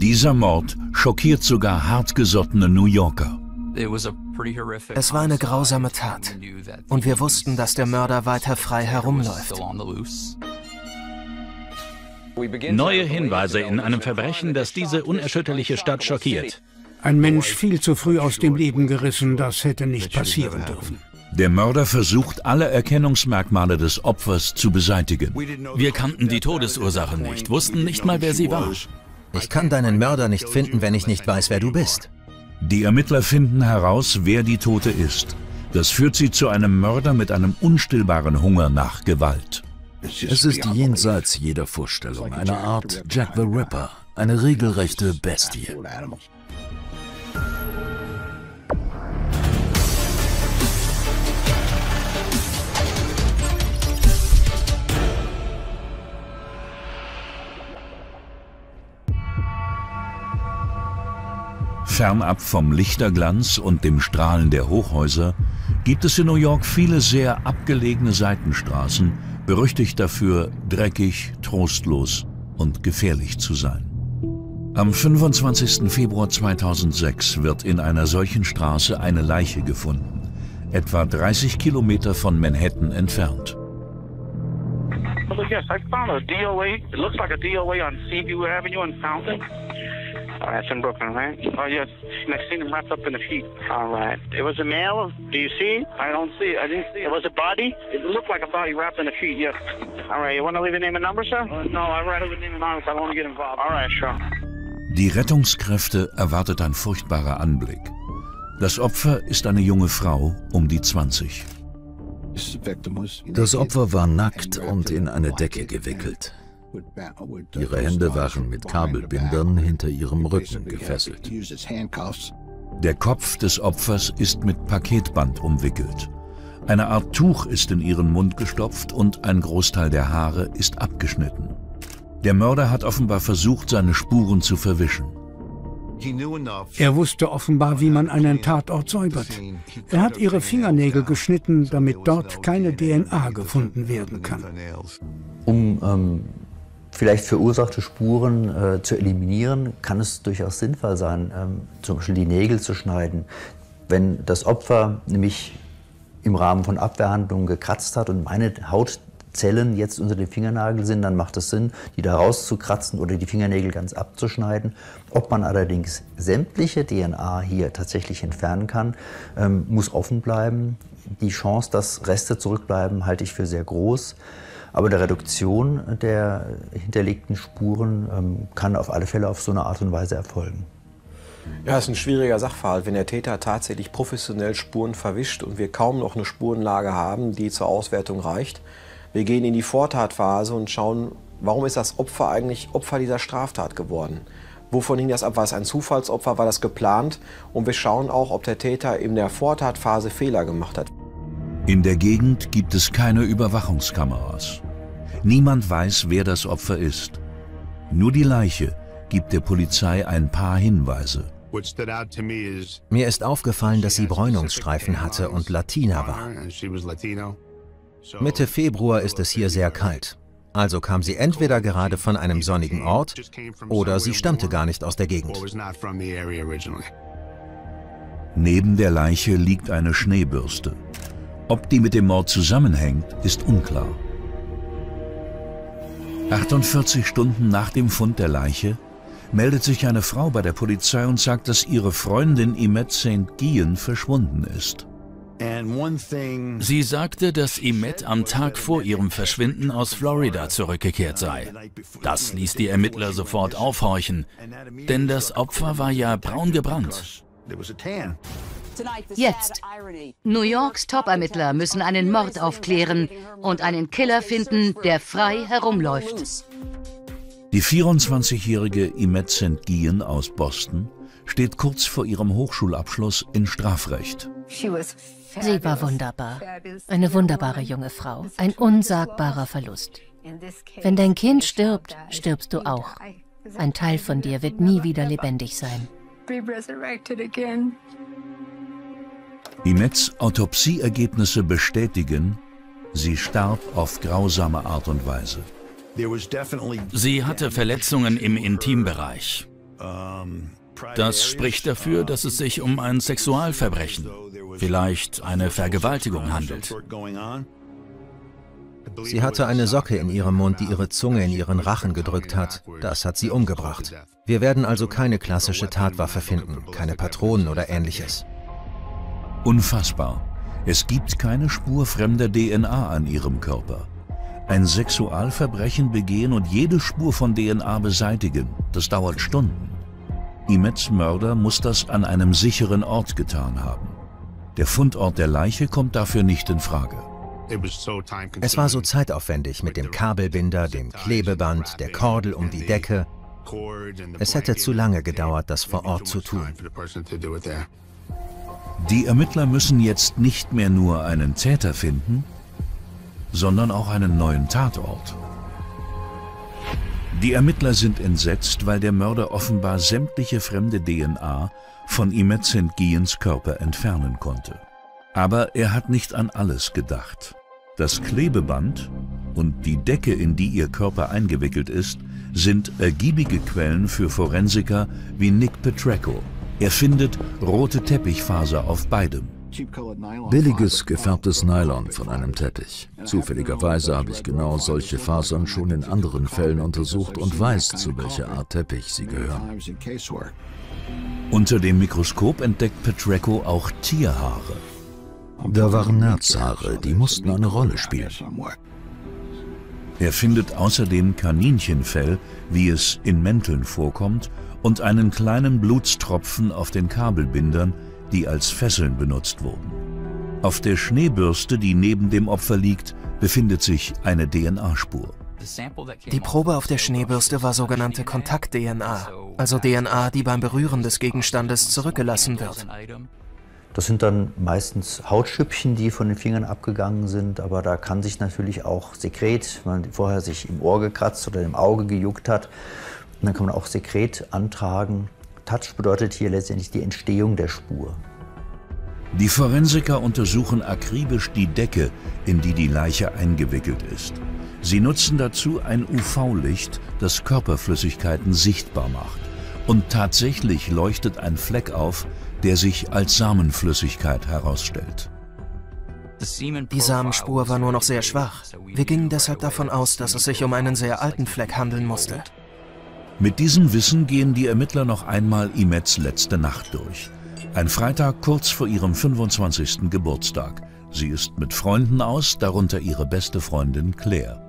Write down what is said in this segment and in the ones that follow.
Dieser Mord schockiert sogar hartgesottene New Yorker. Es war eine grausame Tat. Und wir wussten, dass der Mörder weiter frei herumläuft. Neue Hinweise in einem Verbrechen, das diese unerschütterliche Stadt schockiert. Ein Mensch viel zu früh aus dem Leben gerissen, das hätte nicht passieren dürfen. Der Mörder versucht, alle Erkennungsmerkmale des Opfers zu beseitigen. Wir kannten die Todesursache nicht, wussten nicht mal, wer sie war. Ich kann deinen Mörder nicht finden, wenn ich nicht weiß, wer du bist. Die Ermittler finden heraus, wer die Tote ist. Das führt sie zu einem Mörder mit einem unstillbaren Hunger nach Gewalt. Es ist jenseits jeder Vorstellung, eine Art Jack the Ripper, eine regelrechte Bestie. Fernab vom Lichterglanz und dem Strahlen der Hochhäuser gibt es in New York viele sehr abgelegene Seitenstraßen, berüchtigt dafür, dreckig, trostlos und gefährlich zu sein. Am 25. Februar 2006 wird in einer solchen Straße eine Leiche gefunden, etwa 30 Kilometer von Manhattan entfernt. Yes, I found a DOA. It looks like a DOA on Seaview Avenue in Fountain. All right, it's in Brooklyn, right? Oh, yes. And I seen him wrapped up in a sheet. All right. It was a male. Do you see? I don't see it. I didn't see it. Was it body? It looked like a body wrapped in a sheet, yes. All right. You want to leave a name and number, sir? Uh, no, I'd rather leave a name and number. I don't want to get involved. All right, sure. Die Rettungskräfte erwartet ein furchtbarer Anblick. Das Opfer ist eine junge Frau um die 20. Das Opfer war nackt und in eine Decke gewickelt. Ihre Hände waren mit Kabelbindern hinter ihrem Rücken gefesselt. Der Kopf des Opfers ist mit Paketband umwickelt. Eine Art Tuch ist in ihren Mund gestopft und ein Großteil der Haare ist abgeschnitten. Der Mörder hat offenbar versucht, seine Spuren zu verwischen. Er wusste offenbar, wie man einen Tatort säubert. Er hat ihre Fingernägel geschnitten, damit dort keine DNA gefunden werden kann. Um ähm, vielleicht verursachte Spuren äh, zu eliminieren, kann es durchaus sinnvoll sein, ähm, zum Beispiel die Nägel zu schneiden. Wenn das Opfer nämlich im Rahmen von Abwehrhandlungen gekratzt hat und meine Hautzellen jetzt unter dem Fingernagel sind, dann macht es Sinn, die da rauszukratzen oder die Fingernägel ganz abzuschneiden. Ob man allerdings sämtliche DNA hier tatsächlich entfernen kann, ähm, muss offen bleiben. Die Chance, dass Reste zurückbleiben, halte ich für sehr groß. Aber die Reduktion der hinterlegten Spuren ähm, kann auf alle Fälle auf so eine Art und Weise erfolgen. Ja, ist ein schwieriger Sachverhalt, wenn der Täter tatsächlich professionell Spuren verwischt und wir kaum noch eine Spurenlage haben, die zur Auswertung reicht. Wir gehen in die Vortatphase und schauen, warum ist das Opfer eigentlich Opfer dieser Straftat geworden? Wovon hing das ab? War es ein Zufallsopfer? War das geplant? Und wir schauen auch, ob der Täter in der Vortatphase Fehler gemacht hat. In der Gegend gibt es keine Überwachungskameras. Niemand weiß, wer das Opfer ist. Nur die Leiche gibt der Polizei ein paar Hinweise. Mir ist aufgefallen, dass sie Bräunungsstreifen hatte und Latina war. Mitte Februar ist es hier sehr kalt. Also kam sie entweder gerade von einem sonnigen Ort oder sie stammte gar nicht aus der Gegend. Neben der Leiche liegt eine Schneebürste. Ob die mit dem Mord zusammenhängt, ist unklar. 48 Stunden nach dem Fund der Leiche meldet sich eine Frau bei der Polizei und sagt, dass ihre Freundin Imet St. Gian verschwunden ist. Sie sagte, dass Imet am Tag vor ihrem Verschwinden aus Florida zurückgekehrt sei. Das ließ die Ermittler sofort aufhorchen, denn das Opfer war ja braun gebrannt. Jetzt. New Yorks Top-Ermittler müssen einen Mord aufklären und einen Killer finden, der frei herumläuft. Die 24-jährige Imet St. Gian aus Boston steht kurz vor ihrem Hochschulabschluss in Strafrecht. Sie war wunderbar. Eine wunderbare junge Frau. Ein unsagbarer Verlust. Wenn dein Kind stirbt, stirbst du auch. Ein Teil von dir wird nie wieder lebendig sein. Imets Autopsieergebnisse bestätigen, sie starb auf grausame Art und Weise. Sie hatte Verletzungen im Intimbereich. Das spricht dafür, dass es sich um ein Sexualverbrechen, vielleicht eine Vergewaltigung handelt. Sie hatte eine Socke in ihrem Mund, die ihre Zunge in ihren Rachen gedrückt hat. Das hat sie umgebracht. Wir werden also keine klassische Tatwaffe finden, keine Patronen oder ähnliches. Unfassbar. Es gibt keine Spur fremder DNA an ihrem Körper. Ein Sexualverbrechen begehen und jede Spur von DNA beseitigen, das dauert Stunden. Imets Mörder muss das an einem sicheren Ort getan haben. Der Fundort der Leiche kommt dafür nicht in Frage. Es war so zeitaufwendig mit dem Kabelbinder, dem Klebeband, der Kordel um die Decke. Es hätte zu lange gedauert, das vor Ort zu tun. Die Ermittler müssen jetzt nicht mehr nur einen Täter finden, sondern auch einen neuen Tatort. Die Ermittler sind entsetzt, weil der Mörder offenbar sämtliche fremde DNA von Imet St. Giens Körper entfernen konnte. Aber er hat nicht an alles gedacht. Das Klebeband und die Decke, in die ihr Körper eingewickelt ist, sind ergiebige Quellen für Forensiker wie Nick Petreco. Er findet rote Teppichfaser auf beidem. Billiges, gefärbtes Nylon von einem Teppich. Zufälligerweise habe ich genau solche Fasern schon in anderen Fällen untersucht und weiß, zu welcher Art Teppich sie gehören. Unter dem Mikroskop entdeckt Petreco auch Tierhaare. Da waren Nerzhaare, die mussten eine Rolle spielen. Er findet außerdem Kaninchenfell, wie es in Mänteln vorkommt, und einen kleinen Blutstropfen auf den Kabelbindern, die als Fesseln benutzt wurden. Auf der Schneebürste, die neben dem Opfer liegt, befindet sich eine DNA-Spur. Die Probe auf der Schneebürste war sogenannte Kontakt-DNA, also DNA, die beim Berühren des Gegenstandes zurückgelassen wird. Das sind dann meistens Hautschüppchen, die von den Fingern abgegangen sind, aber da kann sich natürlich auch Sekret, wenn man vorher sich im Ohr gekratzt oder im Auge gejuckt hat, dann kann man auch Sekret antragen. Touch bedeutet hier letztendlich die Entstehung der Spur. Die Forensiker untersuchen akribisch die Decke, in die die Leiche eingewickelt ist. Sie nutzen dazu ein UV-Licht, das Körperflüssigkeiten sichtbar macht. Und tatsächlich leuchtet ein Fleck auf, der sich als Samenflüssigkeit herausstellt. Die Samenspur war nur noch sehr schwach. Wir gingen deshalb davon aus, dass es sich um einen sehr alten Fleck handeln musste. Mit diesem Wissen gehen die Ermittler noch einmal Imets letzte Nacht durch. Ein Freitag kurz vor ihrem 25. Geburtstag. Sie ist mit Freunden aus, darunter ihre beste Freundin Claire.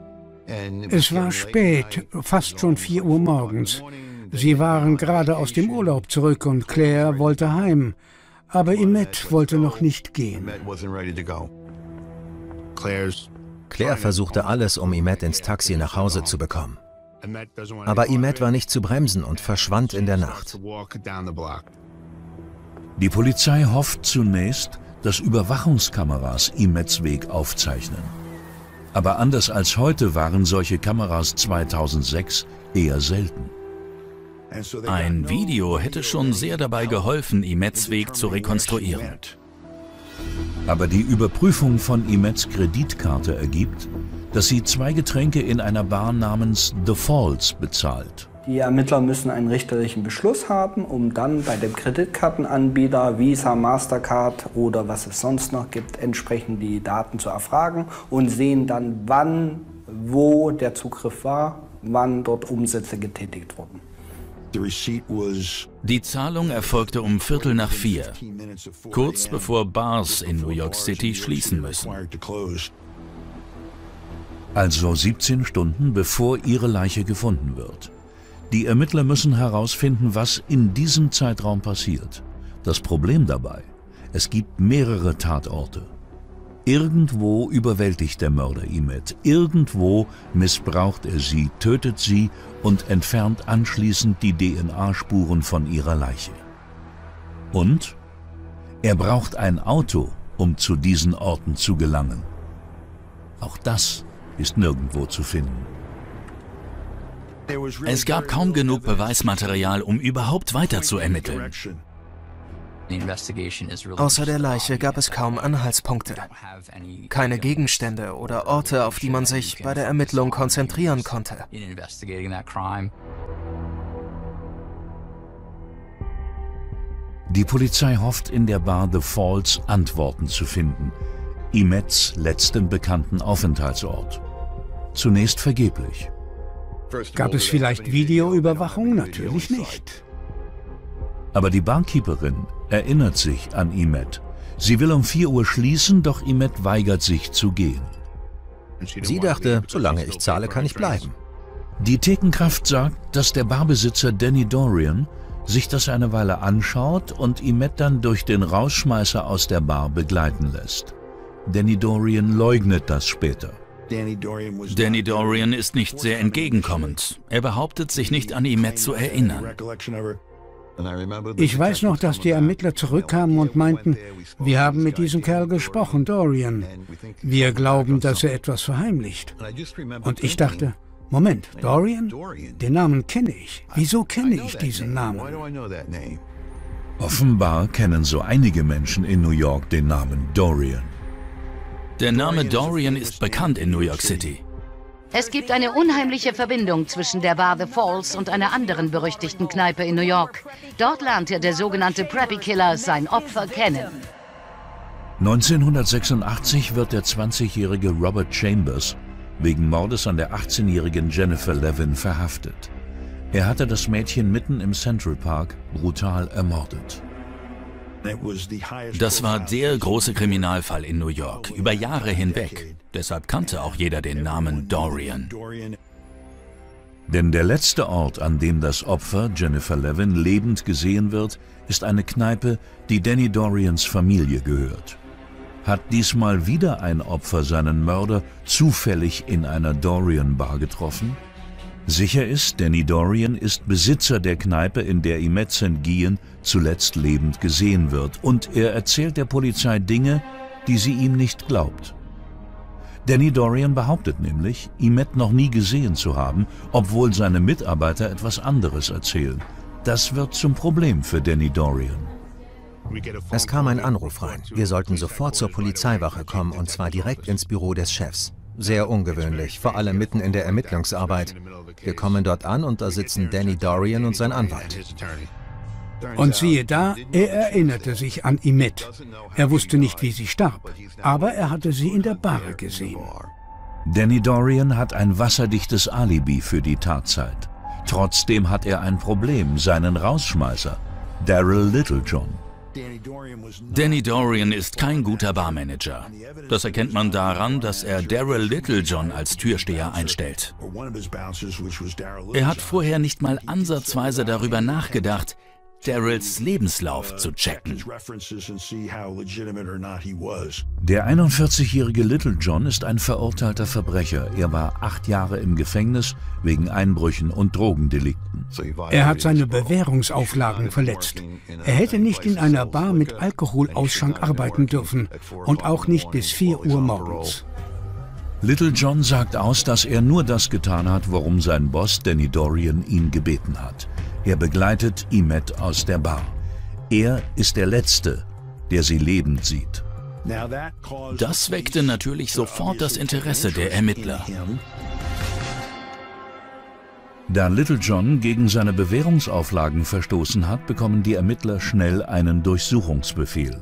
Es war spät, fast schon 4 Uhr morgens. Sie waren gerade aus dem Urlaub zurück und Claire wollte heim. Aber Imet wollte noch nicht gehen. Claire versuchte alles, um Imet ins Taxi nach Hause zu bekommen. Aber Imet war nicht zu bremsen und verschwand in der Nacht. Die Polizei hofft zunächst, dass Überwachungskameras Imets Weg aufzeichnen. Aber anders als heute waren solche Kameras 2006 eher selten. Ein Video hätte schon sehr dabei geholfen, Imets Weg zu rekonstruieren. Aber die Überprüfung von Imets Kreditkarte ergibt, dass sie zwei Getränke in einer Bar namens The Falls bezahlt. Die Ermittler müssen einen richterlichen Beschluss haben, um dann bei dem Kreditkartenanbieter Visa, Mastercard oder was es sonst noch gibt, entsprechend die Daten zu erfragen und sehen dann, wann, wo der Zugriff war, wann dort Umsätze getätigt wurden. Die Zahlung erfolgte um Viertel nach vier, kurz bevor Bars in New York City schließen müssen. Also 17 Stunden bevor ihre Leiche gefunden wird. Die Ermittler müssen herausfinden, was in diesem Zeitraum passiert. Das Problem dabei, es gibt mehrere Tatorte. Irgendwo überwältigt der Mörder Imet, irgendwo missbraucht er sie, tötet sie und entfernt anschließend die DNA-Spuren von ihrer Leiche. Und er braucht ein Auto, um zu diesen Orten zu gelangen. Auch das ist nirgendwo zu finden. Es gab kaum genug Beweismaterial, um überhaupt weiter zu ermitteln. Außer der Leiche gab es kaum Anhaltspunkte. Keine Gegenstände oder Orte, auf die man sich bei der Ermittlung konzentrieren konnte. Die Polizei hofft in der Bar The Falls Antworten zu finden, Imets letzten bekannten Aufenthaltsort. Zunächst vergeblich. Gab es vielleicht Videoüberwachung? Natürlich nicht. Aber die Barkeeperin erinnert sich an Imet. Sie will um 4 Uhr schließen, doch Imet weigert sich zu gehen. Sie dachte, solange ich zahle, kann ich bleiben. Die Thekenkraft sagt, dass der Barbesitzer Danny Dorian sich das eine Weile anschaut und Imet dann durch den Rausschmeißer aus der Bar begleiten lässt. Danny Dorian leugnet das später. Danny Dorian ist nicht sehr entgegenkommend. Er behauptet, sich nicht an Imet zu erinnern. Ich weiß noch, dass die Ermittler zurückkamen und meinten, wir haben mit diesem Kerl gesprochen, Dorian. Wir glauben, dass er etwas verheimlicht. Und ich dachte, Moment, Dorian? Den Namen kenne ich. Wieso kenne ich diesen Namen? Offenbar kennen so einige Menschen in New York den Namen Dorian. Der Name Dorian ist bekannt in New York City. Es gibt eine unheimliche Verbindung zwischen der Bar The Falls und einer anderen berüchtigten Kneipe in New York. Dort lernte der sogenannte Preppy Killer sein Opfer kennen. 1986 wird der 20-jährige Robert Chambers wegen Mordes an der 18-jährigen Jennifer Levin verhaftet. Er hatte das Mädchen mitten im Central Park brutal ermordet. Das war der große Kriminalfall in New York, über Jahre hinweg. Deshalb kannte auch jeder den Namen Dorian. Denn der letzte Ort, an dem das Opfer, Jennifer Levin, lebend gesehen wird, ist eine Kneipe, die Danny Dorians Familie gehört. Hat diesmal wieder ein Opfer seinen Mörder zufällig in einer Dorian-Bar getroffen? Sicher ist, Danny Dorian ist Besitzer der Kneipe, in der Imet St. Guillen zuletzt lebend gesehen wird, und er erzählt der Polizei Dinge, die sie ihm nicht glaubt. Danny Dorian behauptet nämlich, Imet noch nie gesehen zu haben, obwohl seine Mitarbeiter etwas anderes erzählen. Das wird zum Problem für Danny Dorian. Es kam ein Anruf rein. Wir sollten sofort zur Polizeiwache kommen, und zwar direkt ins Büro des Chefs. Sehr ungewöhnlich, vor allem mitten in der Ermittlungsarbeit. Wir kommen dort an und da sitzen Danny Dorian und sein Anwalt. Und siehe da, er erinnerte sich an Imet. Er wusste nicht, wie sie starb, aber er hatte sie in der Bar gesehen. Danny Dorian hat ein wasserdichtes Alibi für die Tatzeit. Trotzdem hat er ein Problem, seinen Rausschmeißer, Daryl Littlejohn. Danny Dorian ist kein guter Barmanager. Das erkennt man daran, dass er Daryl Littlejohn als Türsteher einstellt. Er hat vorher nicht mal ansatzweise darüber nachgedacht, Daryls Lebenslauf zu checken. Der 41-jährige Little John ist ein verurteilter Verbrecher. Er war acht Jahre im Gefängnis wegen Einbrüchen und Drogendelikten. Er hat seine Bewährungsauflagen verletzt. Er hätte nicht in einer Bar mit Alkoholausschank arbeiten dürfen und auch nicht bis 4 Uhr morgens. Little John sagt aus, dass er nur das getan hat, worum sein Boss Danny Dorian ihn gebeten hat. Er begleitet Imet aus der Bar. Er ist der Letzte, der sie lebend sieht. Das weckte natürlich sofort das Interesse der Ermittler. Da Little John gegen seine Bewährungsauflagen verstoßen hat, bekommen die Ermittler schnell einen Durchsuchungsbefehl.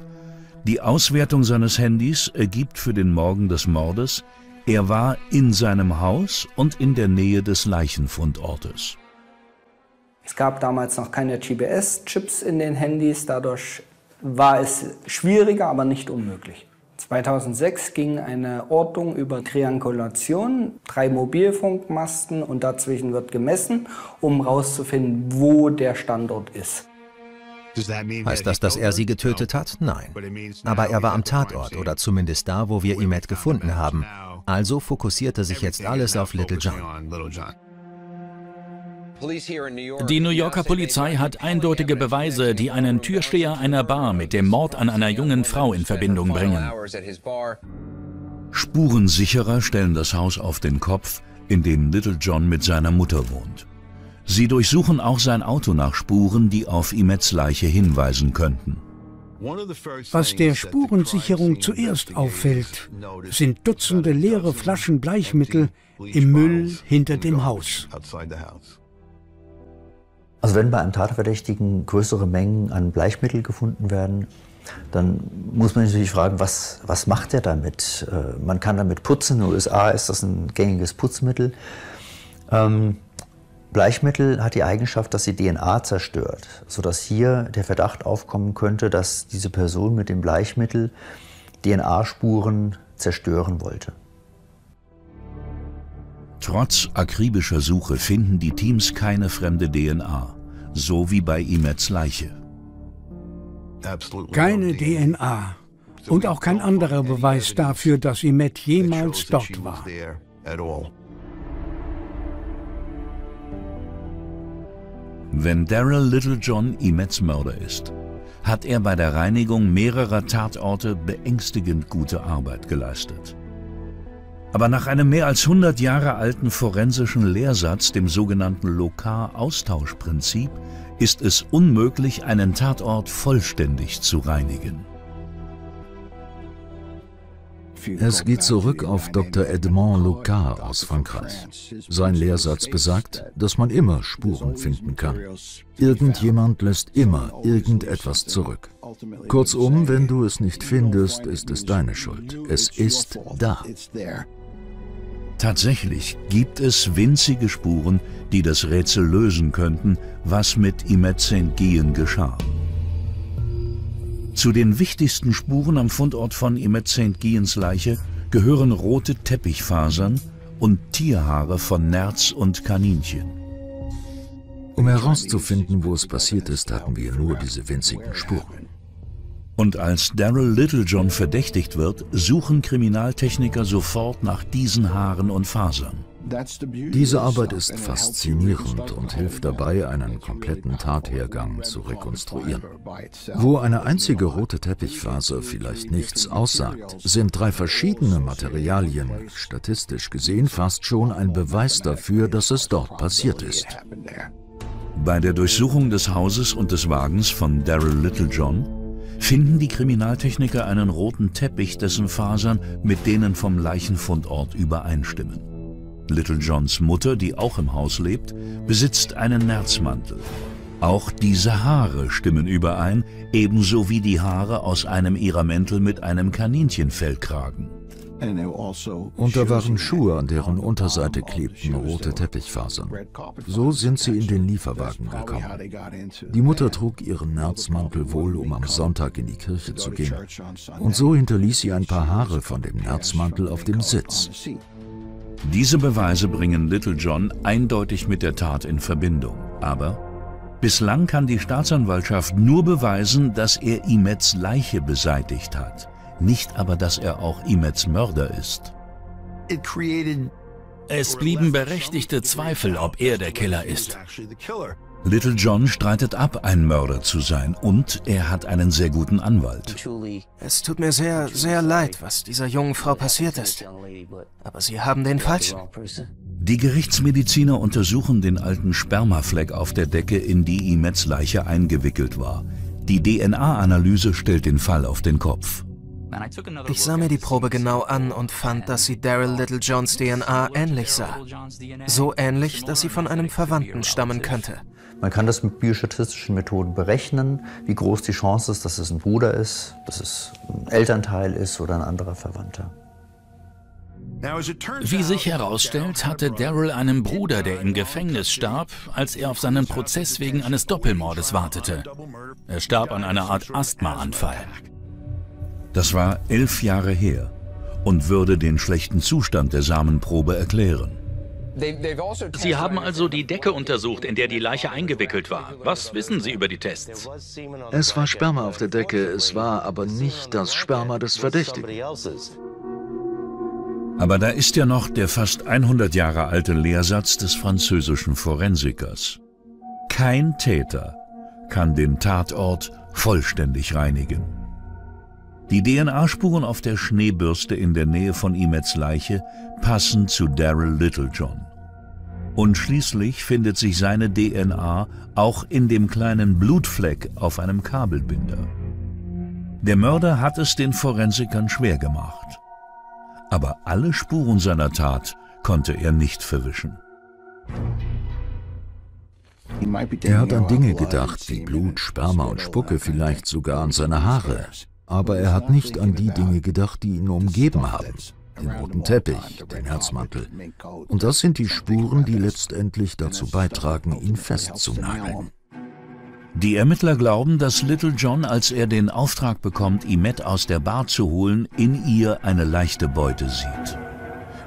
Die Auswertung seines Handys ergibt für den Morgen des Mordes, er war in seinem Haus und in der Nähe des Leichenfundortes. Es gab damals noch keine GPS-Chips in den Handys, dadurch war es schwieriger, aber nicht unmöglich. 2006 ging eine Ortung über Triangulation, drei Mobilfunkmasten und dazwischen wird gemessen, um herauszufinden, wo der Standort ist. Heißt das, dass er sie getötet hat? Nein. Aber er war am Tatort oder zumindest da, wo wir Imet gefunden haben. Also fokussierte sich jetzt alles auf Little John. Die New Yorker Polizei hat eindeutige Beweise, die einen Türsteher einer Bar mit dem Mord an einer jungen Frau in Verbindung bringen. Spurensicherer stellen das Haus auf den Kopf, in dem Little John mit seiner Mutter wohnt. Sie durchsuchen auch sein Auto nach Spuren, die auf Imets Leiche hinweisen könnten. Was der Spurensicherung zuerst auffällt, sind Dutzende leere Flaschen Bleichmittel im Müll hinter dem Haus. Also wenn bei einem Tatverdächtigen größere Mengen an Bleichmittel gefunden werden, dann muss man natürlich fragen, was, was macht er damit? Äh, man kann damit putzen. In den USA ist das ein gängiges Putzmittel. Ähm, Bleichmittel hat die Eigenschaft, dass sie DNA zerstört, sodass hier der Verdacht aufkommen könnte, dass diese Person mit dem Bleichmittel DNA-Spuren zerstören wollte. Trotz akribischer Suche finden die Teams keine fremde DNA, so wie bei Imets Leiche. Keine DNA und auch kein anderer Beweis dafür, dass Imet jemals dort war. Wenn Daryl Littlejohn Imets Mörder ist, hat er bei der Reinigung mehrerer Tatorte beängstigend gute Arbeit geleistet. Aber nach einem mehr als 100 Jahre alten forensischen Lehrsatz, dem sogenannten Lokar-Austauschprinzip, ist es unmöglich, einen Tatort vollständig zu reinigen. Es geht zurück auf Dr. Edmond Lucas aus Frankreich. Sein Lehrsatz besagt, dass man immer Spuren finden kann. Irgendjemand lässt immer irgendetwas zurück. Kurzum, wenn du es nicht findest, ist es deine Schuld. Es ist da. Tatsächlich gibt es winzige Spuren, die das Rätsel lösen könnten, was mit Imet St. Gien geschah. Zu den wichtigsten Spuren am Fundort von Imet St. Giens Leiche gehören rote Teppichfasern und Tierhaare von Nerz und Kaninchen. Um herauszufinden, wo es passiert ist, hatten wir nur diese winzigen Spuren. Und als Daryl Littlejohn verdächtigt wird, suchen Kriminaltechniker sofort nach diesen Haaren und Fasern. Diese Arbeit ist faszinierend und hilft dabei, einen kompletten Tathergang zu rekonstruieren. Wo eine einzige rote Teppichfaser vielleicht nichts aussagt, sind drei verschiedene Materialien, statistisch gesehen fast schon ein Beweis dafür, dass es dort passiert ist. Bei der Durchsuchung des Hauses und des Wagens von Daryl Littlejohn finden die Kriminaltechniker einen roten Teppich, dessen Fasern mit denen vom Leichenfundort übereinstimmen. Little Johns Mutter, die auch im Haus lebt, besitzt einen Nerzmantel. Auch diese Haare stimmen überein, ebenso wie die Haare aus einem ihrer Mäntel mit einem Kaninchenfellkragen. Und da waren Schuhe, an deren Unterseite klebten rote Teppichfasern. So sind sie in den Lieferwagen gekommen. Die Mutter trug ihren Nerzmantel wohl, um am Sonntag in die Kirche zu gehen. Und so hinterließ sie ein paar Haare von dem Nerzmantel auf dem Sitz. Diese Beweise bringen Little John eindeutig mit der Tat in Verbindung. Aber bislang kann die Staatsanwaltschaft nur beweisen, dass er Imets Leiche beseitigt hat nicht aber, dass er auch Imets Mörder ist. Es blieben berechtigte Zweifel, ob er der Killer ist. Little John streitet ab, ein Mörder zu sein und er hat einen sehr guten Anwalt. Es tut mir sehr, sehr leid, was dieser jungen Frau passiert ist. Aber Sie haben den Falschen. Die Gerichtsmediziner untersuchen den alten Spermafleck auf der Decke, in die Imets Leiche eingewickelt war. Die DNA-Analyse stellt den Fall auf den Kopf. Ich sah mir die Probe genau an und fand, dass sie Daryl Littlejohns DNA ähnlich sah. So ähnlich, dass sie von einem Verwandten stammen könnte. Man kann das mit biostatistischen Methoden berechnen, wie groß die Chance ist, dass es ein Bruder ist, dass es ein Elternteil ist oder ein anderer Verwandter. Wie sich herausstellt, hatte Daryl einen Bruder, der im Gefängnis starb, als er auf seinen Prozess wegen eines Doppelmordes wartete. Er starb an einer Art Asthmaanfall. Das war elf Jahre her und würde den schlechten Zustand der Samenprobe erklären. Sie haben also die Decke untersucht, in der die Leiche eingewickelt war. Was wissen Sie über die Tests? Es war Sperma auf der Decke, es war aber nicht das Sperma des Verdächtigen. Aber da ist ja noch der fast 100 Jahre alte Lehrsatz des französischen Forensikers. Kein Täter kann den Tatort vollständig reinigen. Die DNA-Spuren auf der Schneebürste in der Nähe von Imets Leiche passen zu Daryl Littlejohn. Und schließlich findet sich seine DNA auch in dem kleinen Blutfleck auf einem Kabelbinder. Der Mörder hat es den Forensikern schwer gemacht. Aber alle Spuren seiner Tat konnte er nicht verwischen. Er hat an Dinge gedacht, wie Blut, Sperma und Spucke, vielleicht sogar an seine Haare. Aber er hat nicht an die Dinge gedacht, die ihn umgeben haben. Den roten Teppich, den Herzmantel. Und das sind die Spuren, die letztendlich dazu beitragen, ihn festzunageln. Die Ermittler glauben, dass Little John, als er den Auftrag bekommt, Imet aus der Bar zu holen, in ihr eine leichte Beute sieht.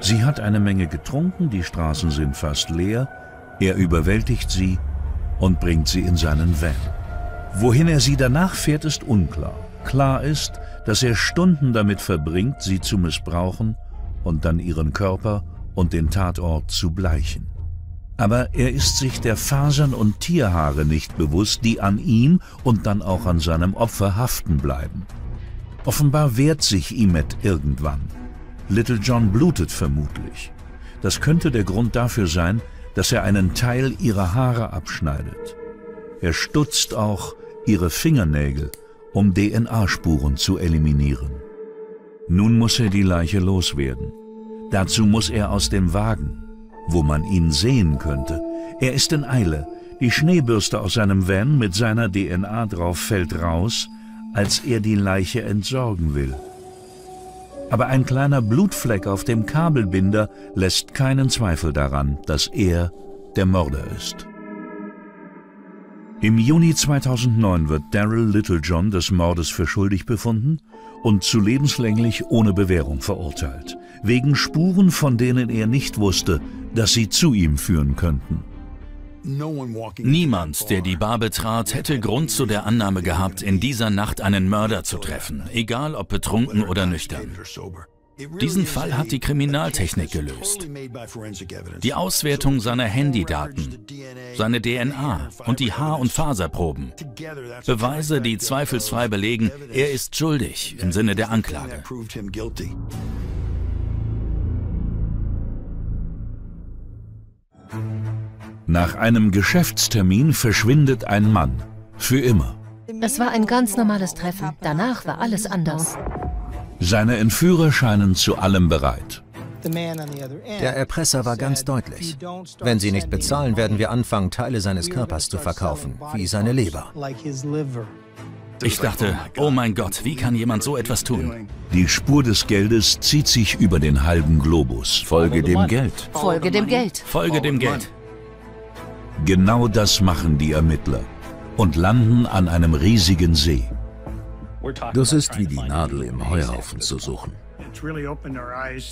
Sie hat eine Menge getrunken, die Straßen sind fast leer, er überwältigt sie und bringt sie in seinen Van. Wohin er sie danach fährt, ist unklar. Klar ist, dass er Stunden damit verbringt, sie zu missbrauchen und dann ihren Körper und den Tatort zu bleichen. Aber er ist sich der Fasern und Tierhaare nicht bewusst, die an ihm und dann auch an seinem Opfer haften bleiben. Offenbar wehrt sich Imet irgendwann. Little John blutet vermutlich. Das könnte der Grund dafür sein, dass er einen Teil ihrer Haare abschneidet. Er stutzt auch ihre Fingernägel, um DNA-Spuren zu eliminieren. Nun muss er die Leiche loswerden. Dazu muss er aus dem Wagen, wo man ihn sehen könnte. Er ist in Eile. Die Schneebürste aus seinem Van mit seiner DNA drauf fällt raus, als er die Leiche entsorgen will. Aber ein kleiner Blutfleck auf dem Kabelbinder lässt keinen Zweifel daran, dass er der Mörder ist. Im Juni 2009 wird Daryl Littlejohn des Mordes für schuldig befunden und zu lebenslänglich ohne Bewährung verurteilt, wegen Spuren, von denen er nicht wusste, dass sie zu ihm führen könnten. Niemand, der die Bar betrat, hätte Grund zu der Annahme gehabt, in dieser Nacht einen Mörder zu treffen, egal ob betrunken oder nüchtern. Diesen Fall hat die Kriminaltechnik gelöst. Die Auswertung seiner Handydaten, seine DNA und die Haar- und Faserproben. Beweise, die zweifelsfrei belegen, er ist schuldig im Sinne der Anklage. Nach einem Geschäftstermin verschwindet ein Mann. Für immer. Es war ein ganz normales Treffen. Danach war alles anders. Seine Entführer scheinen zu allem bereit. Der Erpresser war ganz deutlich. Wenn Sie nicht bezahlen, werden wir anfangen, Teile seines Körpers zu verkaufen, wie seine Leber. Ich dachte, oh mein Gott, wie kann jemand so etwas tun? Die Spur des Geldes zieht sich über den halben Globus. Folge dem Geld. Folge dem Geld. Folge dem Geld. Genau das machen die Ermittler und landen an einem riesigen See. Das ist wie die Nadel im Heuhaufen zu suchen.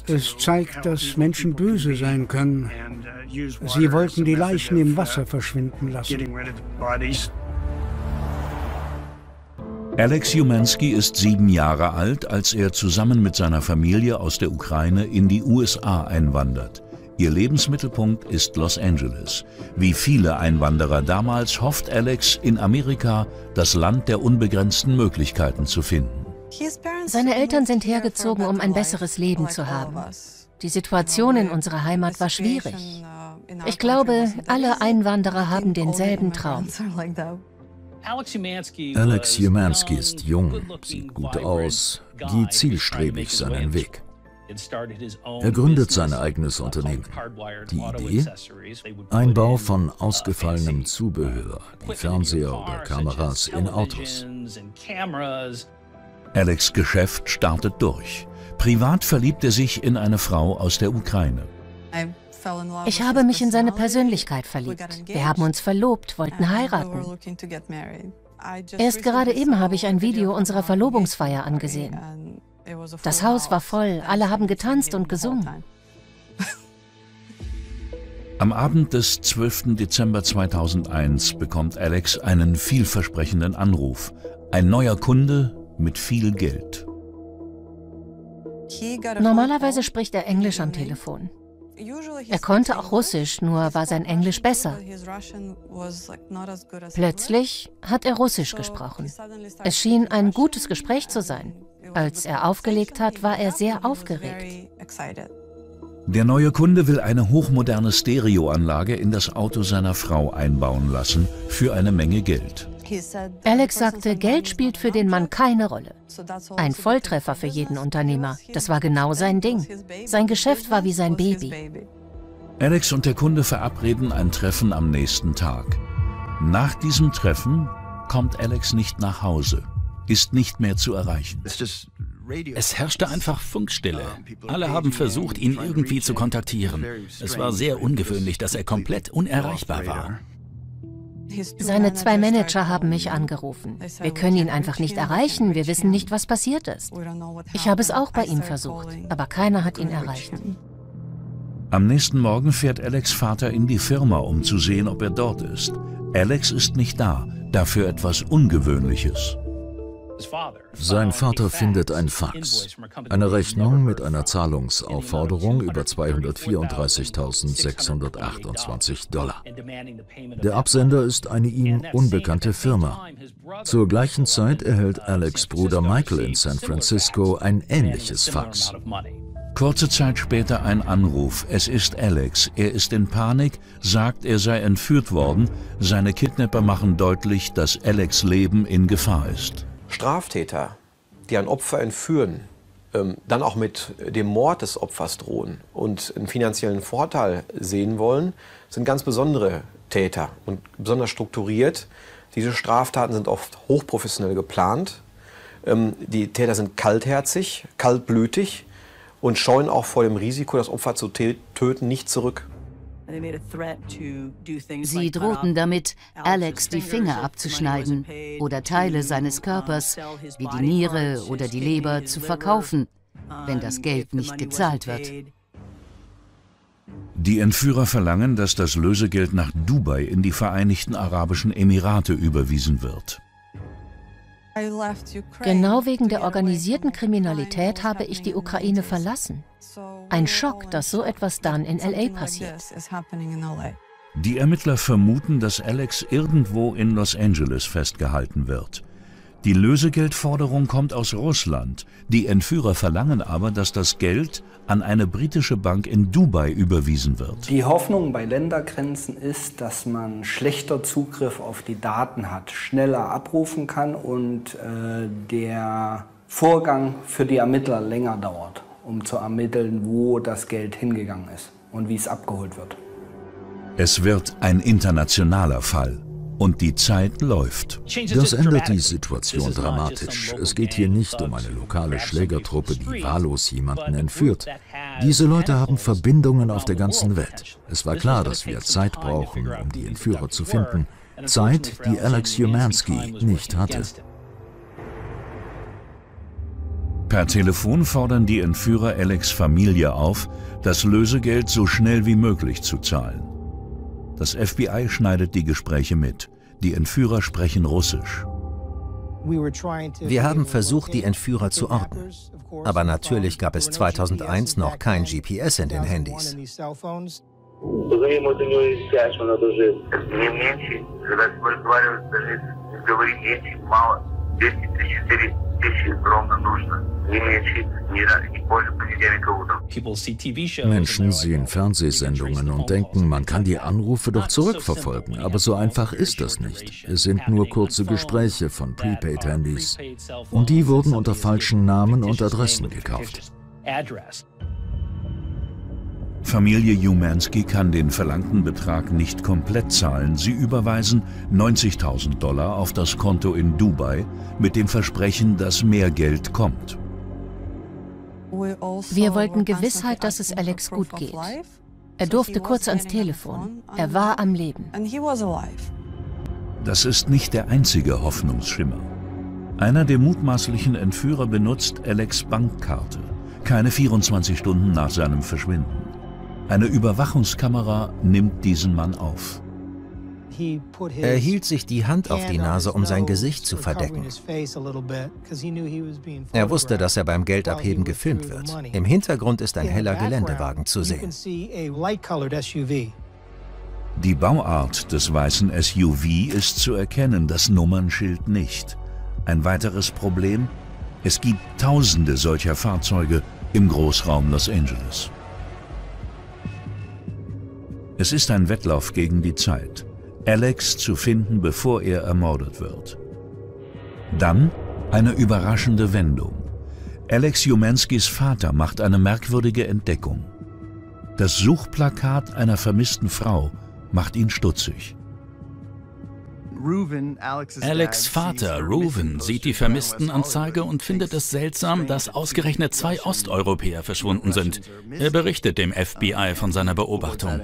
Es zeigt, dass Menschen böse sein können. Sie wollten die Leichen im Wasser verschwinden lassen. Alex Jumanski ist sieben Jahre alt, als er zusammen mit seiner Familie aus der Ukraine in die USA einwandert. Ihr Lebensmittelpunkt ist Los Angeles. Wie viele Einwanderer damals hofft Alex, in Amerika das Land der unbegrenzten Möglichkeiten zu finden. Seine Eltern sind hergezogen, um ein besseres Leben zu haben. Die Situation in unserer Heimat war schwierig. Ich glaube, alle Einwanderer haben denselben Traum. Alex Jumanski ist jung, sieht gut aus, geht zielstrebig seinen Weg. Er gründet sein eigenes Unternehmen. Die Idee? Einbau von ausgefallenem Zubehör, wie Fernseher oder Kameras in Autos. Alex Geschäft startet durch. Privat verliebt er sich in eine Frau aus der Ukraine. Ich habe mich in seine Persönlichkeit verliebt. Wir haben uns verlobt, wollten heiraten. Erst gerade eben habe ich ein Video unserer Verlobungsfeier angesehen. Das Haus war voll, alle haben getanzt und gesungen. Am Abend des 12. Dezember 2001 bekommt Alex einen vielversprechenden Anruf. Ein neuer Kunde mit viel Geld. Normalerweise spricht er Englisch am Telefon. Er konnte auch Russisch, nur war sein Englisch besser. Plötzlich hat er Russisch gesprochen. Es schien ein gutes Gespräch zu sein. Als er aufgelegt hat, war er sehr aufgeregt. Der neue Kunde will eine hochmoderne Stereoanlage in das Auto seiner Frau einbauen lassen, für eine Menge Geld. Alex sagte, Geld spielt für den Mann keine Rolle. Ein Volltreffer für jeden Unternehmer. Das war genau sein Ding. Sein Geschäft war wie sein Baby. Alex und der Kunde verabreden ein Treffen am nächsten Tag. Nach diesem Treffen kommt Alex nicht nach Hause, ist nicht mehr zu erreichen. Es herrschte einfach Funkstille. Alle haben versucht, ihn irgendwie zu kontaktieren. Es war sehr ungewöhnlich, dass er komplett unerreichbar war. Seine zwei Manager haben mich angerufen. Wir können ihn einfach nicht erreichen, wir wissen nicht, was passiert ist. Ich habe es auch bei ihm versucht, aber keiner hat ihn erreicht. Am nächsten Morgen fährt Alex Vater in die Firma, um zu sehen, ob er dort ist. Alex ist nicht da, dafür etwas Ungewöhnliches. Sein Vater findet ein Fax, eine Rechnung mit einer Zahlungsaufforderung über 234.628 Dollar. Der Absender ist eine ihm unbekannte Firma. Zur gleichen Zeit erhält Alex Bruder Michael in San Francisco ein ähnliches Fax. Kurze Zeit später ein Anruf. Es ist Alex. Er ist in Panik, sagt, er sei entführt worden. Seine Kidnapper machen deutlich, dass Alex Leben in Gefahr ist. Straftäter, die ein Opfer entführen, ähm, dann auch mit dem Mord des Opfers drohen und einen finanziellen Vorteil sehen wollen, sind ganz besondere Täter und besonders strukturiert. Diese Straftaten sind oft hochprofessionell geplant. Ähm, die Täter sind kaltherzig, kaltblütig und scheuen auch vor dem Risiko, das Opfer zu töten, nicht zurück. Sie drohten damit, Alex die Finger abzuschneiden oder Teile seines Körpers, wie die Niere oder die Leber, zu verkaufen, wenn das Geld nicht gezahlt wird. Die Entführer verlangen, dass das Lösegeld nach Dubai in die Vereinigten Arabischen Emirate überwiesen wird. Genau wegen der organisierten Kriminalität habe ich die Ukraine verlassen. Ein Schock, dass so etwas dann in LA passiert. Die Ermittler vermuten, dass Alex irgendwo in Los Angeles festgehalten wird. Die Lösegeldforderung kommt aus Russland. Die Entführer verlangen aber, dass das Geld an eine britische Bank in Dubai überwiesen wird. Die Hoffnung bei Ländergrenzen ist, dass man schlechter Zugriff auf die Daten hat, schneller abrufen kann und äh, der Vorgang für die Ermittler länger dauert, um zu ermitteln, wo das Geld hingegangen ist und wie es abgeholt wird. Es wird ein internationaler Fall. Und die Zeit läuft. Das ändert die Situation dramatisch. Es geht hier nicht um eine lokale Schlägertruppe, die wahllos jemanden entführt. Diese Leute haben Verbindungen auf der ganzen Welt. Es war klar, dass wir Zeit brauchen, um die Entführer zu finden. Zeit, die Alex Humansky nicht hatte. Per Telefon fordern die Entführer Alex Familie auf, das Lösegeld so schnell wie möglich zu zahlen. Das FBI schneidet die Gespräche mit. Die Entführer sprechen Russisch. Wir haben versucht, die Entführer zu orten. Aber natürlich gab es 2001 noch kein GPS in den Handys. Menschen sehen Fernsehsendungen und denken, man kann die Anrufe doch zurückverfolgen. Aber so einfach ist das nicht. Es sind nur kurze Gespräche von Prepaid-Handys. Und die wurden unter falschen Namen und Adressen gekauft. Familie Jumansky kann den verlangten Betrag nicht komplett zahlen. Sie überweisen 90.000 Dollar auf das Konto in Dubai mit dem Versprechen, dass mehr Geld kommt. Wir wollten Gewissheit, dass es Alex gut geht. Er durfte kurz ans Telefon. Er war am Leben. Das ist nicht der einzige Hoffnungsschimmer. Einer der mutmaßlichen Entführer benutzt Alex Bankkarte, keine 24 Stunden nach seinem Verschwinden. Eine Überwachungskamera nimmt diesen Mann auf. Er hielt sich die Hand auf die Nase, um sein Gesicht zu verdecken. Er wusste, dass er beim Geldabheben gefilmt wird. Im Hintergrund ist ein heller Geländewagen zu sehen. Die Bauart des weißen SUV ist zu erkennen, das Nummernschild nicht. Ein weiteres Problem? Es gibt tausende solcher Fahrzeuge im Großraum Los Angeles. Es ist ein Wettlauf gegen die Zeit, Alex zu finden, bevor er ermordet wird. Dann eine überraschende Wendung. Alex Jumanskis Vater macht eine merkwürdige Entdeckung. Das Suchplakat einer vermissten Frau macht ihn stutzig. Alex Vater, Reuven, sieht die Vermisstenanzeige und findet es seltsam, dass ausgerechnet zwei Osteuropäer verschwunden sind. Er berichtet dem FBI von seiner Beobachtung.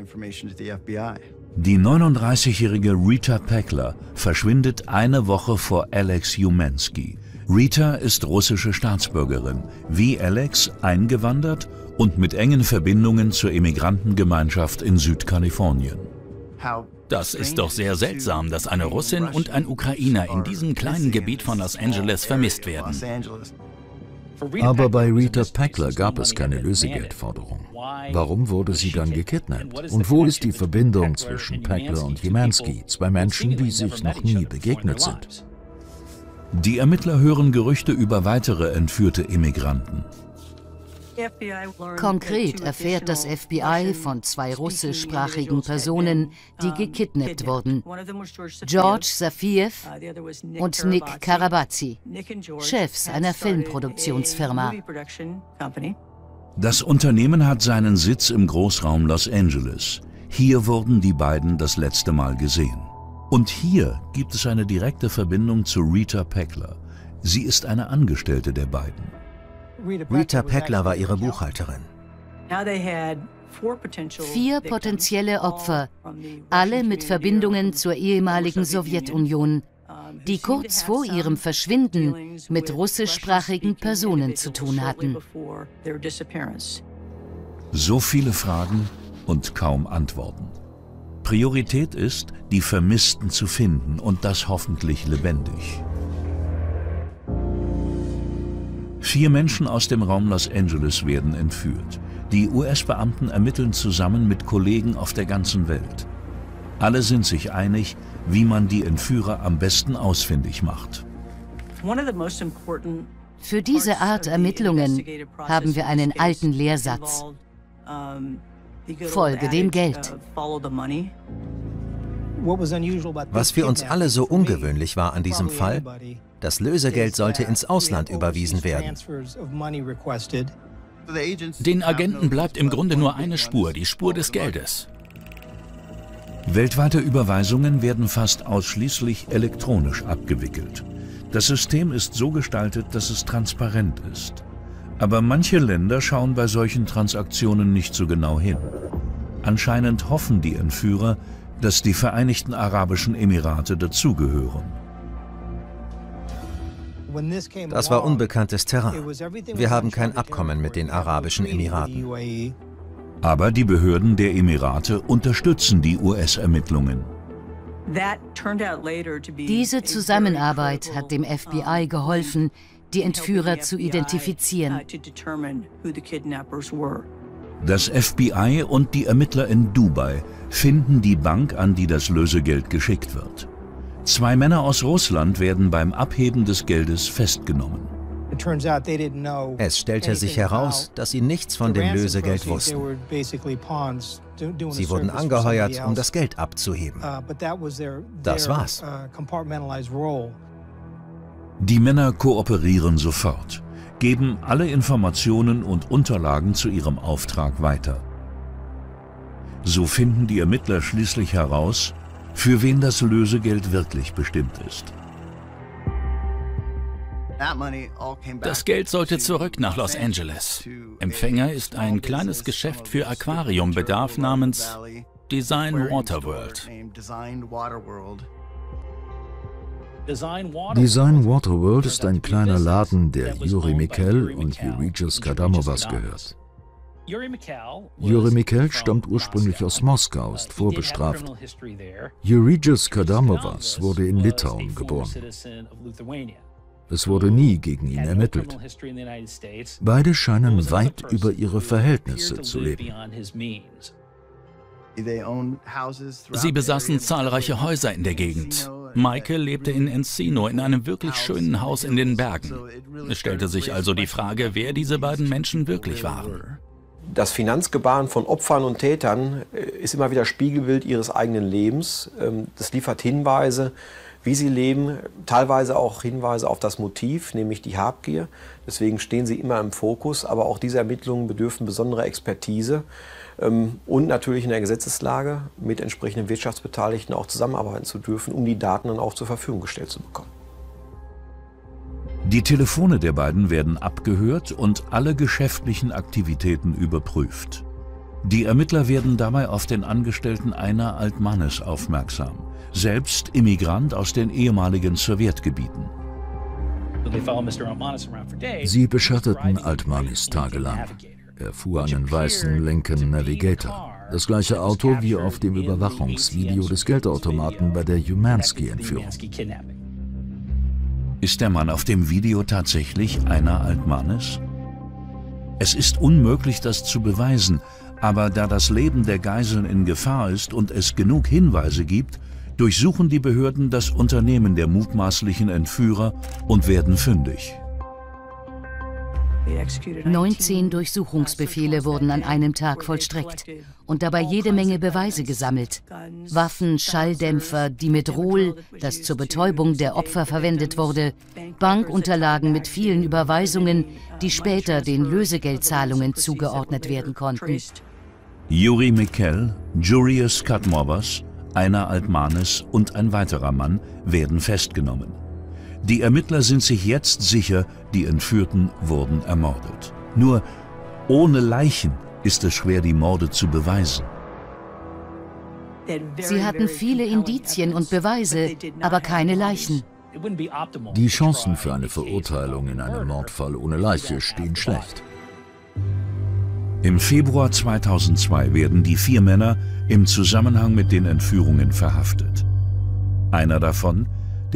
Die 39-jährige Rita Peckler verschwindet eine Woche vor Alex Jumansky. Rita ist russische Staatsbürgerin, wie Alex eingewandert und mit engen Verbindungen zur Immigrantengemeinschaft in Südkalifornien. Das ist doch sehr seltsam, dass eine Russin und ein Ukrainer in diesem kleinen Gebiet von Los Angeles vermisst werden. Aber bei Rita Packler gab es keine Lösegeldforderung. Warum wurde sie dann gekidnappt? Und wo ist die Verbindung zwischen Packler und Jimansky, zwei Menschen, die sich noch nie begegnet sind? Die Ermittler hören Gerüchte über weitere entführte Immigranten. Konkret erfährt das FBI von zwei russischsprachigen Personen, die gekidnappt wurden. George Safiev und Nick Karabazi, Chefs einer Filmproduktionsfirma. Das Unternehmen hat seinen Sitz im Großraum Los Angeles. Hier wurden die beiden das letzte Mal gesehen. Und hier gibt es eine direkte Verbindung zu Rita Peckler. Sie ist eine Angestellte der beiden. Rita Peckler war ihre Buchhalterin. Vier potenzielle Opfer, alle mit Verbindungen zur ehemaligen Sowjetunion, die kurz vor ihrem Verschwinden mit russischsprachigen Personen zu tun hatten. So viele Fragen und kaum Antworten. Priorität ist, die Vermissten zu finden und das hoffentlich lebendig. Vier Menschen aus dem Raum Los Angeles werden entführt. Die US-Beamten ermitteln zusammen mit Kollegen auf der ganzen Welt. Alle sind sich einig, wie man die Entführer am besten ausfindig macht. Für diese Art Ermittlungen haben wir einen alten Lehrsatz. Folge dem Geld. Was für uns alle so ungewöhnlich war an diesem Fall, das Lösegeld sollte ins Ausland überwiesen werden. Den Agenten bleibt im Grunde nur eine Spur, die Spur des Geldes. Weltweite Überweisungen werden fast ausschließlich elektronisch abgewickelt. Das System ist so gestaltet, dass es transparent ist. Aber manche Länder schauen bei solchen Transaktionen nicht so genau hin. Anscheinend hoffen die Entführer, dass die Vereinigten Arabischen Emirate dazugehören. Das war unbekanntes Terrain. Wir haben kein Abkommen mit den Arabischen Emiraten. Aber die Behörden der Emirate unterstützen die US-Ermittlungen. Diese Zusammenarbeit hat dem FBI geholfen, die Entführer zu identifizieren. Das FBI und die Ermittler in Dubai finden die Bank, an die das Lösegeld geschickt wird. Zwei Männer aus Russland werden beim Abheben des Geldes festgenommen. Es stellte sich heraus, dass sie nichts von dem Lösegeld wussten. Sie wurden angeheuert, um das Geld abzuheben. Uh, das war's. Uh, die Männer kooperieren sofort, geben alle Informationen und Unterlagen zu ihrem Auftrag weiter. So finden die Ermittler schließlich heraus, für wen das Lösegeld wirklich bestimmt ist. Das Geld sollte zurück nach Los Angeles. Empfänger ist ein kleines Geschäft für Aquariumbedarf namens Design Waterworld. Design Waterworld ist ein kleiner Laden, der Juri Mikel und Euregis Kadamovas gehört. Juri Mikel stammt ursprünglich aus Moskau, ist vorbestraft. Euregis Kadamovas wurde in Litauen geboren. Es wurde nie gegen ihn ermittelt. Beide scheinen weit über ihre Verhältnisse zu leben. Sie besaßen zahlreiche Häuser in der Gegend. Michael lebte in Encino in einem wirklich schönen Haus in den Bergen. Es stellte sich also die Frage, wer diese beiden Menschen wirklich waren. Das Finanzgebaren von Opfern und Tätern äh, ist immer wieder Spiegelbild ihres eigenen Lebens. Ähm, das liefert Hinweise, wie sie leben, teilweise auch Hinweise auf das Motiv, nämlich die Habgier. Deswegen stehen sie immer im Fokus, aber auch diese Ermittlungen bedürfen besonderer Expertise und natürlich in der Gesetzeslage mit entsprechenden Wirtschaftsbeteiligten auch zusammenarbeiten zu dürfen, um die Daten dann auch zur Verfügung gestellt zu bekommen. Die Telefone der beiden werden abgehört und alle geschäftlichen Aktivitäten überprüft. Die Ermittler werden dabei auf den Angestellten einer Altmannes aufmerksam, selbst Immigrant aus den ehemaligen Sowjetgebieten. Sie beschatteten Altmanis tagelang. Er fuhr einen weißen Lincoln Navigator, das gleiche Auto wie auf dem Überwachungsvideo des Geldautomaten bei der Umansky-Entführung. Ist der Mann auf dem Video tatsächlich einer Altmanes? Es ist unmöglich, das zu beweisen, aber da das Leben der Geiseln in Gefahr ist und es genug Hinweise gibt, durchsuchen die Behörden das Unternehmen der mutmaßlichen Entführer und werden fündig. 19 Durchsuchungsbefehle wurden an einem Tag vollstreckt und dabei jede Menge Beweise gesammelt. Waffen, Schalldämpfer, Dimetrol, das zur Betäubung der Opfer verwendet wurde, Bankunterlagen mit vielen Überweisungen, die später den Lösegeldzahlungen zugeordnet werden konnten. Juri Mikkel, Julius Katmovas, einer Altmanes und ein weiterer Mann werden festgenommen. Die Ermittler sind sich jetzt sicher, die Entführten wurden ermordet. Nur ohne Leichen ist es schwer, die Morde zu beweisen. Sie hatten viele Indizien und Beweise, aber keine Leichen. Die Chancen für eine Verurteilung in einem Mordfall ohne Leiche stehen schlecht. Im Februar 2002 werden die vier Männer im Zusammenhang mit den Entführungen verhaftet. Einer davon,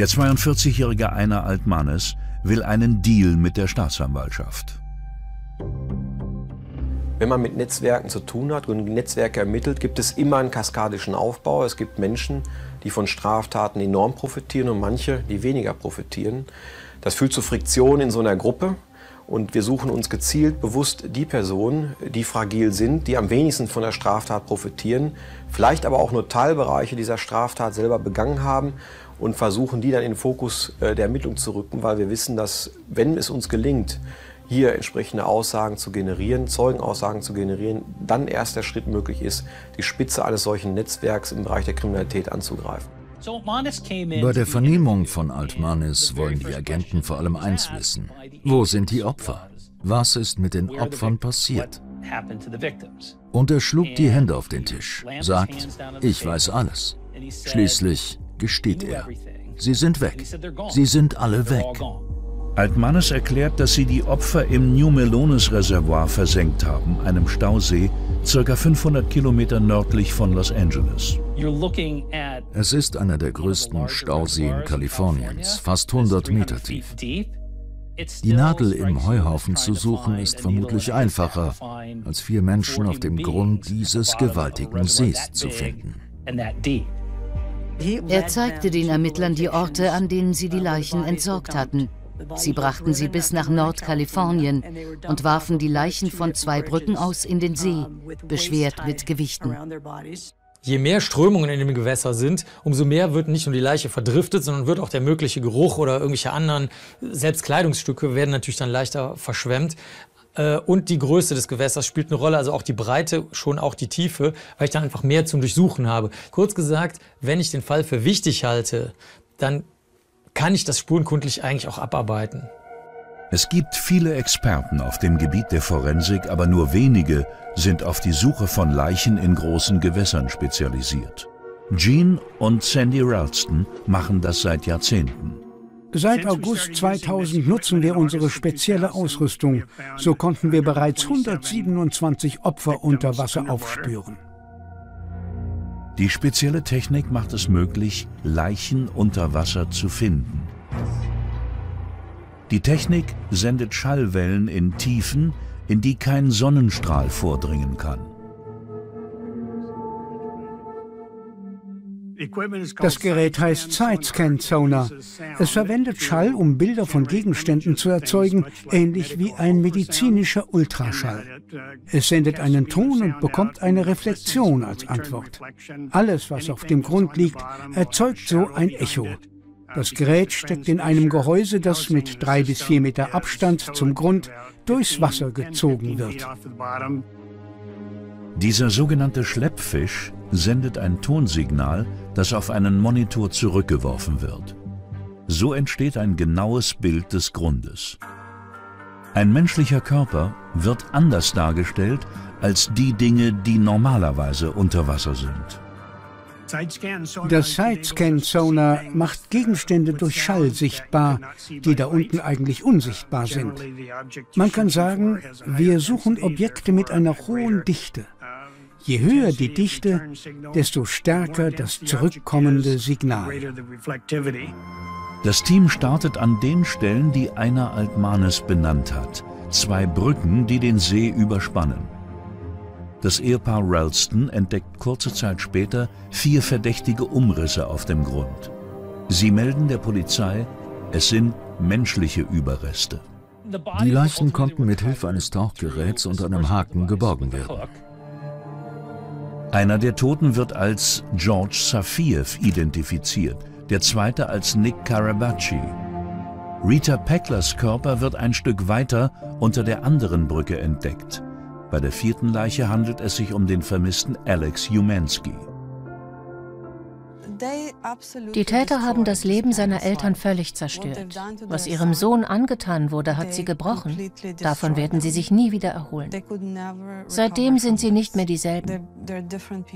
der 42-jährige Einer Altmannes, will einen Deal mit der Staatsanwaltschaft. Wenn man mit Netzwerken zu tun hat und Netzwerke ermittelt, gibt es immer einen kaskadischen Aufbau. Es gibt Menschen, die von Straftaten enorm profitieren und manche, die weniger profitieren. Das führt zu Friktionen in so einer Gruppe. Und wir suchen uns gezielt bewusst die Personen, die fragil sind, die am wenigsten von der Straftat profitieren, vielleicht aber auch nur Teilbereiche dieser Straftat selber begangen haben und versuchen, die dann in den Fokus äh, der Ermittlung zu rücken, weil wir wissen, dass wenn es uns gelingt, hier entsprechende Aussagen zu generieren, Zeugenaussagen zu generieren, dann erst der Schritt möglich ist, die Spitze eines solchen Netzwerks im Bereich der Kriminalität anzugreifen. Bei der Vernehmung von Altmanis wollen die Agenten vor allem eins wissen. Wo sind die Opfer? Was ist mit den Opfern passiert? Und er schlug die Hände auf den Tisch, sagt, ich weiß alles. Schließlich gesteht er, sie sind weg. Sie sind alle weg. Altmanes erklärt, dass sie die Opfer im New Melones Reservoir versenkt haben, einem Stausee, ca. 500 Kilometer nördlich von Los Angeles. Es ist einer der größten Stauseen Kaliforniens, fast 100 Meter tief. Die Nadel im Heuhaufen zu suchen ist vermutlich einfacher, als vier Menschen auf dem Grund dieses gewaltigen Sees zu finden. Er zeigte den Ermittlern die Orte, an denen sie die Leichen entsorgt hatten. Sie brachten sie bis nach Nordkalifornien und warfen die Leichen von zwei Brücken aus in den See, beschwert mit Gewichten. Je mehr Strömungen in dem Gewässer sind, umso mehr wird nicht nur die Leiche verdriftet, sondern wird auch der mögliche Geruch oder irgendwelche anderen, selbst Kleidungsstücke werden natürlich dann leichter verschwemmt. Äh, und die Größe des Gewässers spielt eine Rolle, also auch die Breite, schon auch die Tiefe, weil ich dann einfach mehr zum Durchsuchen habe. Kurz gesagt, wenn ich den Fall für wichtig halte, dann kann ich das spurenkundlich eigentlich auch abarbeiten. Es gibt viele Experten auf dem Gebiet der Forensik, aber nur wenige sind auf die Suche von Leichen in großen Gewässern spezialisiert. Gene und Sandy Ralston machen das seit Jahrzehnten. Seit August 2000 nutzen wir unsere spezielle Ausrüstung. So konnten wir bereits 127 Opfer unter Wasser aufspüren. Die spezielle Technik macht es möglich, Leichen unter Wasser zu finden. Die Technik sendet Schallwellen in Tiefen, in die kein Sonnenstrahl vordringen kann. Das Gerät heißt Sidescan Sonar. Es verwendet Schall, um Bilder von Gegenständen zu erzeugen, ähnlich wie ein medizinischer Ultraschall. Es sendet einen Ton und bekommt eine Reflexion als Antwort. Alles, was auf dem Grund liegt, erzeugt so ein Echo. Das Gerät steckt in einem Gehäuse, das mit drei bis vier Meter Abstand zum Grund durchs Wasser gezogen wird. Dieser sogenannte Schleppfisch sendet ein Tonsignal, das auf einen Monitor zurückgeworfen wird. So entsteht ein genaues Bild des Grundes. Ein menschlicher Körper wird anders dargestellt als die Dinge, die normalerweise unter Wasser sind. Das Sidescan-Sonar macht Gegenstände durch Schall sichtbar, die da unten eigentlich unsichtbar sind. Man kann sagen, wir suchen Objekte mit einer hohen Dichte. Je höher die Dichte, desto stärker das zurückkommende Signal. Das Team startet an den Stellen, die Einer Altmanes benannt hat. Zwei Brücken, die den See überspannen. Das Ehepaar Ralston entdeckt kurze Zeit später vier verdächtige Umrisse auf dem Grund. Sie melden der Polizei, es sind menschliche Überreste. Die Leichen konnten mit Hilfe eines Tauchgeräts und einem Haken geborgen werden. Einer der Toten wird als George Safiev identifiziert, der zweite als Nick Karabachi. Rita Pecklers Körper wird ein Stück weiter unter der anderen Brücke entdeckt. Bei der vierten Leiche handelt es sich um den vermissten Alex Jumansky. Die Täter haben das Leben seiner Eltern völlig zerstört. Was ihrem Sohn angetan wurde, hat sie gebrochen. Davon werden sie sich nie wieder erholen. Seitdem sind sie nicht mehr dieselben.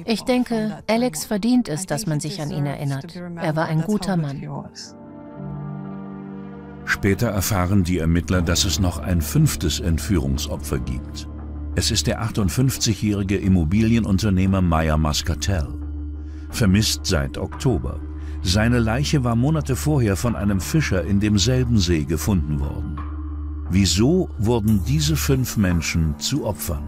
Ich denke, Alex verdient es, dass man sich an ihn erinnert. Er war ein guter Mann. Später erfahren die Ermittler, dass es noch ein fünftes Entführungsopfer gibt. Es ist der 58-jährige Immobilienunternehmer Meyer Muscatel. Vermisst seit Oktober. Seine Leiche war Monate vorher von einem Fischer in demselben See gefunden worden. Wieso wurden diese fünf Menschen zu Opfern?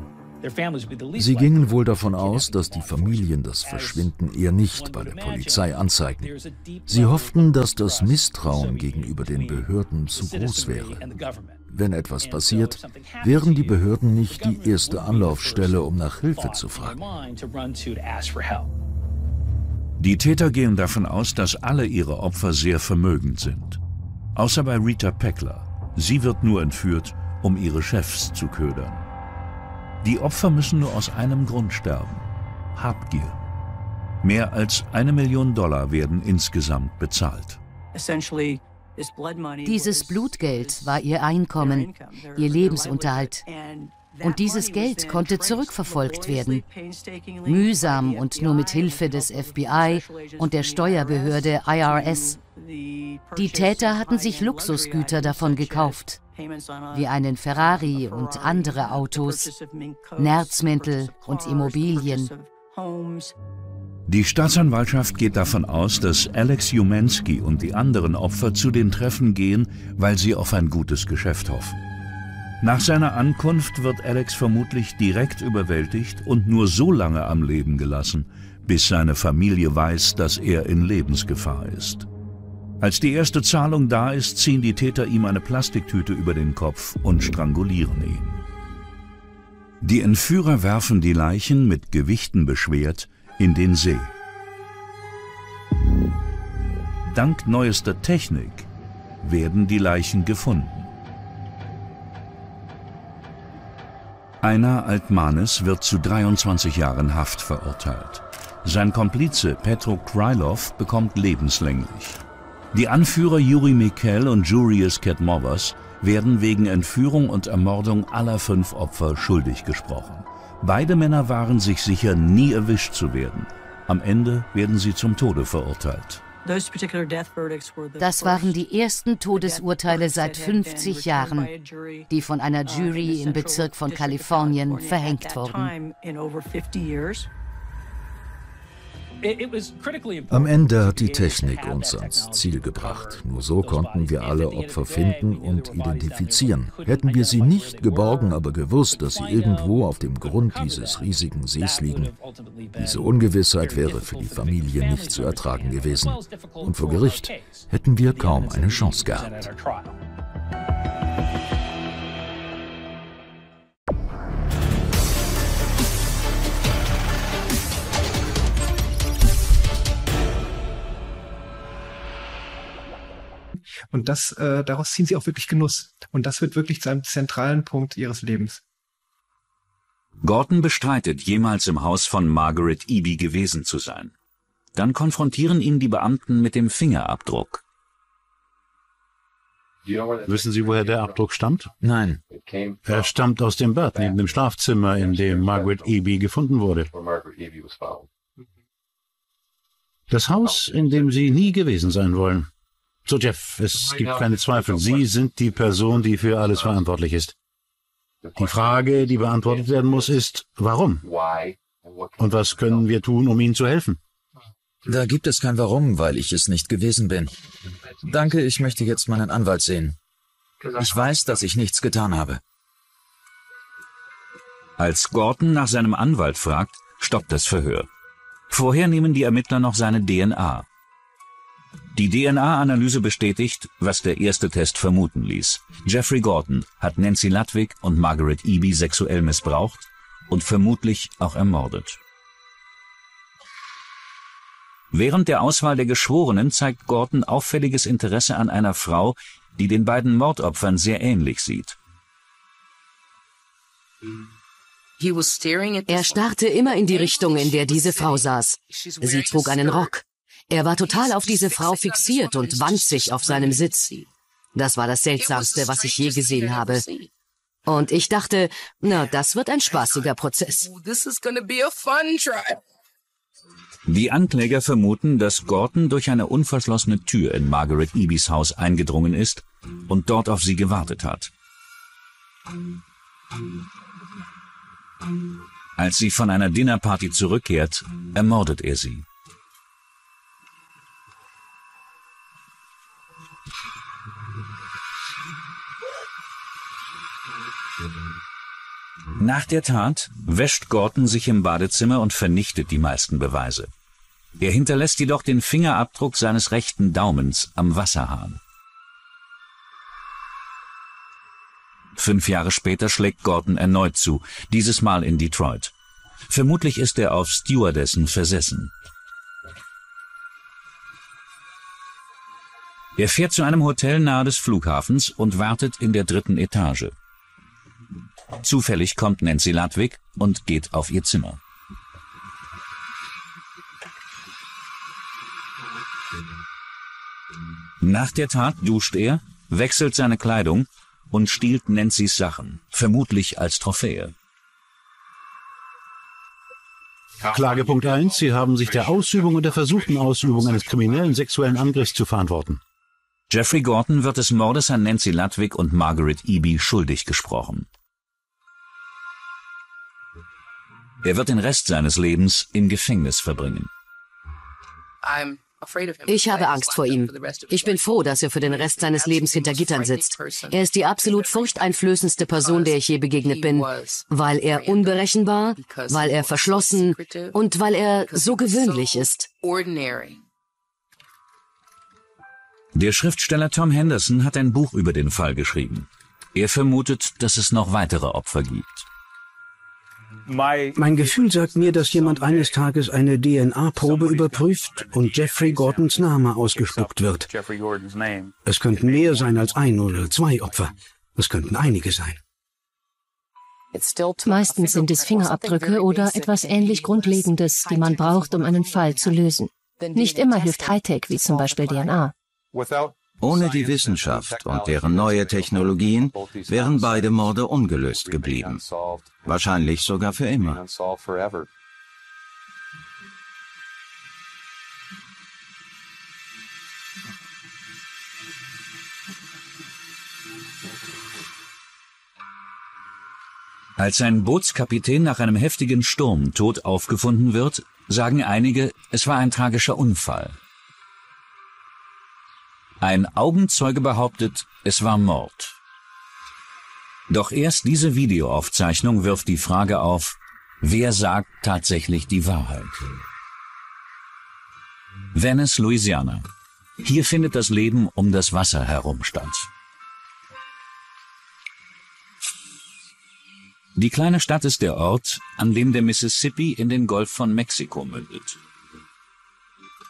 Sie gingen wohl davon aus, dass die Familien das Verschwinden eher nicht bei der Polizei anzeigen. Sie hofften, dass das Misstrauen gegenüber den Behörden zu groß wäre. Wenn etwas passiert, wären die Behörden nicht die erste Anlaufstelle, um nach Hilfe zu fragen. Die Täter gehen davon aus, dass alle ihre Opfer sehr vermögend sind. Außer bei Rita Peckler. Sie wird nur entführt, um ihre Chefs zu ködern. Die Opfer müssen nur aus einem Grund sterben. Habgier. Mehr als eine Million Dollar werden insgesamt bezahlt. Dieses Blutgeld war ihr Einkommen, ihr Lebensunterhalt. Und dieses Geld konnte zurückverfolgt werden. Mühsam und nur mit Hilfe des FBI und der Steuerbehörde IRS. Die Täter hatten sich Luxusgüter davon gekauft, wie einen Ferrari und andere Autos, Nerzmäntel und Immobilien. Die Staatsanwaltschaft geht davon aus, dass Alex Jumensky und die anderen Opfer zu den Treffen gehen, weil sie auf ein gutes Geschäft hoffen. Nach seiner Ankunft wird Alex vermutlich direkt überwältigt und nur so lange am Leben gelassen, bis seine Familie weiß, dass er in Lebensgefahr ist. Als die erste Zahlung da ist, ziehen die Täter ihm eine Plastiktüte über den Kopf und strangulieren ihn. Die Entführer werfen die Leichen mit Gewichten beschwert in den See. Dank neuester Technik werden die Leichen gefunden. Einer Altmanes wird zu 23 Jahren Haft verurteilt. Sein Komplize Petro Krylov bekommt lebenslänglich. Die Anführer Juri Mikel und Julius Ketmovas werden wegen Entführung und Ermordung aller fünf Opfer schuldig gesprochen. Beide Männer waren sich sicher, nie erwischt zu werden. Am Ende werden sie zum Tode verurteilt. Das waren die ersten Todesurteile seit 50 Jahren, die von einer Jury im Bezirk von Kalifornien verhängt wurden. Am Ende hat die Technik uns ans Ziel gebracht. Nur so konnten wir alle Opfer finden und identifizieren. Hätten wir sie nicht geborgen, aber gewusst, dass sie irgendwo auf dem Grund dieses riesigen Sees liegen, diese Ungewissheit wäre für die Familie nicht zu ertragen gewesen. Und vor Gericht hätten wir kaum eine Chance gehabt. Und das, äh, daraus ziehen sie auch wirklich Genuss. Und das wird wirklich zu einem zentralen Punkt ihres Lebens. Gordon bestreitet, jemals im Haus von Margaret Eby gewesen zu sein. Dann konfrontieren ihn die Beamten mit dem Fingerabdruck. Wissen Sie, woher der Abdruck stammt? Nein. Er stammt aus dem Bad neben dem Schlafzimmer, in dem Margaret Eby gefunden wurde. Das Haus, in dem Sie nie gewesen sein wollen. So, Jeff, es gibt keine Zweifel. Sie sind die Person, die für alles verantwortlich ist. Die Frage, die beantwortet werden muss, ist, warum? Und was können wir tun, um Ihnen zu helfen? Da gibt es kein Warum, weil ich es nicht gewesen bin. Danke, ich möchte jetzt meinen Anwalt sehen. Ich weiß, dass ich nichts getan habe. Als Gordon nach seinem Anwalt fragt, stoppt das Verhör. Vorher nehmen die Ermittler noch seine DNA. Die DNA-Analyse bestätigt, was der erste Test vermuten ließ. Jeffrey Gordon hat Nancy Ludwig und Margaret Eby sexuell missbraucht und vermutlich auch ermordet. Während der Auswahl der Geschworenen zeigt Gordon auffälliges Interesse an einer Frau, die den beiden Mordopfern sehr ähnlich sieht. Er starrte immer in die Richtung, in der diese Frau saß. Sie trug einen Rock. Er war total auf diese Frau fixiert und wand sich auf seinem Sitz. Das war das Seltsamste, was ich je gesehen habe. Und ich dachte, na, das wird ein spaßiger Prozess. Die Ankläger vermuten, dass Gordon durch eine unverschlossene Tür in Margaret Ebys Haus eingedrungen ist und dort auf sie gewartet hat. Als sie von einer Dinnerparty zurückkehrt, ermordet er sie. Nach der Tat wäscht Gordon sich im Badezimmer und vernichtet die meisten Beweise. Er hinterlässt jedoch den Fingerabdruck seines rechten Daumens am Wasserhahn. Fünf Jahre später schlägt Gordon erneut zu, dieses Mal in Detroit. Vermutlich ist er auf Stewardessen versessen. Er fährt zu einem Hotel nahe des Flughafens und wartet in der dritten Etage. Zufällig kommt Nancy Ludwig und geht auf ihr Zimmer. Nach der Tat duscht er, wechselt seine Kleidung und stiehlt Nancy's Sachen, vermutlich als Trophäe. Klagepunkt 1. Sie haben sich der Ausübung und der versuchten Ausübung eines kriminellen sexuellen Angriffs zu verantworten. Jeffrey Gordon wird des Mordes an Nancy Ludwig und Margaret Eby schuldig gesprochen. Er wird den Rest seines Lebens im Gefängnis verbringen. Ich habe Angst vor ihm. Ich bin froh, dass er für den Rest seines Lebens hinter Gittern sitzt. Er ist die absolut furchteinflößendste Person, der ich je begegnet bin, weil er unberechenbar, weil er verschlossen und weil er so gewöhnlich ist. Der Schriftsteller Tom Henderson hat ein Buch über den Fall geschrieben. Er vermutet, dass es noch weitere Opfer gibt. Mein Gefühl sagt mir, dass jemand eines Tages eine DNA-Probe überprüft und Jeffrey Gordons Name ausgespuckt wird. Es könnten mehr sein als ein oder zwei Opfer. Es könnten einige sein. Meistens sind es Fingerabdrücke oder etwas ähnlich Grundlegendes, die man braucht, um einen Fall zu lösen. Nicht immer hilft Hightech wie zum Beispiel DNA. Ohne die Wissenschaft und deren neue Technologien wären beide Morde ungelöst geblieben. Wahrscheinlich sogar für immer. Als ein Bootskapitän nach einem heftigen Sturm tot aufgefunden wird, sagen einige, es war ein tragischer Unfall. Ein Augenzeuge behauptet, es war Mord. Doch erst diese Videoaufzeichnung wirft die Frage auf, wer sagt tatsächlich die Wahrheit? Venice, Louisiana. Hier findet das Leben um das Wasser herum statt. Die kleine Stadt ist der Ort, an dem der Mississippi in den Golf von Mexiko mündet.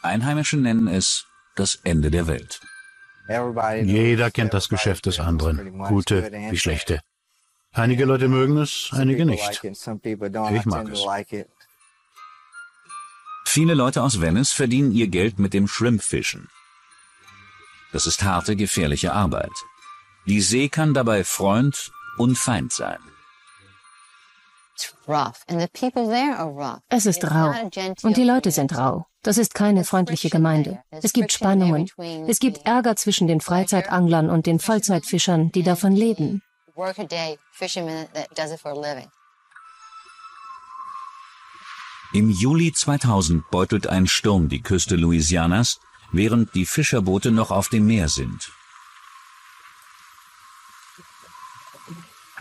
Einheimische nennen es das Ende der Welt. Jeder kennt das Geschäft des anderen, gute wie schlechte. Einige Leute mögen es, einige nicht. Ich mag es. Viele Leute aus Venice verdienen ihr Geld mit dem Shrimpfischen. Das ist harte, gefährliche Arbeit. Die See kann dabei Freund und Feind sein. Es ist rau. Und die Leute sind rau. Das ist keine freundliche Gemeinde. Es gibt Spannungen. Es gibt Ärger zwischen den Freizeitanglern und den Vollzeitfischern, die davon leben. Im Juli 2000 beutelt ein Sturm die Küste Louisianas, während die Fischerboote noch auf dem Meer sind.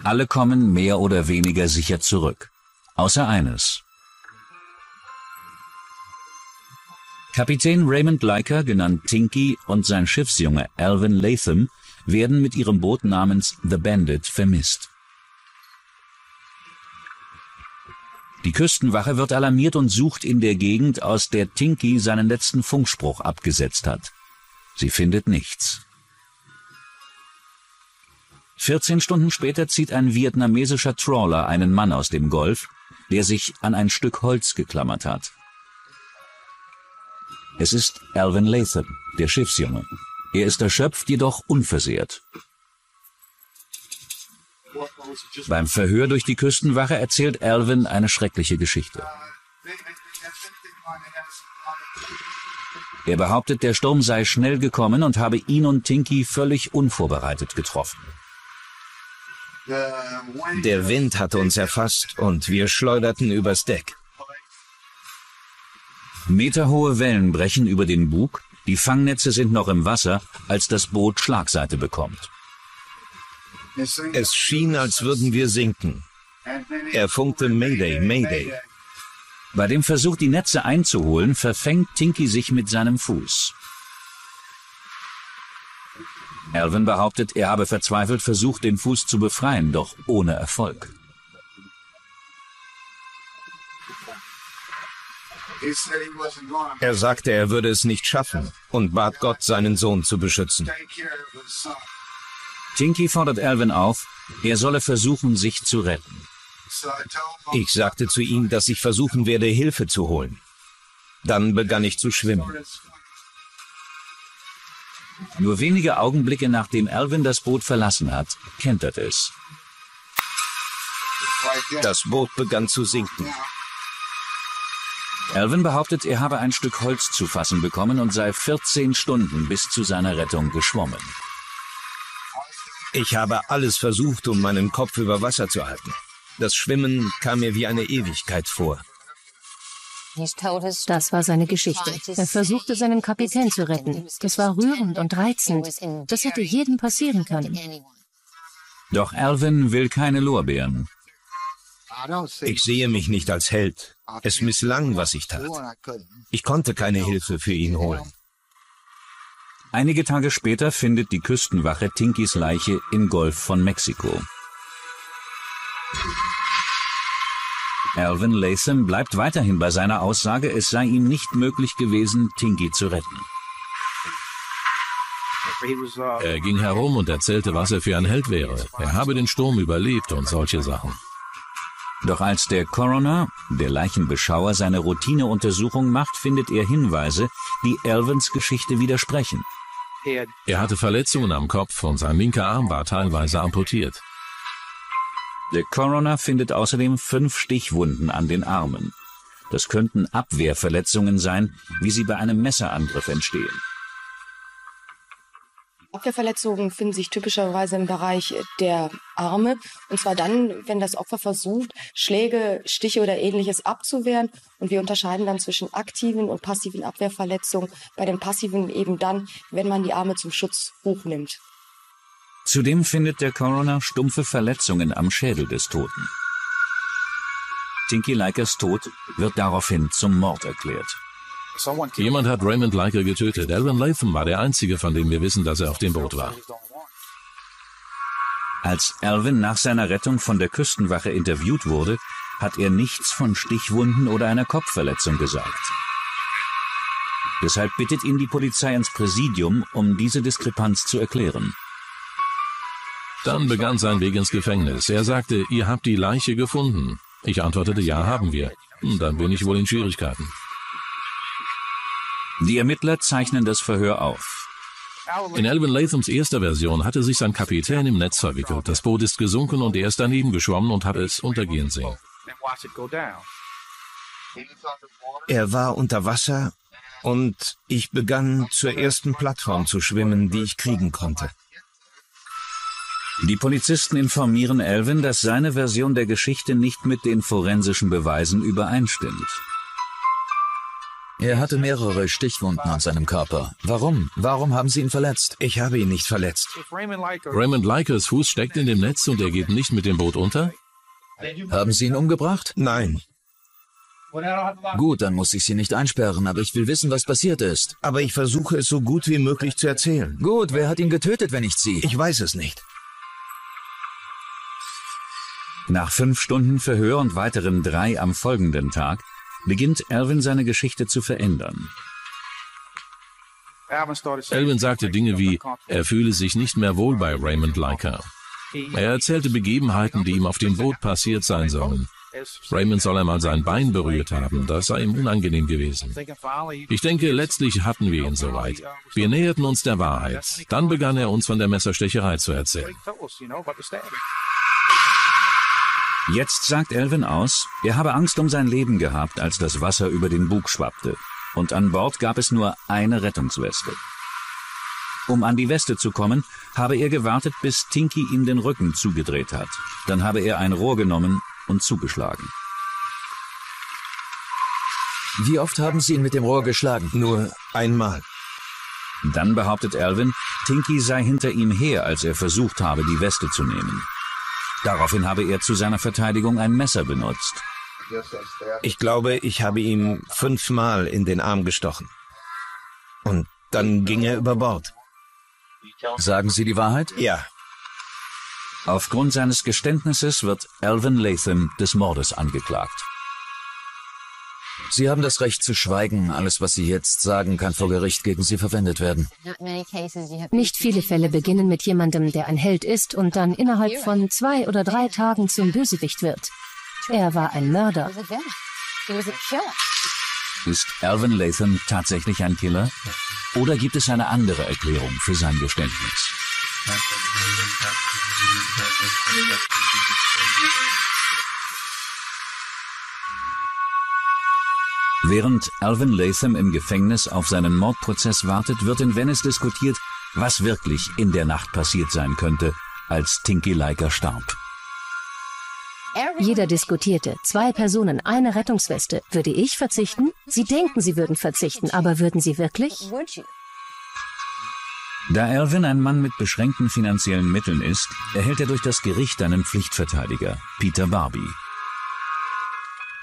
Alle kommen mehr oder weniger sicher zurück. Außer eines. Kapitän Raymond Leiker, genannt Tinky, und sein Schiffsjunge Alvin Latham werden mit ihrem Boot namens The Bandit vermisst. Die Küstenwache wird alarmiert und sucht in der Gegend, aus der Tinky seinen letzten Funkspruch abgesetzt hat. Sie findet nichts. 14 Stunden später zieht ein vietnamesischer Trawler einen Mann aus dem Golf, der sich an ein Stück Holz geklammert hat. Es ist Alvin Latham, der Schiffsjunge. Er ist erschöpft, jedoch unversehrt. Beim Verhör durch die Küstenwache erzählt Alvin eine schreckliche Geschichte. Er behauptet, der Sturm sei schnell gekommen und habe ihn und Tinky völlig unvorbereitet getroffen. Der Wind hatte uns erfasst und wir schleuderten übers Deck. Meterhohe Wellen brechen über den Bug, die Fangnetze sind noch im Wasser, als das Boot Schlagseite bekommt. Es schien, als würden wir sinken. Er funkte Mayday, Mayday. Bei dem Versuch, die Netze einzuholen, verfängt Tinky sich mit seinem Fuß. Alvin behauptet, er habe verzweifelt versucht, den Fuß zu befreien, doch ohne Erfolg. Er sagte, er würde es nicht schaffen und bat Gott, seinen Sohn zu beschützen. Tinky fordert Alvin auf, er solle versuchen, sich zu retten. Ich sagte zu ihm, dass ich versuchen werde, Hilfe zu holen. Dann begann ich zu schwimmen. Nur wenige Augenblicke nachdem Alvin das Boot verlassen hat, kentert es. Das Boot begann zu sinken. Alvin behauptet, er habe ein Stück Holz zu fassen bekommen und sei 14 Stunden bis zu seiner Rettung geschwommen. Ich habe alles versucht, um meinen Kopf über Wasser zu halten. Das Schwimmen kam mir wie eine Ewigkeit vor. Das war seine Geschichte. Er versuchte, seinen Kapitän zu retten. Das war rührend und reizend. Das hätte jedem passieren können. Doch Alvin will keine Lorbeeren. Ich sehe mich nicht als Held. Es misslang, was ich tat. Ich konnte keine Hilfe für ihn holen. Einige Tage später findet die Küstenwache Tinkys Leiche im Golf von Mexiko. Alvin Latham bleibt weiterhin bei seiner Aussage, es sei ihm nicht möglich gewesen, Tinky zu retten. Er ging herum und erzählte, was er für ein Held wäre. Er habe den Sturm überlebt und solche Sachen. Doch als der Coroner, der Leichenbeschauer, seine Routineuntersuchung macht, findet er Hinweise, die Alvins Geschichte widersprechen. Er hatte Verletzungen am Kopf und sein linker Arm war teilweise amputiert. Der Coroner findet außerdem fünf Stichwunden an den Armen. Das könnten Abwehrverletzungen sein, wie sie bei einem Messerangriff entstehen. Abwehrverletzungen finden sich typischerweise im Bereich der Arme. Und zwar dann, wenn das Opfer versucht, Schläge, Stiche oder ähnliches abzuwehren. Und wir unterscheiden dann zwischen aktiven und passiven Abwehrverletzungen. Bei den passiven eben dann, wenn man die Arme zum Schutz hochnimmt. Zudem findet der Coroner stumpfe Verletzungen am Schädel des Toten. Tinky Likers Tod wird daraufhin zum Mord erklärt. Jemand hat Raymond Leiker getötet. Alvin Latham war der Einzige, von dem wir wissen, dass er auf dem Boot war. Als Alvin nach seiner Rettung von der Küstenwache interviewt wurde, hat er nichts von Stichwunden oder einer Kopfverletzung gesagt. Deshalb bittet ihn die Polizei ins Präsidium, um diese Diskrepanz zu erklären. Dann begann sein Weg ins Gefängnis. Er sagte, ihr habt die Leiche gefunden. Ich antwortete, ja, haben wir. Hm, dann bin ich wohl in Schwierigkeiten. Die Ermittler zeichnen das Verhör auf. In Alvin Lathams erster Version hatte sich sein Kapitän im Netz verwickelt. Das Boot ist gesunken und er ist daneben geschwommen und hat es untergehen sehen. Er war unter Wasser und ich begann zur ersten Plattform zu schwimmen, die ich kriegen konnte. Die Polizisten informieren Alvin, dass seine Version der Geschichte nicht mit den forensischen Beweisen übereinstimmt. Er hatte mehrere Stichwunden an seinem Körper. Warum? Warum haben Sie ihn verletzt? Ich habe ihn nicht verletzt. Raymond Likers Fuß steckt in dem Netz und er geht nicht mit dem Boot unter? Haben Sie ihn umgebracht? Nein. Gut, dann muss ich Sie nicht einsperren, aber ich will wissen, was passiert ist. Aber ich versuche es so gut wie möglich zu erzählen. Gut, wer hat ihn getötet, wenn nicht Sie? Ich weiß es nicht. Nach fünf Stunden Verhör und weiteren drei am folgenden Tag beginnt Alvin seine Geschichte zu verändern. Alvin sagte Dinge wie, er fühle sich nicht mehr wohl bei Raymond Leica. Er erzählte Begebenheiten, die ihm auf dem Boot passiert sein sollen. Raymond soll einmal sein Bein berührt haben, das sei ihm unangenehm gewesen. Ich denke, letztlich hatten wir ihn soweit. Wir näherten uns der Wahrheit. Dann begann er uns von der Messerstecherei zu erzählen. Jetzt sagt Elvin aus, er habe Angst um sein Leben gehabt, als das Wasser über den Bug schwappte. Und an Bord gab es nur eine Rettungsweste. Um an die Weste zu kommen, habe er gewartet, bis Tinky ihm den Rücken zugedreht hat. Dann habe er ein Rohr genommen und zugeschlagen. Wie oft haben Sie ihn mit dem Rohr geschlagen? Nur einmal. Dann behauptet Alvin, Tinky sei hinter ihm her, als er versucht habe, die Weste zu nehmen. Daraufhin habe er zu seiner Verteidigung ein Messer benutzt. Ich glaube, ich habe ihm fünfmal in den Arm gestochen. Und dann ging er über Bord. Sagen Sie die Wahrheit? Ja. Aufgrund seines Geständnisses wird Alvin Latham des Mordes angeklagt. Sie haben das Recht zu schweigen. Alles, was Sie jetzt sagen, kann vor Gericht gegen Sie verwendet werden. Nicht viele Fälle beginnen mit jemandem, der ein Held ist und dann innerhalb von zwei oder drei Tagen zum Bösewicht wird. Er war ein Mörder. Ist Alvin Latham tatsächlich ein Killer? Oder gibt es eine andere Erklärung für sein Geständnis? Während Alvin Latham im Gefängnis auf seinen Mordprozess wartet, wird in Venice diskutiert, was wirklich in der Nacht passiert sein könnte, als Tinky Leica starb. Jeder diskutierte. Zwei Personen, eine Rettungsweste. Würde ich verzichten? Sie denken, Sie würden verzichten, aber würden Sie wirklich? Da Alvin ein Mann mit beschränkten finanziellen Mitteln ist, erhält er durch das Gericht einen Pflichtverteidiger, Peter Barbie.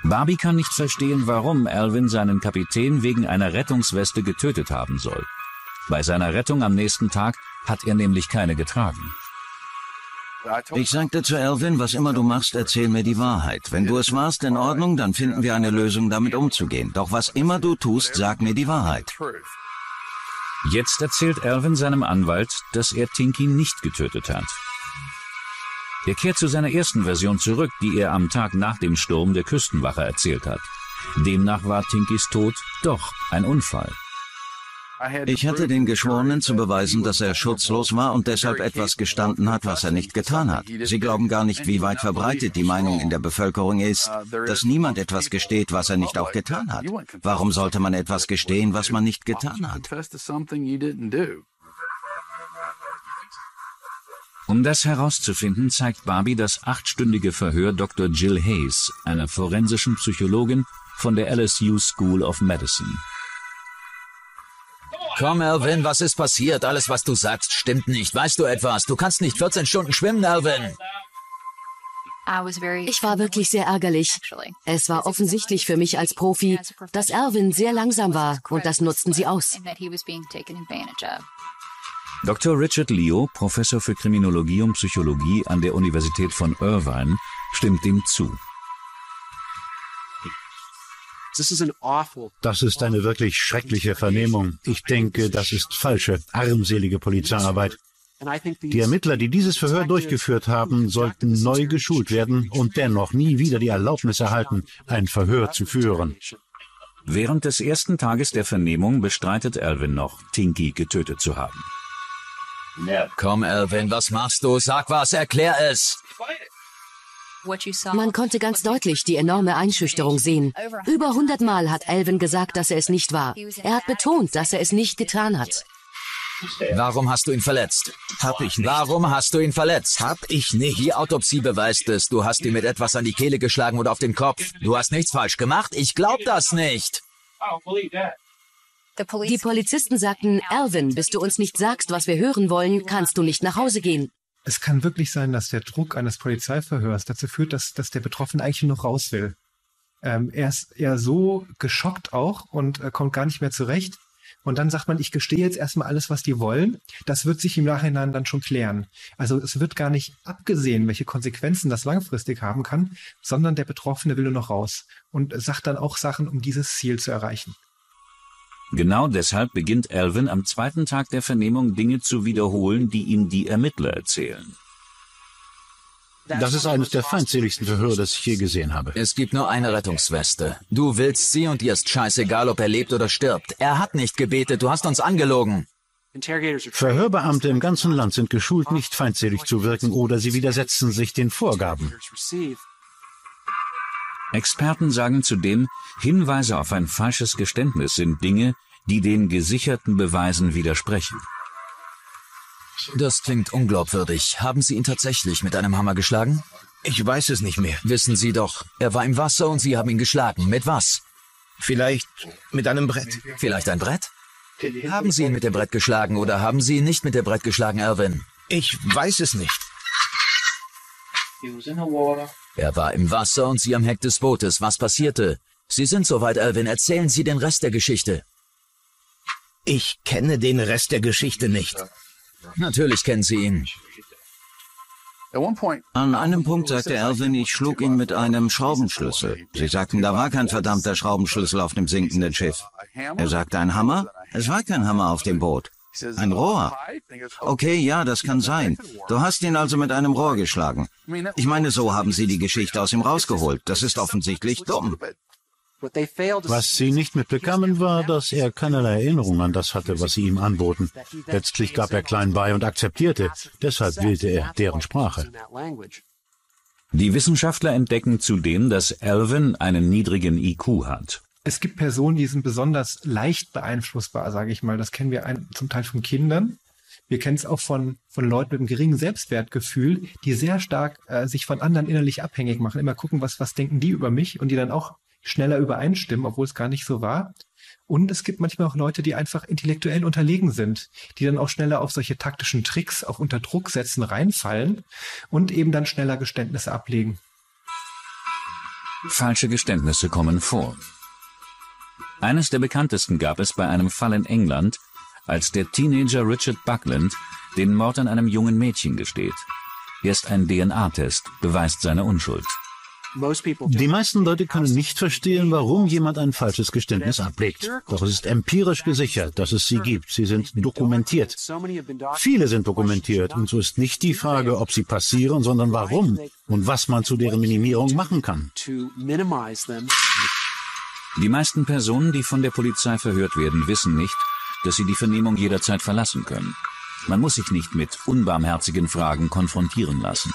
Barbie kann nicht verstehen, warum Alvin seinen Kapitän wegen einer Rettungsweste getötet haben soll. Bei seiner Rettung am nächsten Tag hat er nämlich keine getragen. Ich sagte zu Alvin, was immer du machst, erzähl mir die Wahrheit. Wenn du es warst, in Ordnung, dann finden wir eine Lösung, damit umzugehen. Doch was immer du tust, sag mir die Wahrheit. Jetzt erzählt Alvin seinem Anwalt, dass er Tinky nicht getötet hat. Er kehrt zu seiner ersten Version zurück, die er am Tag nach dem Sturm der Küstenwache erzählt hat. Demnach war Tinkys Tod doch ein Unfall. Ich hatte den Geschworenen zu beweisen, dass er schutzlos war und deshalb etwas gestanden hat, was er nicht getan hat. Sie glauben gar nicht, wie weit verbreitet die Meinung in der Bevölkerung ist, dass niemand etwas gesteht, was er nicht auch getan hat. Warum sollte man etwas gestehen, was man nicht getan hat? Um das herauszufinden, zeigt Barbie das achtstündige Verhör Dr. Jill Hayes, einer forensischen Psychologin von der LSU School of Medicine. Komm, Alvin, was ist passiert? Alles, was du sagst, stimmt nicht. Weißt du etwas? Du kannst nicht 14 Stunden schwimmen, Alvin. Ich war wirklich sehr ärgerlich. Es war offensichtlich für mich als Profi, dass Alvin sehr langsam war und das nutzten sie aus. Dr. Richard Leo, Professor für Kriminologie und Psychologie an der Universität von Irvine, stimmt dem zu. Das ist eine wirklich schreckliche Vernehmung. Ich denke, das ist falsche, armselige Polizeiarbeit. Die Ermittler, die dieses Verhör durchgeführt haben, sollten neu geschult werden und dennoch nie wieder die Erlaubnis erhalten, ein Verhör zu führen. Während des ersten Tages der Vernehmung bestreitet Alvin noch, Tinky getötet zu haben. Komm, Alvin, was machst du? Sag was, erklär es. Man konnte ganz deutlich die enorme Einschüchterung sehen. Über hundertmal hat Alvin gesagt, dass er es nicht war. Er hat betont, dass er es nicht getan hat. Warum hast du ihn verletzt? Hab ich nicht. Warum hast du ihn verletzt? Hab ich nicht. Die Autopsie beweist es. Du hast ihn mit etwas an die Kehle geschlagen oder auf den Kopf. Du hast nichts falsch gemacht. Ich glaub das nicht. Die Polizisten sagten, Alvin, bis du uns nicht sagst, was wir hören wollen, kannst du nicht nach Hause gehen. Es kann wirklich sein, dass der Druck eines Polizeiverhörs dazu führt, dass, dass der Betroffene eigentlich nur noch raus will. Ähm, er ist eher so geschockt auch und äh, kommt gar nicht mehr zurecht. Und dann sagt man, ich gestehe jetzt erstmal alles, was die wollen. Das wird sich im Nachhinein dann schon klären. Also es wird gar nicht abgesehen, welche Konsequenzen das langfristig haben kann, sondern der Betroffene will nur noch raus und sagt dann auch Sachen, um dieses Ziel zu erreichen. Genau deshalb beginnt Alvin am zweiten Tag der Vernehmung Dinge zu wiederholen, die ihm die Ermittler erzählen. Das ist eines der feindseligsten Verhöre, das ich je gesehen habe. Es gibt nur eine Rettungsweste. Du willst sie und dir ist scheißegal, ob er lebt oder stirbt. Er hat nicht gebetet, du hast uns angelogen. Verhörbeamte im ganzen Land sind geschult, nicht feindselig zu wirken oder sie widersetzen sich den Vorgaben. Experten sagen zudem, Hinweise auf ein falsches Geständnis sind Dinge, die den gesicherten Beweisen widersprechen. Das klingt unglaubwürdig. Haben Sie ihn tatsächlich mit einem Hammer geschlagen? Ich weiß es nicht mehr. Wissen Sie doch, er war im Wasser und Sie haben ihn geschlagen. Mit was? Vielleicht mit einem Brett. Vielleicht ein Brett? Haben Sie ihn mit dem Brett geschlagen oder haben Sie ihn nicht mit dem Brett geschlagen, Erwin? Ich weiß es nicht. Er war im Wasser und Sie am Heck des Bootes. Was passierte? Sie sind soweit, Erwin. Erzählen Sie den Rest der Geschichte. Ich kenne den Rest der Geschichte nicht. Natürlich kennen Sie ihn. An einem Punkt sagte Alvin, ich schlug ihn mit einem Schraubenschlüssel. Sie sagten, da war kein verdammter Schraubenschlüssel auf dem sinkenden Schiff. Er sagte, ein Hammer? Es war kein Hammer auf dem Boot. Ein Rohr? Okay, ja, das kann sein. Du hast ihn also mit einem Rohr geschlagen. Ich meine, so haben sie die Geschichte aus ihm rausgeholt. Das ist offensichtlich dumm. Was sie nicht mitbekamen, war, dass er keinerlei Erinnerung an das hatte, was sie ihm anboten. Letztlich gab er klein bei und akzeptierte. Deshalb wählte er deren Sprache. Die Wissenschaftler entdecken zudem, dass Alvin einen niedrigen IQ hat. Es gibt Personen, die sind besonders leicht beeinflussbar, sage ich mal. Das kennen wir ein, zum Teil von Kindern. Wir kennen es auch von, von Leuten mit einem geringen Selbstwertgefühl, die sehr stark äh, sich von anderen innerlich abhängig machen. Immer gucken, was, was denken die über mich und die dann auch schneller übereinstimmen, obwohl es gar nicht so war. Und es gibt manchmal auch Leute, die einfach intellektuell unterlegen sind, die dann auch schneller auf solche taktischen Tricks, auf unter Druck setzen reinfallen und eben dann schneller Geständnisse ablegen. Falsche Geständnisse kommen vor. Eines der bekanntesten gab es bei einem Fall in England, als der Teenager Richard Buckland den Mord an einem jungen Mädchen gesteht. Erst ein DNA-Test beweist seine Unschuld. Die meisten Leute können nicht verstehen, warum jemand ein falsches Geständnis ablegt. Doch es ist empirisch gesichert, dass es sie gibt. Sie sind dokumentiert. Viele sind dokumentiert und so ist nicht die Frage, ob sie passieren, sondern warum und was man zu deren Minimierung machen kann. Die meisten Personen, die von der Polizei verhört werden, wissen nicht, dass sie die Vernehmung jederzeit verlassen können. Man muss sich nicht mit unbarmherzigen Fragen konfrontieren lassen.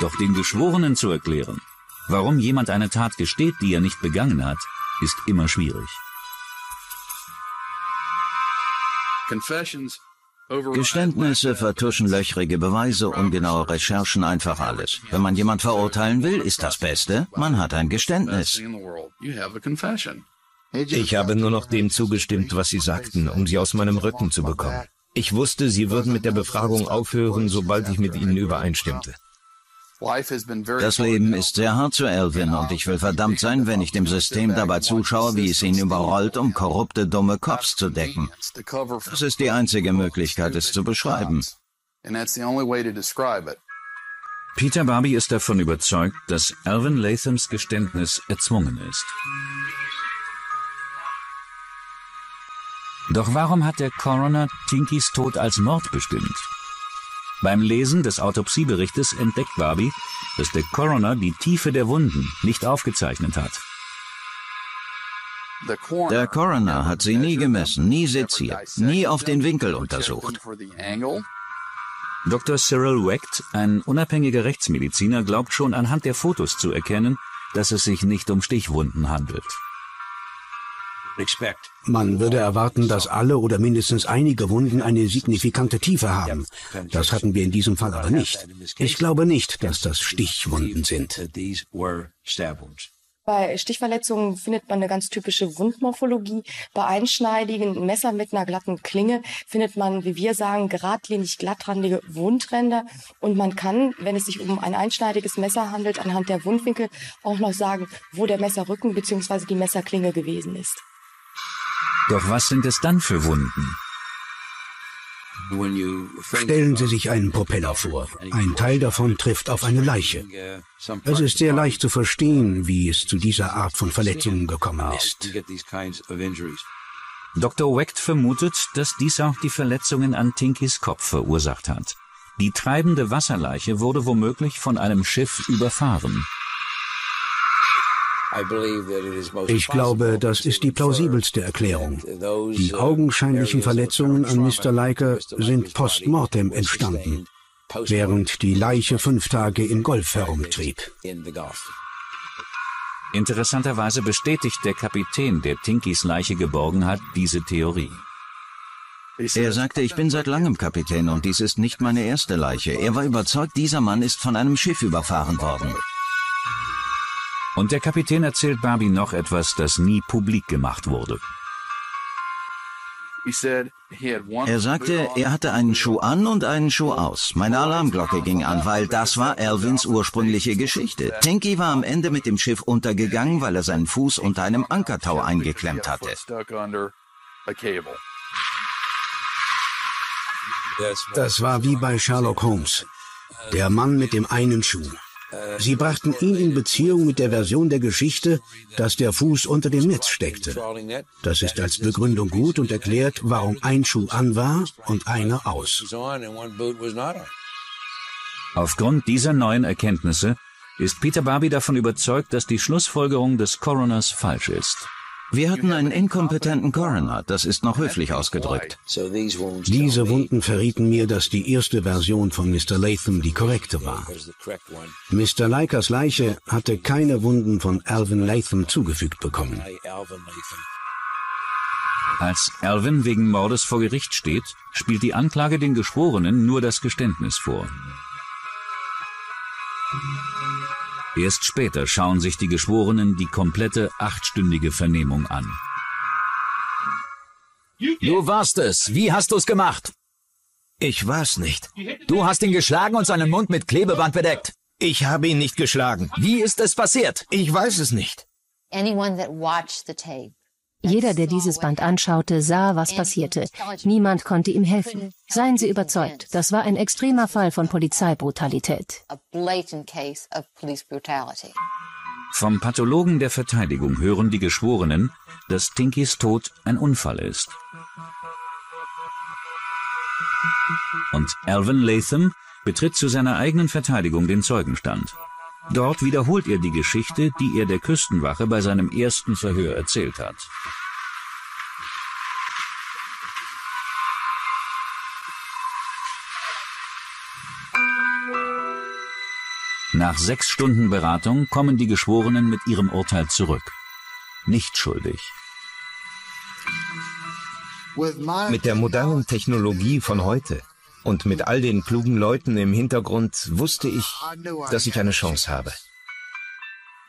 Doch den Geschworenen zu erklären, warum jemand eine Tat gesteht, die er nicht begangen hat, ist immer schwierig. Geständnisse vertuschen löchrige Beweise, ungenaue Recherchen, einfach alles. Wenn man jemand verurteilen will, ist das Beste, man hat ein Geständnis. Ich habe nur noch dem zugestimmt, was Sie sagten, um sie aus meinem Rücken zu bekommen. Ich wusste, Sie würden mit der Befragung aufhören, sobald ich mit Ihnen übereinstimmte. Das Leben ist sehr hart zu Elvin und ich will verdammt sein, wenn ich dem System dabei zuschaue, wie es ihn überrollt, um korrupte, dumme Cops zu decken. Das ist die einzige Möglichkeit, es zu beschreiben. Peter Barbie ist davon überzeugt, dass Alvin Lathams Geständnis erzwungen ist. Doch warum hat der Coroner Tinkys Tod als Mord bestimmt? Beim Lesen des Autopsieberichtes entdeckt Barbie, dass der Coroner die Tiefe der Wunden nicht aufgezeichnet hat. Der Coroner hat sie nie gemessen, nie seziert, nie auf den Winkel untersucht. Dr. Cyril Wecht, ein unabhängiger Rechtsmediziner, glaubt schon anhand der Fotos zu erkennen, dass es sich nicht um Stichwunden handelt. Man würde erwarten, dass alle oder mindestens einige Wunden eine signifikante Tiefe haben. Das hatten wir in diesem Fall aber nicht. Ich glaube nicht, dass das Stichwunden sind. Bei Stichverletzungen findet man eine ganz typische Wundmorphologie. Bei einschneidigen Messern mit einer glatten Klinge findet man, wie wir sagen, geradlinig glattrandige Wundränder. Und man kann, wenn es sich um ein einschneidiges Messer handelt, anhand der Wundwinkel auch noch sagen, wo der Messerrücken bzw. die Messerklinge gewesen ist. Doch was sind es dann für Wunden? Stellen Sie sich einen Propeller vor. Ein Teil davon trifft auf eine Leiche. Es ist sehr leicht zu verstehen, wie es zu dieser Art von Verletzungen gekommen ist. Dr. Wecht vermutet, dass dies auch die Verletzungen an Tinkys Kopf verursacht hat. Die treibende Wasserleiche wurde womöglich von einem Schiff überfahren. Ich glaube, das ist die plausibelste Erklärung. Die augenscheinlichen Verletzungen an Mr. Leica sind postmortem entstanden, während die Leiche fünf Tage im Golf herumtrieb. Interessanterweise bestätigt der Kapitän, der Tinkys Leiche geborgen hat, diese Theorie. Er sagte, ich bin seit langem Kapitän und dies ist nicht meine erste Leiche. Er war überzeugt, dieser Mann ist von einem Schiff überfahren worden. Und der Kapitän erzählt Barbie noch etwas, das nie publik gemacht wurde. Er sagte, er hatte einen Schuh an und einen Schuh aus. Meine Alarmglocke ging an, weil das war Alvins ursprüngliche Geschichte. Tinky war am Ende mit dem Schiff untergegangen, weil er seinen Fuß unter einem Ankertau eingeklemmt hatte. Das war wie bei Sherlock Holmes. Der Mann mit dem einen Schuh. Sie brachten ihn in Beziehung mit der Version der Geschichte, dass der Fuß unter dem Netz steckte. Das ist als Begründung gut und erklärt, warum ein Schuh an war und einer aus. Aufgrund dieser neuen Erkenntnisse ist Peter Barbie davon überzeugt, dass die Schlussfolgerung des Coroners falsch ist. Wir hatten einen inkompetenten Coroner, das ist noch höflich ausgedrückt. Diese Wunden verrieten mir, dass die erste Version von Mr. Latham die korrekte war. Mr. Leicas Leiche hatte keine Wunden von Alvin Latham zugefügt bekommen. Als Alvin wegen Mordes vor Gericht steht, spielt die Anklage den Geschworenen nur das Geständnis vor. Erst später schauen sich die Geschworenen die komplette achtstündige Vernehmung an. Du warst es. Wie hast du es gemacht? Ich war's nicht. Du hast ihn geschlagen und seinen Mund mit Klebeband bedeckt. Ich habe ihn nicht geschlagen. Wie ist es passiert? Ich weiß es nicht. Jeder, der dieses Band anschaute, sah, was passierte. Niemand konnte ihm helfen. Seien Sie überzeugt, das war ein extremer Fall von Polizeibrutalität. Vom Pathologen der Verteidigung hören die Geschworenen, dass Tinkys Tod ein Unfall ist. Und Alvin Latham betritt zu seiner eigenen Verteidigung den Zeugenstand. Dort wiederholt er die Geschichte, die er der Küstenwache bei seinem ersten Verhör erzählt hat. Nach sechs Stunden Beratung kommen die Geschworenen mit ihrem Urteil zurück. Nicht schuldig. Mit der modernen Technologie von heute und mit all den klugen Leuten im Hintergrund wusste ich, dass ich eine Chance habe.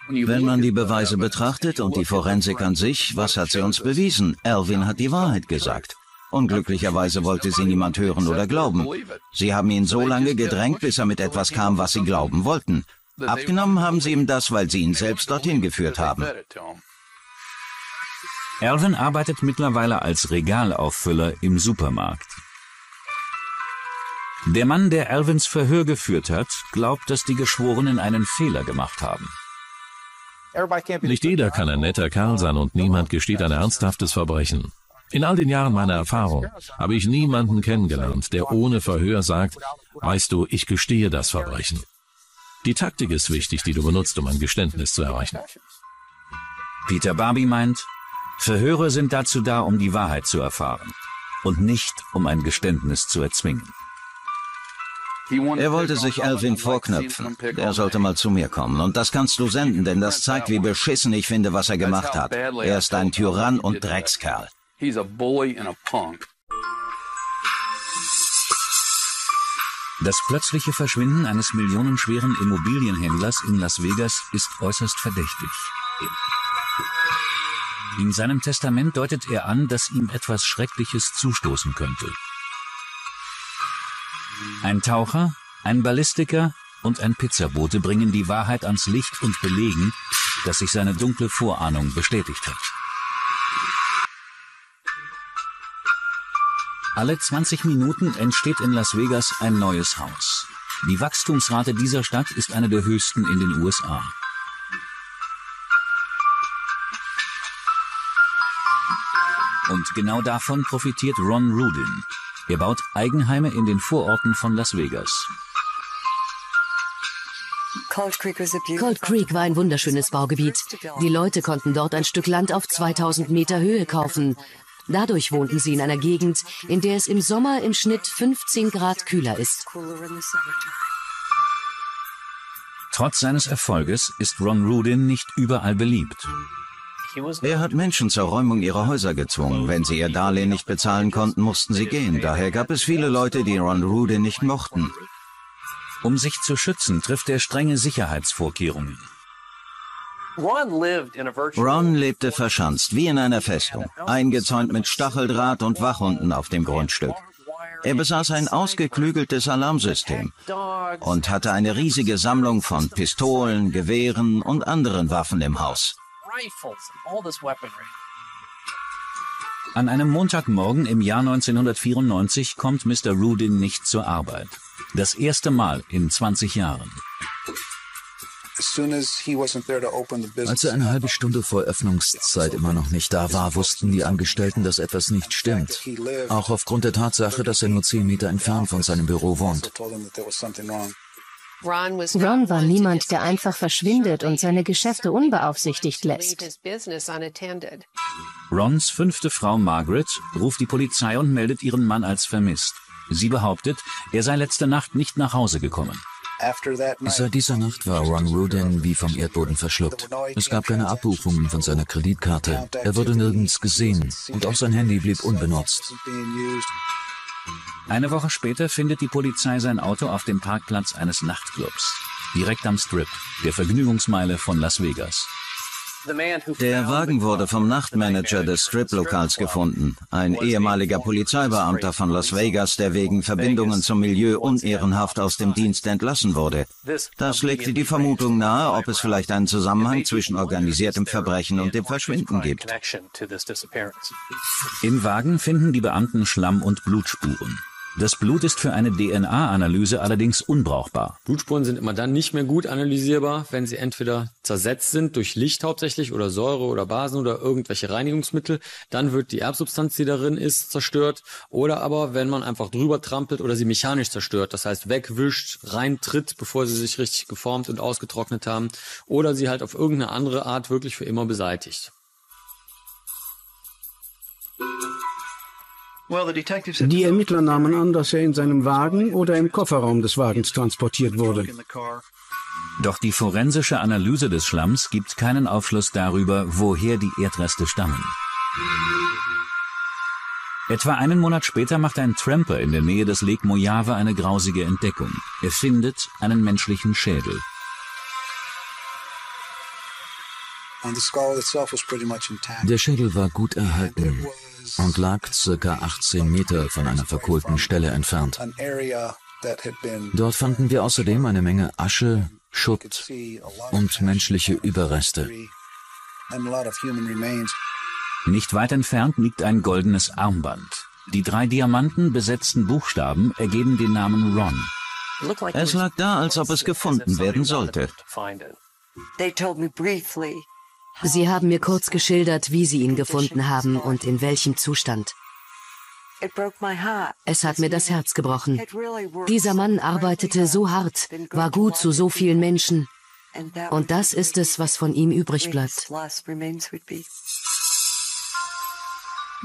Wenn man die Beweise betrachtet und die Forensik an sich, was hat sie uns bewiesen? Alvin hat die Wahrheit gesagt. Unglücklicherweise wollte sie niemand hören oder glauben. Sie haben ihn so lange gedrängt, bis er mit etwas kam, was sie glauben wollten. Abgenommen haben sie ihm das, weil sie ihn selbst dorthin geführt haben. Alvin arbeitet mittlerweile als Regalauffüller im Supermarkt. Der Mann, der Alvins Verhör geführt hat, glaubt, dass die Geschworenen einen Fehler gemacht haben. Nicht jeder kann ein netter Kerl sein und niemand gesteht ein ernsthaftes Verbrechen. In all den Jahren meiner Erfahrung habe ich niemanden kennengelernt, der ohne Verhör sagt, weißt du, ich gestehe das Verbrechen. Die Taktik ist wichtig, die du benutzt, um ein Geständnis zu erreichen. Peter Barbie meint, Verhöre sind dazu da, um die Wahrheit zu erfahren und nicht, um ein Geständnis zu erzwingen. Er wollte sich Alvin vorknöpfen. Der sollte mal zu mir kommen. Und das kannst du senden, denn das zeigt, wie beschissen ich finde, was er gemacht hat. Er ist ein Tyrann und Dreckskerl. Das plötzliche Verschwinden eines millionenschweren Immobilienhändlers in Las Vegas ist äußerst verdächtig. In seinem Testament deutet er an, dass ihm etwas Schreckliches zustoßen könnte. Ein Taucher, ein Ballistiker und ein Pizzabote bringen die Wahrheit ans Licht und belegen, dass sich seine dunkle Vorahnung bestätigt hat. Alle 20 Minuten entsteht in Las Vegas ein neues Haus. Die Wachstumsrate dieser Stadt ist eine der höchsten in den USA. Und genau davon profitiert Ron Rudin. Er baut Eigenheime in den Vororten von Las Vegas. Cold Creek war ein wunderschönes Baugebiet. Die Leute konnten dort ein Stück Land auf 2000 Meter Höhe kaufen. Dadurch wohnten sie in einer Gegend, in der es im Sommer im Schnitt 15 Grad kühler ist. Trotz seines Erfolges ist Ron Rudin nicht überall beliebt. Er hat Menschen zur Räumung ihrer Häuser gezwungen. Wenn sie ihr Darlehen nicht bezahlen konnten, mussten sie gehen. Daher gab es viele Leute, die Ron Rudin nicht mochten. Um sich zu schützen, trifft er strenge Sicherheitsvorkehrungen. Ron lebte verschanzt, wie in einer Festung, eingezäunt mit Stacheldraht und Wachhunden auf dem Grundstück. Er besaß ein ausgeklügeltes Alarmsystem und hatte eine riesige Sammlung von Pistolen, Gewehren und anderen Waffen im Haus. An einem Montagmorgen im Jahr 1994 kommt Mr. Rudin nicht zur Arbeit. Das erste Mal in 20 Jahren. Als er eine halbe Stunde vor Öffnungszeit immer noch nicht da war, wussten die Angestellten, dass etwas nicht stimmt. Auch aufgrund der Tatsache, dass er nur zehn Meter entfernt von seinem Büro wohnt. Ron war niemand, der einfach verschwindet und seine Geschäfte unbeaufsichtigt lässt. Rons fünfte Frau Margaret ruft die Polizei und meldet ihren Mann als vermisst. Sie behauptet, er sei letzte Nacht nicht nach Hause gekommen. Seit dieser Nacht war Ron Rudin wie vom Erdboden verschluckt. Es gab keine Abbuchungen von seiner Kreditkarte. Er wurde nirgends gesehen und auch sein Handy blieb unbenutzt. Eine Woche später findet die Polizei sein Auto auf dem Parkplatz eines Nachtclubs, direkt am Strip, der Vergnügungsmeile von Las Vegas. Der Wagen wurde vom Nachtmanager des Strip-Lokals gefunden, ein ehemaliger Polizeibeamter von Las Vegas, der wegen Verbindungen zum Milieu unehrenhaft aus dem Dienst entlassen wurde. Das legte die Vermutung nahe, ob es vielleicht einen Zusammenhang zwischen organisiertem Verbrechen und dem Verschwinden gibt. Im Wagen finden die Beamten Schlamm und Blutspuren. Das Blut ist für eine DNA-Analyse allerdings unbrauchbar. Blutspuren sind immer dann nicht mehr gut analysierbar, wenn sie entweder zersetzt sind durch Licht hauptsächlich oder Säure oder Basen oder irgendwelche Reinigungsmittel. Dann wird die Erbsubstanz, die darin ist, zerstört. Oder aber, wenn man einfach drüber trampelt oder sie mechanisch zerstört. Das heißt, wegwischt, reintritt, bevor sie sich richtig geformt und ausgetrocknet haben. Oder sie halt auf irgendeine andere Art wirklich für immer beseitigt. Die Ermittler nahmen an, dass er in seinem Wagen oder im Kofferraum des Wagens transportiert wurde. Doch die forensische Analyse des Schlamms gibt keinen Aufschluss darüber, woher die Erdreste stammen. Etwa einen Monat später macht ein Tramper in der Nähe des Lake Mojave eine grausige Entdeckung. Er findet einen menschlichen Schädel. Der Schädel war gut erhalten und lag circa 18 Meter von einer verkohlten Stelle entfernt. Dort fanden wir außerdem eine Menge Asche, Schutt und menschliche Überreste. Nicht weit entfernt liegt ein goldenes Armband. Die drei Diamanten besetzten Buchstaben ergeben den Namen Ron. Es lag da, als ob es gefunden werden sollte. Sie haben mir kurz geschildert, wie Sie ihn gefunden haben und in welchem Zustand. Es hat mir das Herz gebrochen. Dieser Mann arbeitete so hart, war gut zu so vielen Menschen. Und das ist es, was von ihm übrig bleibt.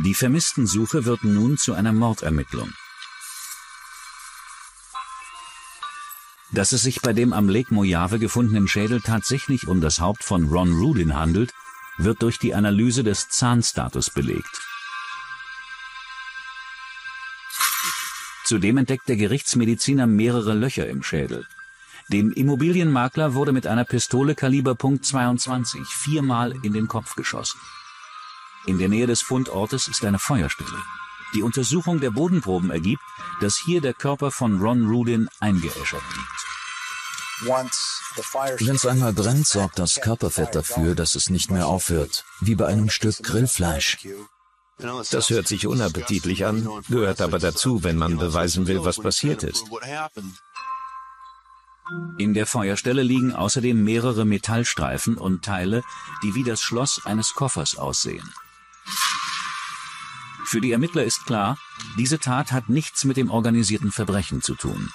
Die Vermisstensuche wird nun zu einer Mordermittlung. Dass es sich bei dem am Lake Mojave gefundenen Schädel tatsächlich um das Haupt von Ron Rudin handelt, wird durch die Analyse des Zahnstatus belegt. Zudem entdeckt der Gerichtsmediziner mehrere Löcher im Schädel. Dem Immobilienmakler wurde mit einer Pistole Kaliber .22 viermal in den Kopf geschossen. In der Nähe des Fundortes ist eine Feuerstelle. Die Untersuchung der Bodenproben ergibt, dass hier der Körper von Ron Rudin eingeäschert liegt. Wenn es einmal brennt, sorgt das Körperfett dafür, dass es nicht mehr aufhört, wie bei einem Stück Grillfleisch. Das hört sich unappetitlich an, gehört aber dazu, wenn man beweisen will, was passiert ist. In der Feuerstelle liegen außerdem mehrere Metallstreifen und Teile, die wie das Schloss eines Koffers aussehen. Für die Ermittler ist klar, diese Tat hat nichts mit dem organisierten Verbrechen zu tun.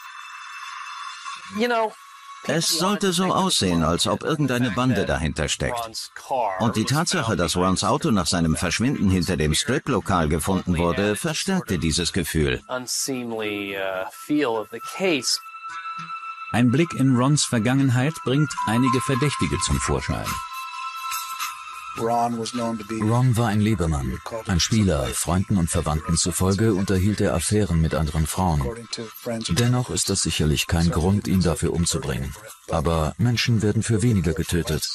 Es sollte so aussehen, als ob irgendeine Bande dahinter steckt. Und die Tatsache, dass Rons Auto nach seinem Verschwinden hinter dem Strip-Lokal gefunden wurde, verstärkte dieses Gefühl. Ein Blick in Rons Vergangenheit bringt einige Verdächtige zum Vorschein. Ron war ein Lebemann, ein Spieler. Freunden und Verwandten zufolge unterhielt er Affären mit anderen Frauen. Dennoch ist das sicherlich kein Grund, ihn dafür umzubringen. Aber Menschen werden für weniger getötet.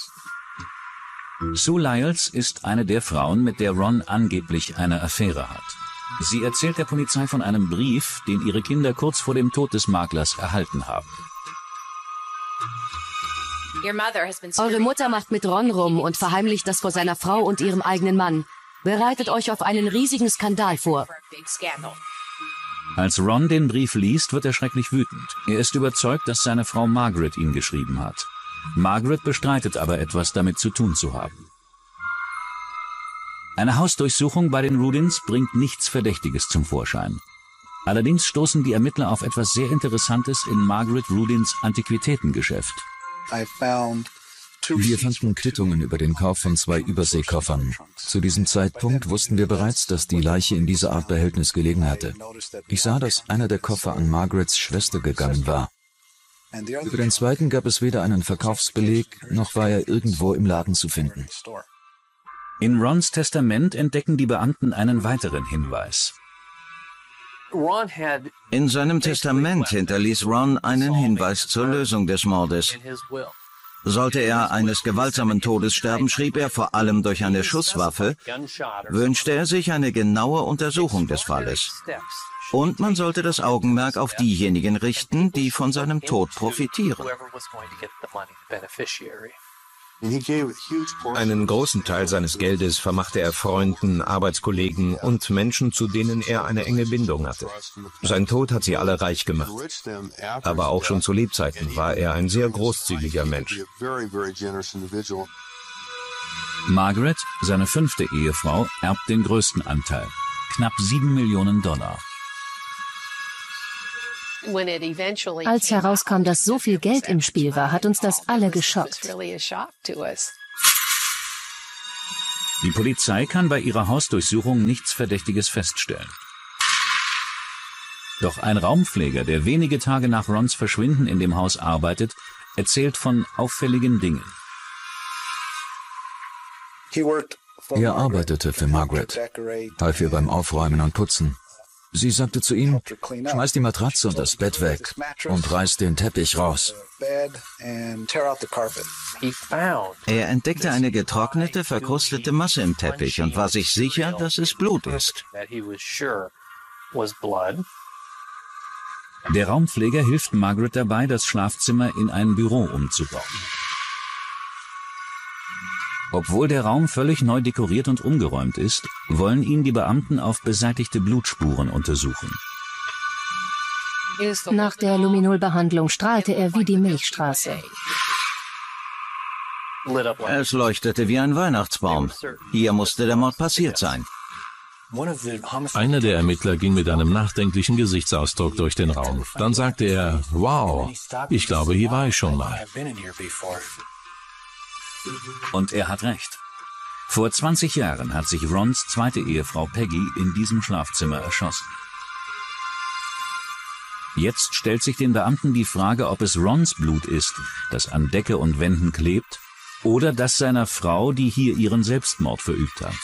Sue Lyles ist eine der Frauen, mit der Ron angeblich eine Affäre hat. Sie erzählt der Polizei von einem Brief, den ihre Kinder kurz vor dem Tod des Maklers erhalten haben. Eure Mutter macht mit Ron rum und verheimlicht das vor seiner Frau und ihrem eigenen Mann. Bereitet euch auf einen riesigen Skandal vor. Als Ron den Brief liest, wird er schrecklich wütend. Er ist überzeugt, dass seine Frau Margaret ihn geschrieben hat. Margaret bestreitet aber etwas damit zu tun zu haben. Eine Hausdurchsuchung bei den Rudins bringt nichts Verdächtiges zum Vorschein. Allerdings stoßen die Ermittler auf etwas sehr Interessantes in Margaret Rudins Antiquitätengeschäft. Wir fanden Quittungen über den Kauf von zwei Überseekoffern. Zu diesem Zeitpunkt wussten wir bereits, dass die Leiche in dieser Art Behältnis gelegen hatte. Ich sah, dass einer der Koffer an Margarets Schwester gegangen war. Über den zweiten gab es weder einen Verkaufsbeleg, noch war er irgendwo im Laden zu finden. In Rons Testament entdecken die Beamten einen weiteren Hinweis. In seinem Testament hinterließ Ron einen Hinweis zur Lösung des Mordes. Sollte er eines gewaltsamen Todes sterben, schrieb er vor allem durch eine Schusswaffe, wünschte er sich eine genaue Untersuchung des Falles. Und man sollte das Augenmerk auf diejenigen richten, die von seinem Tod profitieren. Einen großen Teil seines Geldes vermachte er Freunden, Arbeitskollegen und Menschen, zu denen er eine enge Bindung hatte. Sein Tod hat sie alle reich gemacht. Aber auch schon zu Lebzeiten war er ein sehr großzügiger Mensch. Margaret, seine fünfte Ehefrau, erbt den größten Anteil, knapp sieben Millionen Dollar. Als herauskam, dass so viel Geld im Spiel war, hat uns das alle geschockt. Die Polizei kann bei ihrer Hausdurchsuchung nichts Verdächtiges feststellen. Doch ein Raumpfleger, der wenige Tage nach Rons Verschwinden in dem Haus arbeitet, erzählt von auffälligen Dingen. Er arbeitete für Margaret, half ihr beim Aufräumen und Putzen. Sie sagte zu ihm, schmeiß die Matratze und das Bett weg und reiß den Teppich raus. Er entdeckte eine getrocknete, verkrustete Masse im Teppich und war sich sicher, dass es Blut ist. Der Raumpfleger hilft Margaret dabei, das Schlafzimmer in ein Büro umzubauen. Obwohl der Raum völlig neu dekoriert und umgeräumt ist, wollen ihn die Beamten auf beseitigte Blutspuren untersuchen. Nach der Luminolbehandlung strahlte er wie die Milchstraße. Es leuchtete wie ein Weihnachtsbaum. Hier musste der Mord passiert sein. Einer der Ermittler ging mit einem nachdenklichen Gesichtsausdruck durch den Raum. Dann sagte er, wow, ich glaube, hier war ich schon mal. Und er hat recht. Vor 20 Jahren hat sich Rons zweite Ehefrau Peggy in diesem Schlafzimmer erschossen. Jetzt stellt sich den Beamten die Frage, ob es Rons Blut ist, das an Decke und Wänden klebt, oder das seiner Frau, die hier ihren Selbstmord verübt hat.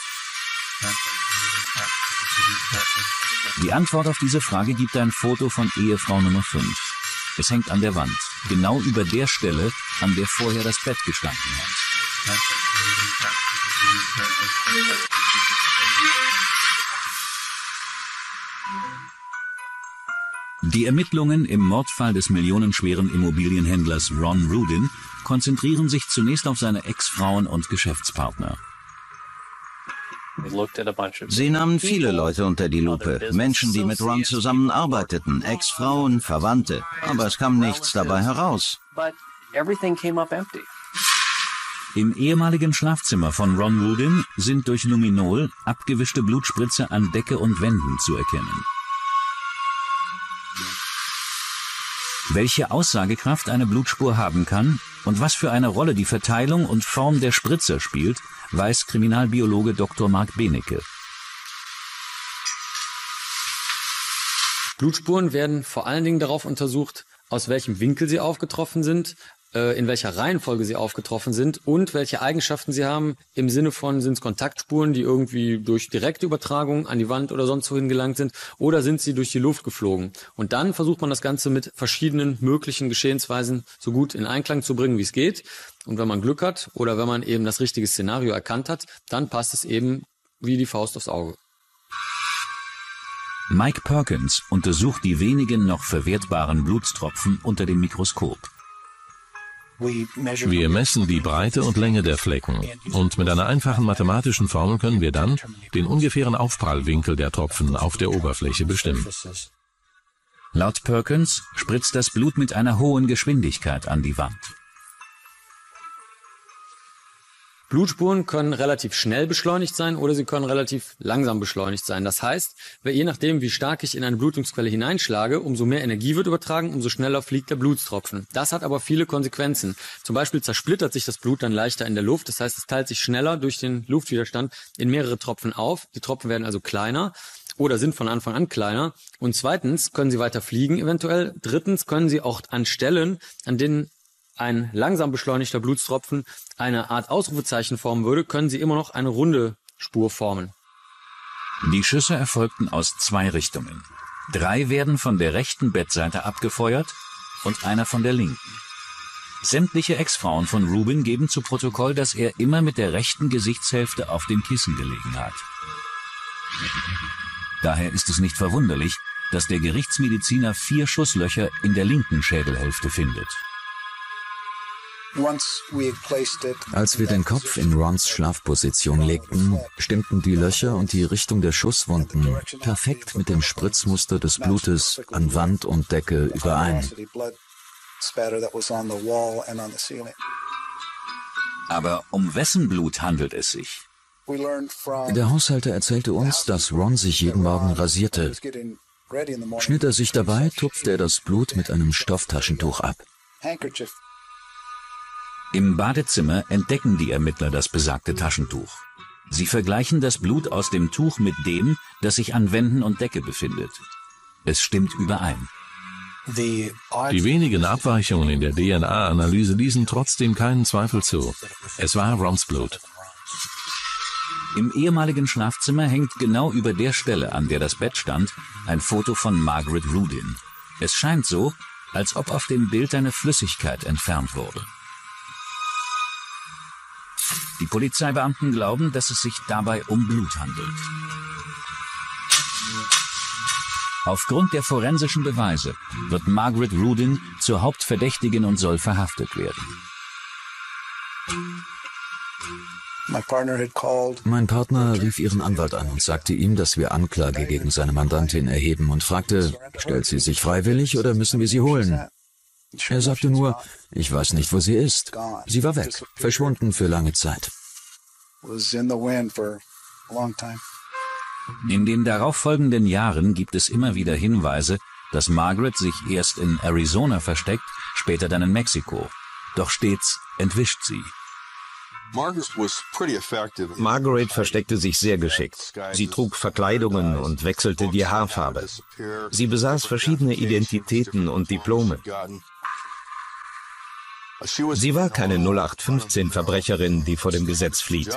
Die Antwort auf diese Frage gibt ein Foto von Ehefrau Nummer 5. Es hängt an der Wand, genau über der Stelle, an der vorher das Bett gestanden hat. Die Ermittlungen im Mordfall des millionenschweren Immobilienhändlers Ron Rudin konzentrieren sich zunächst auf seine Ex-Frauen und Geschäftspartner. Sie nahmen viele Leute unter die Lupe, Menschen, die mit Ron zusammenarbeiteten, Ex-Frauen, Verwandte, aber es kam nichts dabei heraus. Im ehemaligen Schlafzimmer von Ron Rudin sind durch Luminol abgewischte Blutspritze an Decke und Wänden zu erkennen. Welche Aussagekraft eine Blutspur haben kann und was für eine Rolle die Verteilung und Form der Spritzer spielt, weiß Kriminalbiologe Dr. Mark Benecke. Blutspuren werden vor allen Dingen darauf untersucht, aus welchem Winkel sie aufgetroffen sind, in welcher Reihenfolge sie aufgetroffen sind und welche Eigenschaften sie haben. Im Sinne von, sind es Kontaktspuren, die irgendwie durch direkte Übertragung an die Wand oder sonst wohin gelangt sind, oder sind sie durch die Luft geflogen? Und dann versucht man das Ganze mit verschiedenen möglichen Geschehensweisen so gut in Einklang zu bringen, wie es geht. Und wenn man Glück hat oder wenn man eben das richtige Szenario erkannt hat, dann passt es eben wie die Faust aufs Auge. Mike Perkins untersucht die wenigen noch verwertbaren Blutstropfen unter dem Mikroskop. Wir messen die Breite und Länge der Flecken und mit einer einfachen mathematischen Formel können wir dann den ungefähren Aufprallwinkel der Tropfen auf der Oberfläche bestimmen. Laut Perkins spritzt das Blut mit einer hohen Geschwindigkeit an die Wand. Blutspuren können relativ schnell beschleunigt sein oder sie können relativ langsam beschleunigt sein. Das heißt, je nachdem, wie stark ich in eine Blutungsquelle hineinschlage, umso mehr Energie wird übertragen, umso schneller fliegt der Blutstropfen. Das hat aber viele Konsequenzen. Zum Beispiel zersplittert sich das Blut dann leichter in der Luft. Das heißt, es teilt sich schneller durch den Luftwiderstand in mehrere Tropfen auf. Die Tropfen werden also kleiner oder sind von Anfang an kleiner. Und zweitens können sie weiter fliegen eventuell. Drittens können sie auch an Stellen, an denen ein langsam beschleunigter Blutstropfen eine Art Ausrufezeichen formen würde, können sie immer noch eine runde Spur formen. Die Schüsse erfolgten aus zwei Richtungen. Drei werden von der rechten Bettseite abgefeuert und einer von der linken. Sämtliche Ex-Frauen von Rubin geben zu Protokoll, dass er immer mit der rechten Gesichtshälfte auf dem Kissen gelegen hat. Daher ist es nicht verwunderlich, dass der Gerichtsmediziner vier Schusslöcher in der linken Schädelhälfte findet. Als wir den Kopf in Rons Schlafposition legten, stimmten die Löcher und die Richtung der Schusswunden perfekt mit dem Spritzmuster des Blutes an Wand und Decke überein. Aber um wessen Blut handelt es sich? Der Haushälter erzählte uns, dass Ron sich jeden Morgen rasierte. Schnitt er sich dabei, tupfte er das Blut mit einem Stofftaschentuch ab. Im Badezimmer entdecken die Ermittler das besagte Taschentuch. Sie vergleichen das Blut aus dem Tuch mit dem, das sich an Wänden und Decke befindet. Es stimmt überein. Die wenigen Abweichungen in der DNA-Analyse ließen trotzdem keinen Zweifel zu. Es war Rons Blut. Im ehemaligen Schlafzimmer hängt genau über der Stelle, an der das Bett stand, ein Foto von Margaret Rudin. Es scheint so, als ob auf dem Bild eine Flüssigkeit entfernt wurde. Die Polizeibeamten glauben, dass es sich dabei um Blut handelt. Aufgrund der forensischen Beweise wird Margaret Rudin zur Hauptverdächtigen und soll verhaftet werden. Mein Partner rief ihren Anwalt an und sagte ihm, dass wir Anklage gegen seine Mandantin erheben und fragte, stellt sie sich freiwillig oder müssen wir sie holen? Er sagte nur, ich weiß nicht, wo sie ist. Sie war weg, verschwunden für lange Zeit. In den darauffolgenden Jahren gibt es immer wieder Hinweise, dass Margaret sich erst in Arizona versteckt, später dann in Mexiko. Doch stets entwischt sie. Margaret versteckte sich sehr geschickt. Sie trug Verkleidungen und wechselte die Haarfarbe. Sie besaß verschiedene Identitäten und Diplome. Sie war keine 0815-Verbrecherin, die vor dem Gesetz flieht.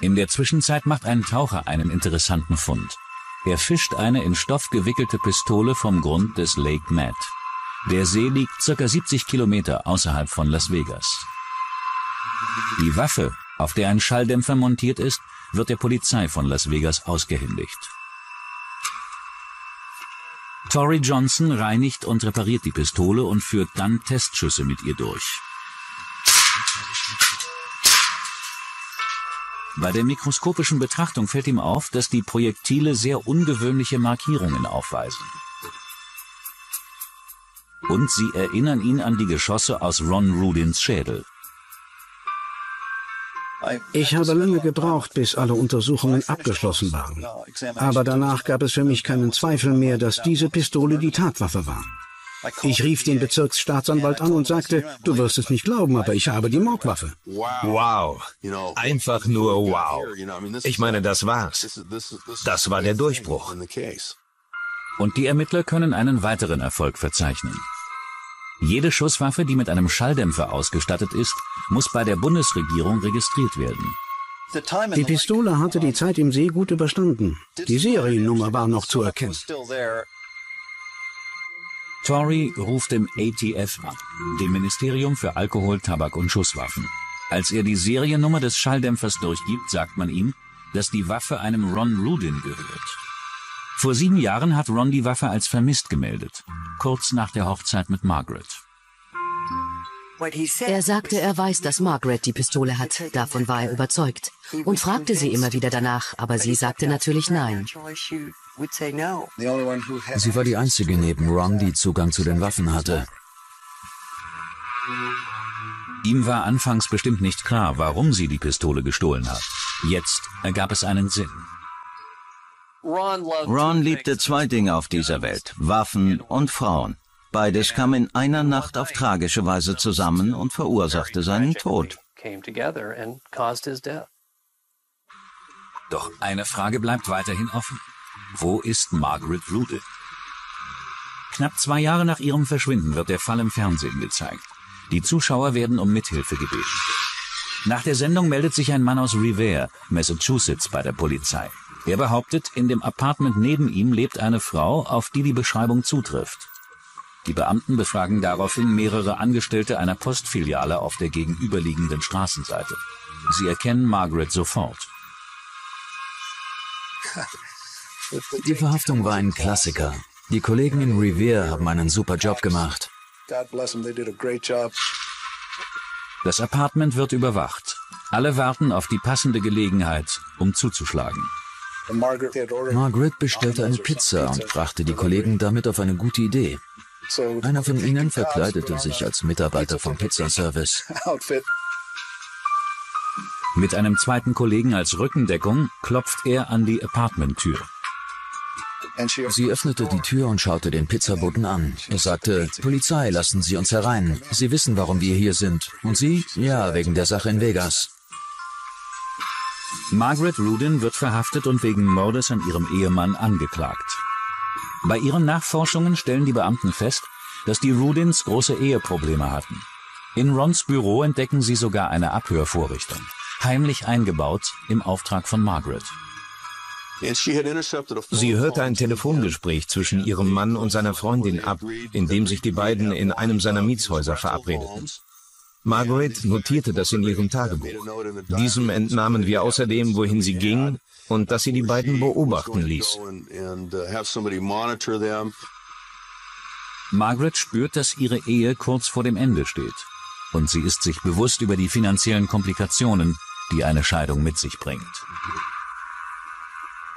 In der Zwischenzeit macht ein Taucher einen interessanten Fund. Er fischt eine in Stoff gewickelte Pistole vom Grund des Lake Matt. Der See liegt ca. 70 Kilometer außerhalb von Las Vegas. Die Waffe, auf der ein Schalldämpfer montiert ist, wird der Polizei von Las Vegas ausgehändigt. Tori Johnson reinigt und repariert die Pistole und führt dann Testschüsse mit ihr durch. Bei der mikroskopischen Betrachtung fällt ihm auf, dass die Projektile sehr ungewöhnliche Markierungen aufweisen. Und sie erinnern ihn an die Geschosse aus Ron Rudins Schädel. Ich habe lange gebraucht, bis alle Untersuchungen abgeschlossen waren. Aber danach gab es für mich keinen Zweifel mehr, dass diese Pistole die Tatwaffe war. Ich rief den Bezirksstaatsanwalt an und sagte, du wirst es nicht glauben, aber ich habe die Mordwaffe. Wow. Einfach nur wow. Ich meine, das war's. Das war der Durchbruch. Und die Ermittler können einen weiteren Erfolg verzeichnen. Jede Schusswaffe, die mit einem Schalldämpfer ausgestattet ist, muss bei der Bundesregierung registriert werden. Die Pistole hatte die Zeit im See gut überstanden. Die Seriennummer war noch zu erkennen. Tory ruft im ATF an, dem Ministerium für Alkohol, Tabak und Schusswaffen. Als er die Seriennummer des Schalldämpfers durchgibt, sagt man ihm, dass die Waffe einem Ron Rudin gehört. Vor sieben Jahren hat Ron die Waffe als vermisst gemeldet, kurz nach der Hochzeit mit Margaret. Er sagte, er weiß, dass Margaret die Pistole hat. Davon war er überzeugt. Und fragte sie immer wieder danach, aber sie sagte natürlich nein. Sie war die einzige neben Ron, die Zugang zu den Waffen hatte. Ihm war anfangs bestimmt nicht klar, warum sie die Pistole gestohlen hat. Jetzt ergab es einen Sinn. Ron liebte zwei Dinge auf dieser Welt, Waffen und Frauen. Beides kam in einer Nacht auf tragische Weise zusammen und verursachte seinen Tod. Doch eine Frage bleibt weiterhin offen. Wo ist Margaret Rudin? Knapp zwei Jahre nach ihrem Verschwinden wird der Fall im Fernsehen gezeigt. Die Zuschauer werden um Mithilfe gebeten. Nach der Sendung meldet sich ein Mann aus Revere, Massachusetts, bei der Polizei. Er behauptet, in dem Apartment neben ihm lebt eine Frau, auf die die Beschreibung zutrifft. Die Beamten befragen daraufhin mehrere Angestellte einer Postfiliale auf der gegenüberliegenden Straßenseite. Sie erkennen Margaret sofort. Die Verhaftung war ein Klassiker. Die Kollegen in Revere haben einen super Job gemacht. Das Apartment wird überwacht. Alle warten auf die passende Gelegenheit, um zuzuschlagen. Margaret bestellte eine Pizza und brachte die Kollegen damit auf eine gute Idee. Einer von ihnen verkleidete sich als Mitarbeiter vom Pizzaservice. Mit einem zweiten Kollegen als Rückendeckung klopft er an die Apartmenttür. Sie öffnete die Tür und schaute den Pizzaboten an. Er sagte, Polizei, lassen Sie uns herein. Sie wissen, warum wir hier sind. Und Sie? Ja, wegen der Sache in Vegas. Margaret Rudin wird verhaftet und wegen Mordes an ihrem Ehemann angeklagt. Bei ihren Nachforschungen stellen die Beamten fest, dass die Rudins große Eheprobleme hatten. In Rons Büro entdecken sie sogar eine Abhörvorrichtung, heimlich eingebaut im Auftrag von Margaret. Sie hörte ein Telefongespräch zwischen ihrem Mann und seiner Freundin ab, in dem sich die beiden in einem seiner Mietshäuser verabredeten. Margaret notierte das in ihrem Tagebuch. Diesem entnahmen wir außerdem, wohin sie ging und dass sie die beiden beobachten ließ. Margaret spürt, dass ihre Ehe kurz vor dem Ende steht. Und sie ist sich bewusst über die finanziellen Komplikationen, die eine Scheidung mit sich bringt.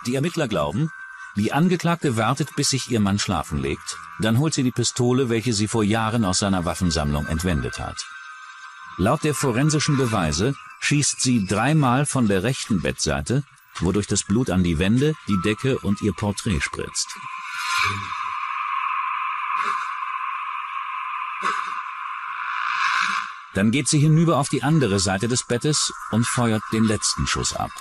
Die Ermittler glauben, die Angeklagte wartet, bis sich ihr Mann schlafen legt, dann holt sie die Pistole, welche sie vor Jahren aus seiner Waffensammlung entwendet hat. Laut der forensischen Beweise schießt sie dreimal von der rechten Bettseite, wodurch das Blut an die Wände, die Decke und ihr Porträt spritzt. Dann geht sie hinüber auf die andere Seite des Bettes und feuert den letzten Schuss ab.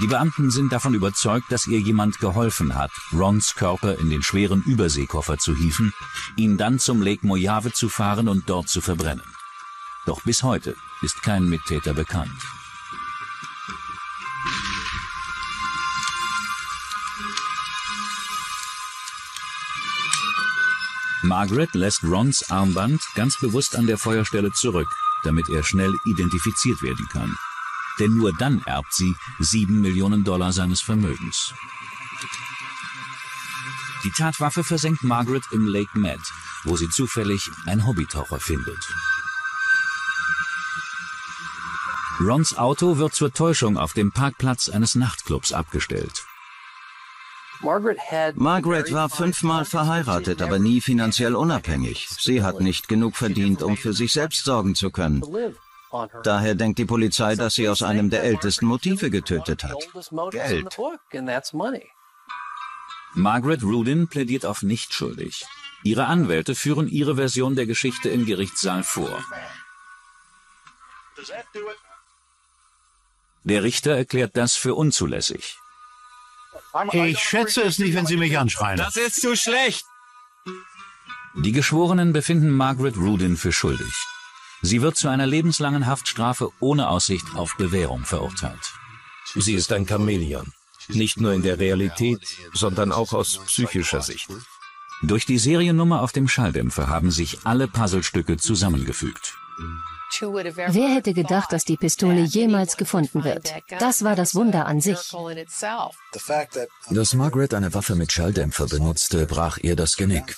Die Beamten sind davon überzeugt, dass ihr jemand geholfen hat, Rons Körper in den schweren Überseekoffer zu hieven, ihn dann zum Lake Mojave zu fahren und dort zu verbrennen. Doch bis heute ist kein Mittäter bekannt. Margaret lässt Rons Armband ganz bewusst an der Feuerstelle zurück, damit er schnell identifiziert werden kann. Denn nur dann erbt sie sieben Millionen Dollar seines Vermögens. Die Tatwaffe versenkt Margaret im Lake Med, wo sie zufällig ein Hobbytaucher findet. Rons Auto wird zur Täuschung auf dem Parkplatz eines Nachtclubs abgestellt. Margaret war fünfmal verheiratet, aber nie finanziell unabhängig. Sie hat nicht genug verdient, um für sich selbst sorgen zu können. Daher denkt die Polizei, dass sie aus einem der ältesten Motive getötet hat. Geld. Margaret Rudin plädiert auf nicht schuldig. Ihre Anwälte führen ihre Version der Geschichte im Gerichtssaal vor. Der Richter erklärt das für unzulässig. Ich schätze es nicht, wenn Sie mich anschreien. Das ist zu schlecht. Die Geschworenen befinden Margaret Rudin für schuldig. Sie wird zu einer lebenslangen Haftstrafe ohne Aussicht auf Bewährung verurteilt. Sie ist ein Chamäleon. Nicht nur in der Realität, sondern auch aus psychischer Sicht. Durch die Seriennummer auf dem Schalldämpfer haben sich alle Puzzlestücke zusammengefügt. Wer hätte gedacht, dass die Pistole jemals gefunden wird? Das war das Wunder an sich. Dass Margaret eine Waffe mit Schalldämpfer benutzte, brach ihr das Genick.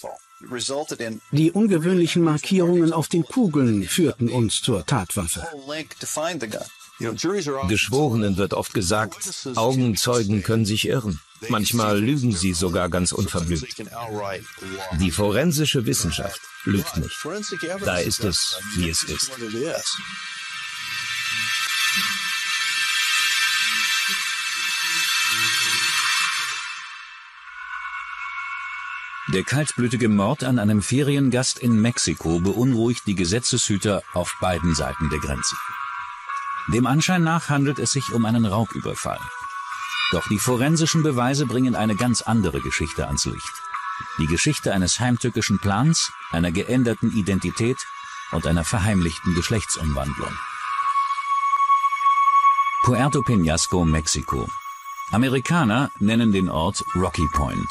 Die ungewöhnlichen Markierungen auf den Kugeln führten uns zur Tatwaffe. Geschworenen wird oft gesagt, Augenzeugen können sich irren. Manchmal lügen sie sogar ganz unverblümt. Die forensische Wissenschaft lügt nicht. Da ist es, wie es ist. Der kaltblütige Mord an einem Feriengast in Mexiko beunruhigt die Gesetzeshüter auf beiden Seiten der Grenze. Dem Anschein nach handelt es sich um einen Raubüberfall. Doch die forensischen Beweise bringen eine ganz andere Geschichte ans Licht. Die Geschichte eines heimtückischen Plans, einer geänderten Identität und einer verheimlichten Geschlechtsumwandlung. Puerto Peñasco, Mexiko. Amerikaner nennen den Ort Rocky Point.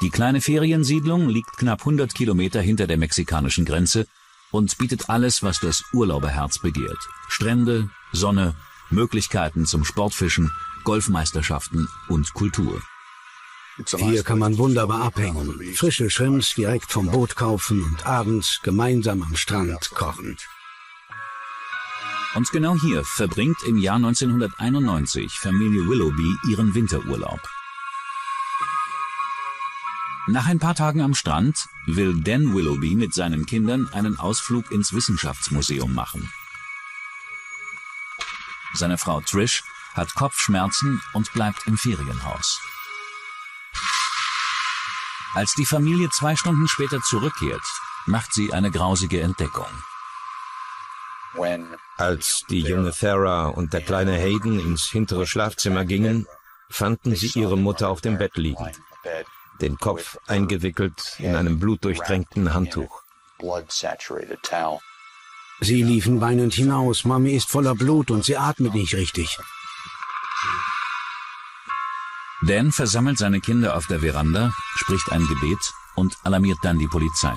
Die kleine Feriensiedlung liegt knapp 100 Kilometer hinter der mexikanischen Grenze und bietet alles, was das Urlauberherz begehrt. Strände, Sonne, Möglichkeiten zum Sportfischen, Golfmeisterschaften und Kultur. Hier kann man wunderbar abhängen, frische Shrimps direkt vom Boot kaufen und abends gemeinsam am Strand kochen. Und genau hier verbringt im Jahr 1991 Familie Willoughby ihren Winterurlaub. Nach ein paar Tagen am Strand will Dan Willoughby mit seinen Kindern einen Ausflug ins Wissenschaftsmuseum machen. Seine Frau Trish hat Kopfschmerzen und bleibt im Ferienhaus. Als die Familie zwei Stunden später zurückkehrt, macht sie eine grausige Entdeckung. Als die junge Farah und der kleine Hayden ins hintere Schlafzimmer gingen, fanden sie ihre Mutter auf dem Bett liegen den Kopf eingewickelt in einem blutdurchtränkten Handtuch. Sie liefen weinend hinaus. Mami ist voller Blut und sie atmet nicht richtig. Dan versammelt seine Kinder auf der Veranda, spricht ein Gebet und alarmiert dann die Polizei.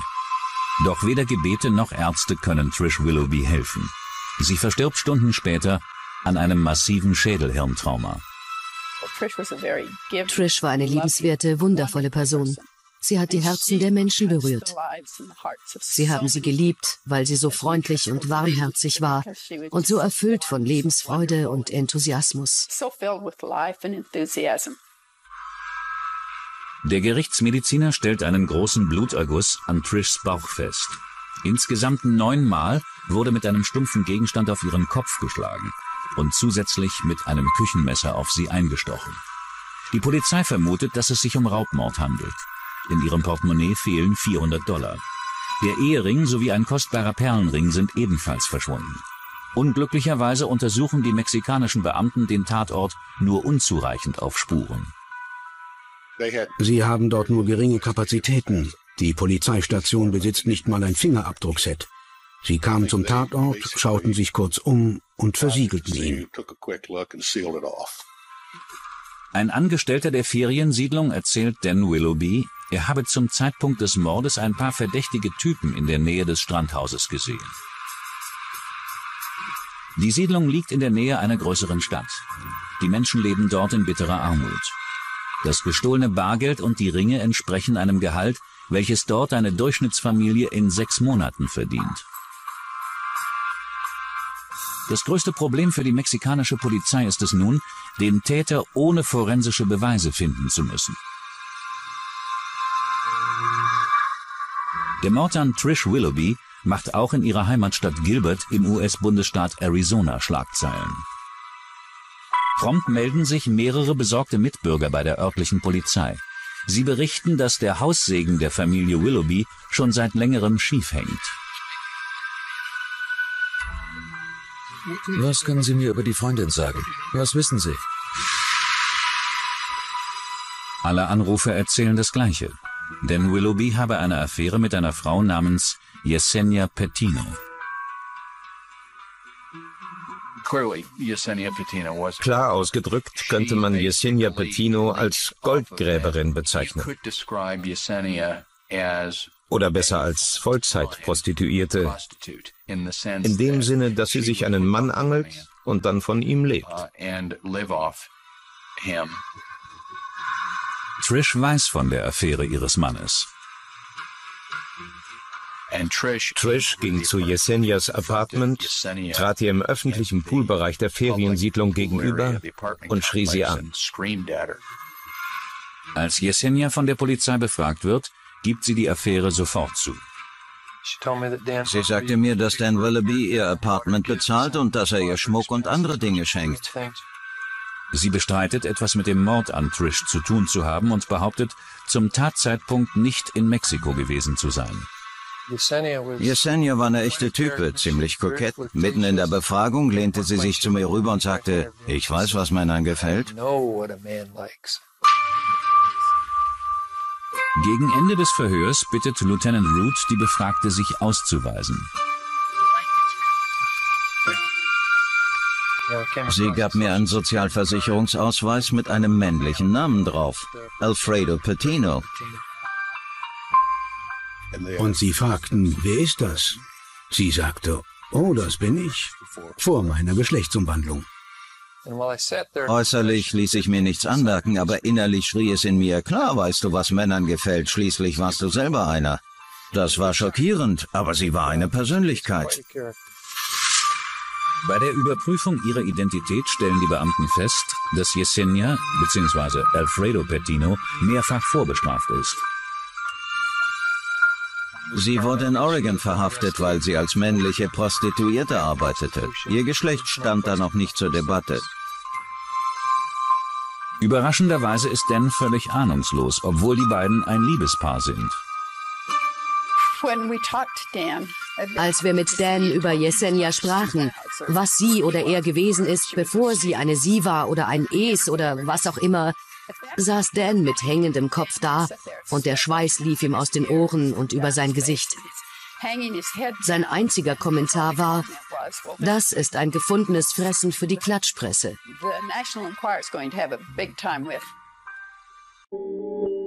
Doch weder Gebete noch Ärzte können Trish Willoughby helfen. Sie verstirbt Stunden später an einem massiven Schädelhirntrauma. Trish war eine liebenswerte, wundervolle Person. Sie hat die Herzen der Menschen berührt. Sie haben sie geliebt, weil sie so freundlich und warmherzig war und so erfüllt von Lebensfreude und Enthusiasmus. Der Gerichtsmediziner stellt einen großen Bluterguss an Trishs Bauch fest. Insgesamt neunmal wurde mit einem stumpfen Gegenstand auf ihren Kopf geschlagen und zusätzlich mit einem Küchenmesser auf sie eingestochen. Die Polizei vermutet, dass es sich um Raubmord handelt. In ihrem Portemonnaie fehlen 400 Dollar. Der Ehering sowie ein kostbarer Perlenring sind ebenfalls verschwunden. Unglücklicherweise untersuchen die mexikanischen Beamten den Tatort nur unzureichend auf Spuren. Sie haben dort nur geringe Kapazitäten. Die Polizeistation besitzt nicht mal ein Fingerabdruckset. Sie kamen zum Tatort, schauten sich kurz um und versiegelten ihn. Ein Angestellter der Feriensiedlung erzählt Dan Willoughby, er habe zum Zeitpunkt des Mordes ein paar verdächtige Typen in der Nähe des Strandhauses gesehen. Die Siedlung liegt in der Nähe einer größeren Stadt. Die Menschen leben dort in bitterer Armut. Das gestohlene Bargeld und die Ringe entsprechen einem Gehalt, welches dort eine Durchschnittsfamilie in sechs Monaten verdient. Das größte Problem für die mexikanische Polizei ist es nun, den Täter ohne forensische Beweise finden zu müssen. Der Mord an Trish Willoughby macht auch in ihrer Heimatstadt Gilbert im US-Bundesstaat Arizona Schlagzeilen. Prompt melden sich mehrere besorgte Mitbürger bei der örtlichen Polizei. Sie berichten, dass der Haussegen der Familie Willoughby schon seit längerem schief hängt. Was können Sie mir über die Freundin sagen? Was wissen Sie? Alle Anrufer erzählen das Gleiche. Denn Willoughby habe eine Affäre mit einer Frau namens Yesenia Pettino. Klar ausgedrückt könnte man Yesenia Pettino als Goldgräberin bezeichnen oder besser als Vollzeitprostituierte, in dem Sinne, dass sie sich einen Mann angelt und dann von ihm lebt. Trish weiß von der Affäre ihres Mannes. Trish ging zu Yesenias Apartment, trat ihr im öffentlichen Poolbereich der Feriensiedlung gegenüber und schrie sie an. Als Yesenia von der Polizei befragt wird, gibt sie die Affäre sofort zu. Sie sagte mir, dass Dan Willoughby ihr Apartment bezahlt und dass er ihr Schmuck und andere Dinge schenkt. Sie bestreitet, etwas mit dem Mord an Trish zu tun zu haben und behauptet, zum Tatzeitpunkt nicht in Mexiko gewesen zu sein. Yesenia war eine echte Type, ziemlich kokett. Mitten in der Befragung lehnte sie sich zu mir rüber und sagte, ich weiß, was Männern gefällt. Gegen Ende des Verhörs bittet Lieutenant Root, die Befragte sich auszuweisen. Sie gab mir einen Sozialversicherungsausweis mit einem männlichen Namen drauf. Alfredo Pettino. Und sie fragten, wer ist das? Sie sagte, oh, das bin ich, vor meiner Geschlechtsumwandlung. Äußerlich ließ ich mir nichts anmerken, aber innerlich schrie es in mir, klar weißt du, was Männern gefällt, schließlich warst du selber einer. Das war schockierend, aber sie war eine Persönlichkeit. Bei der Überprüfung ihrer Identität stellen die Beamten fest, dass Yesenia bzw. Alfredo Pettino mehrfach vorbestraft ist. Sie wurde in Oregon verhaftet, weil sie als männliche Prostituierte arbeitete. Ihr Geschlecht stand da noch nicht zur Debatte. Überraschenderweise ist Dan völlig ahnungslos, obwohl die beiden ein Liebespaar sind. Als wir mit Dan über Yesenia sprachen, was sie oder er gewesen ist, bevor sie eine sie war oder ein Es oder was auch immer, saß Dan mit hängendem Kopf da und der Schweiß lief ihm aus den Ohren und über sein Gesicht. Sein einziger Kommentar war, das ist ein gefundenes Fressen für die Klatschpresse. Mein Gott,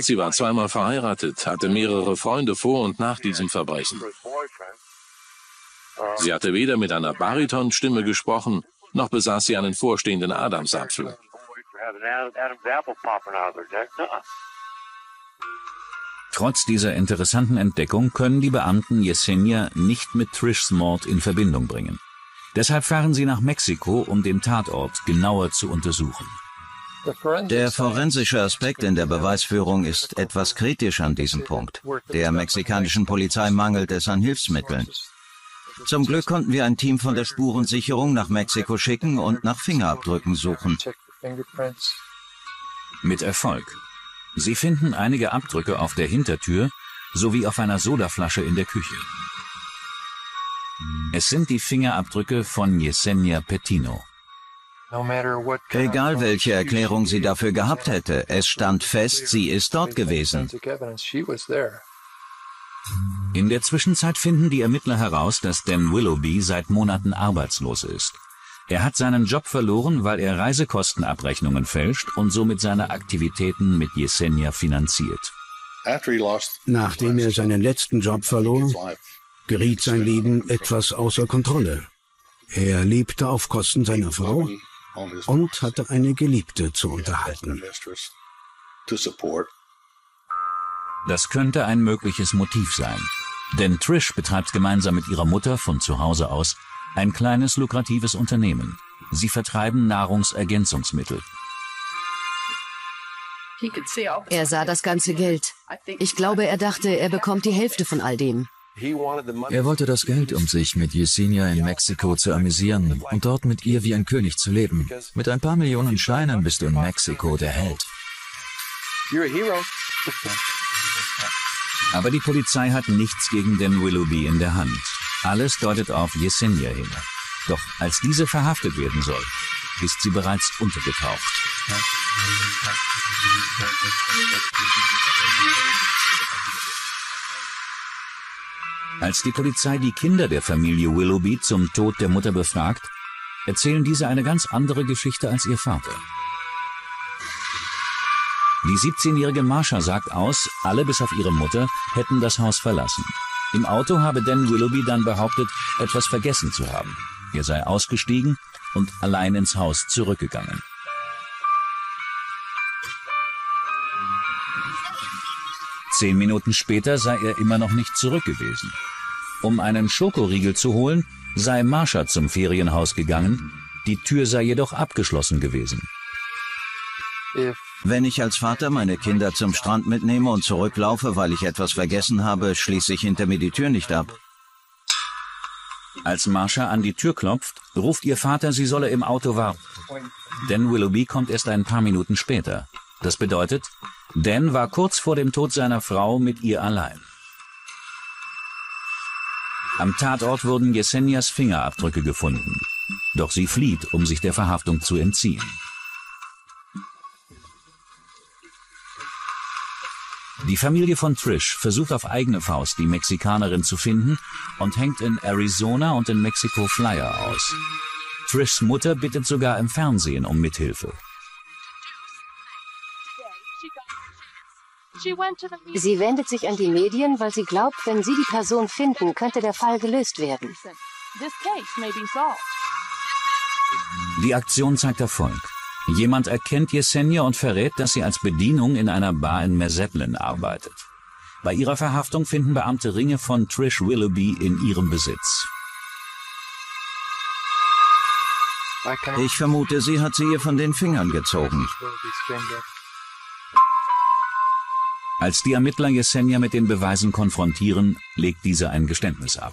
sie war zweimal verheiratet, hatte mehrere Freunde vor und nach diesem Verbrechen. Sie hatte weder mit einer Baritonstimme gesprochen, noch besaß sie einen vorstehenden Adamsapfel. Trotz dieser interessanten Entdeckung können die Beamten Yesenia nicht mit Trishs Mord in Verbindung bringen. Deshalb fahren sie nach Mexiko, um den Tatort genauer zu untersuchen. Der forensische Aspekt in der Beweisführung ist etwas kritisch an diesem Punkt. Der mexikanischen Polizei mangelt es an Hilfsmitteln. Zum Glück konnten wir ein Team von der Spurensicherung nach Mexiko schicken und nach Fingerabdrücken suchen. Mit Erfolg. Sie finden einige Abdrücke auf der Hintertür sowie auf einer Sodaflasche in der Küche. Es sind die Fingerabdrücke von Yesenia Pettino. Egal welche Erklärung sie dafür gehabt hätte, es stand fest, sie ist dort gewesen. In der Zwischenzeit finden die Ermittler heraus, dass Dan Willoughby seit Monaten arbeitslos ist. Er hat seinen Job verloren, weil er Reisekostenabrechnungen fälscht und somit seine Aktivitäten mit Yesenia finanziert. Nachdem er seinen letzten Job verlor, geriet sein Leben etwas außer Kontrolle. Er lebte auf Kosten seiner Frau und hatte eine Geliebte zu unterhalten. Das könnte ein mögliches Motiv sein. Denn Trish betreibt gemeinsam mit ihrer Mutter von zu Hause aus ein kleines lukratives Unternehmen. Sie vertreiben Nahrungsergänzungsmittel. Er sah das ganze Geld. Ich glaube, er dachte, er bekommt die Hälfte von all dem. Er wollte das Geld, um sich mit Yesenia in Mexiko zu amüsieren und dort mit ihr wie ein König zu leben. Mit ein paar Millionen Scheinen bist du in Mexiko der Held. Aber die Polizei hat nichts gegen den Willoughby in der Hand. Alles deutet auf Yesenia hin. Doch als diese verhaftet werden soll, ist sie bereits untergetaucht. Als die Polizei die Kinder der Familie Willoughby zum Tod der Mutter befragt, erzählen diese eine ganz andere Geschichte als ihr Vater. Die 17-jährige Marsha sagt aus, alle bis auf ihre Mutter hätten das Haus verlassen. Im Auto habe Dan Willoughby dann behauptet, etwas vergessen zu haben. Er sei ausgestiegen und allein ins Haus zurückgegangen. Zehn Minuten später sei er immer noch nicht zurück gewesen. Um einen Schokoriegel zu holen, sei Marsha zum Ferienhaus gegangen, die Tür sei jedoch abgeschlossen gewesen. Wenn ich als Vater meine Kinder zum Strand mitnehme und zurücklaufe, weil ich etwas vergessen habe, schließe ich hinter mir die Tür nicht ab. Als Marsha an die Tür klopft, ruft ihr Vater, sie solle im Auto warten. Dan Willoughby kommt erst ein paar Minuten später. Das bedeutet, Dan war kurz vor dem Tod seiner Frau mit ihr allein. Am Tatort wurden Yesenias Fingerabdrücke gefunden. Doch sie flieht, um sich der Verhaftung zu entziehen. Die Familie von Trish versucht auf eigene Faust, die Mexikanerin zu finden und hängt in Arizona und in Mexiko Flyer aus. Trishs Mutter bittet sogar im Fernsehen um Mithilfe. Sie wendet sich an die Medien, weil sie glaubt, wenn sie die Person finden, könnte der Fall gelöst werden. Die Aktion zeigt Erfolg. Jemand erkennt Yesenia und verrät, dass sie als Bedienung in einer Bar in Mezetlin arbeitet. Bei ihrer Verhaftung finden Beamte Ringe von Trish Willoughby in ihrem Besitz. Ich vermute, sie hat sie ihr von den Fingern gezogen. Als die Ermittler Yesenia mit den Beweisen konfrontieren, legt diese ein Geständnis ab.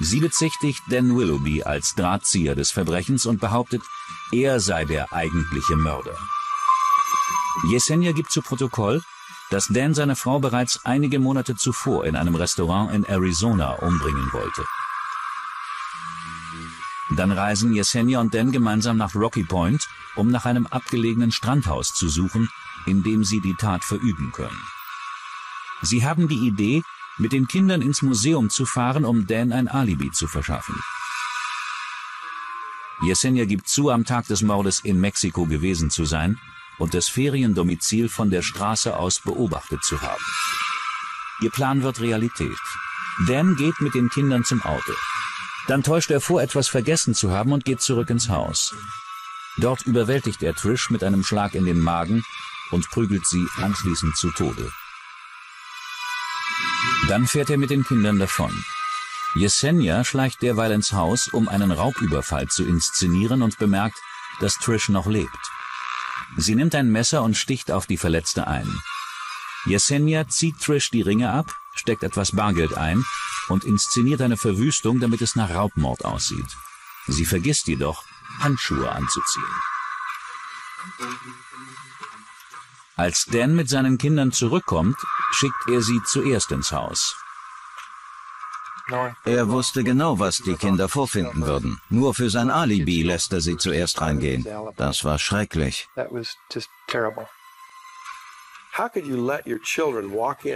Sie bezichtigt Dan Willoughby als Drahtzieher des Verbrechens und behauptet, er sei der eigentliche Mörder. Yesenia gibt zu Protokoll, dass Dan seine Frau bereits einige Monate zuvor in einem Restaurant in Arizona umbringen wollte. Dann reisen Yesenia und Dan gemeinsam nach Rocky Point, um nach einem abgelegenen Strandhaus zu suchen, in dem sie die Tat verüben können. Sie haben die Idee, mit den Kindern ins Museum zu fahren, um Dan ein Alibi zu verschaffen. Yesenia gibt zu, am Tag des Mordes in Mexiko gewesen zu sein, und das Feriendomizil von der Straße aus beobachtet zu haben. Ihr Plan wird Realität. Dan geht mit den Kindern zum Auto. Dann täuscht er vor, etwas vergessen zu haben und geht zurück ins Haus. Dort überwältigt er Trish mit einem Schlag in den Magen und prügelt sie anschließend zu Tode. Dann fährt er mit den Kindern davon. Yesenia schleicht derweil ins Haus, um einen Raubüberfall zu inszenieren und bemerkt, dass Trish noch lebt. Sie nimmt ein Messer und sticht auf die Verletzte ein. Yesenia zieht Trish die Ringe ab, steckt etwas Bargeld ein und inszeniert eine Verwüstung, damit es nach Raubmord aussieht. Sie vergisst jedoch, Handschuhe anzuziehen. Als Dan mit seinen Kindern zurückkommt, schickt er sie zuerst ins Haus. Er wusste genau, was die Kinder vorfinden würden. Nur für sein Alibi lässt er sie zuerst reingehen. Das war schrecklich.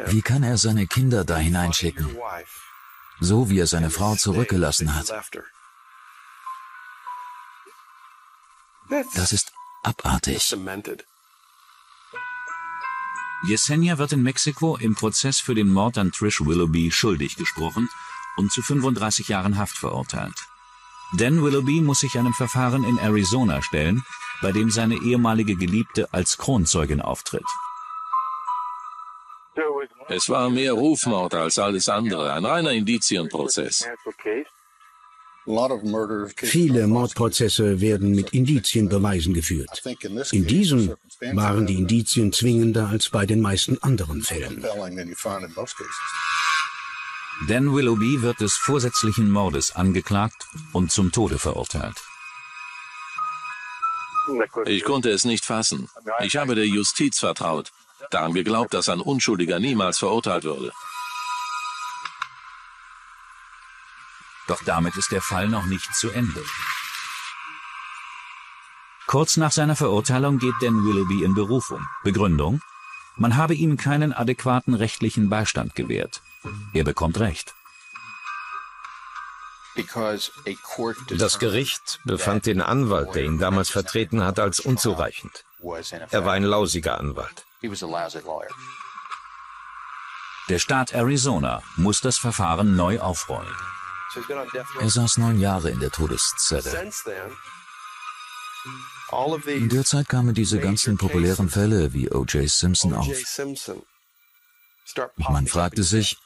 Wie kann er seine Kinder da hineinschicken? So wie er seine Frau zurückgelassen hat. Das ist abartig. Yesenia wird in Mexiko im Prozess für den Mord an Trish Willoughby schuldig gesprochen und zu 35 Jahren Haft verurteilt. Dan Willoughby muss sich einem Verfahren in Arizona stellen, bei dem seine ehemalige Geliebte als Kronzeugin auftritt. Es war mehr Rufmord als alles andere, ein reiner Indizienprozess. Viele Mordprozesse werden mit Indizienbeweisen geführt. In diesem waren die Indizien zwingender als bei den meisten anderen Fällen. Dan Willoughby wird des vorsätzlichen Mordes angeklagt und zum Tode verurteilt. Ich konnte es nicht fassen. Ich habe der Justiz vertraut, daran geglaubt, dass ein Unschuldiger niemals verurteilt würde. Doch damit ist der Fall noch nicht zu Ende. Kurz nach seiner Verurteilung geht Dan Willoughby in Berufung. Begründung? Man habe ihm keinen adäquaten rechtlichen Beistand gewährt. Er bekommt Recht. Das Gericht befand den Anwalt, der ihn damals vertreten hat, als unzureichend. Er war ein lausiger Anwalt. Der Staat Arizona muss das Verfahren neu aufrollen. Er saß neun Jahre in der Todeszelle. In der Zeit kamen diese ganzen populären Fälle wie O.J. Simpson auf. Man fragte sich,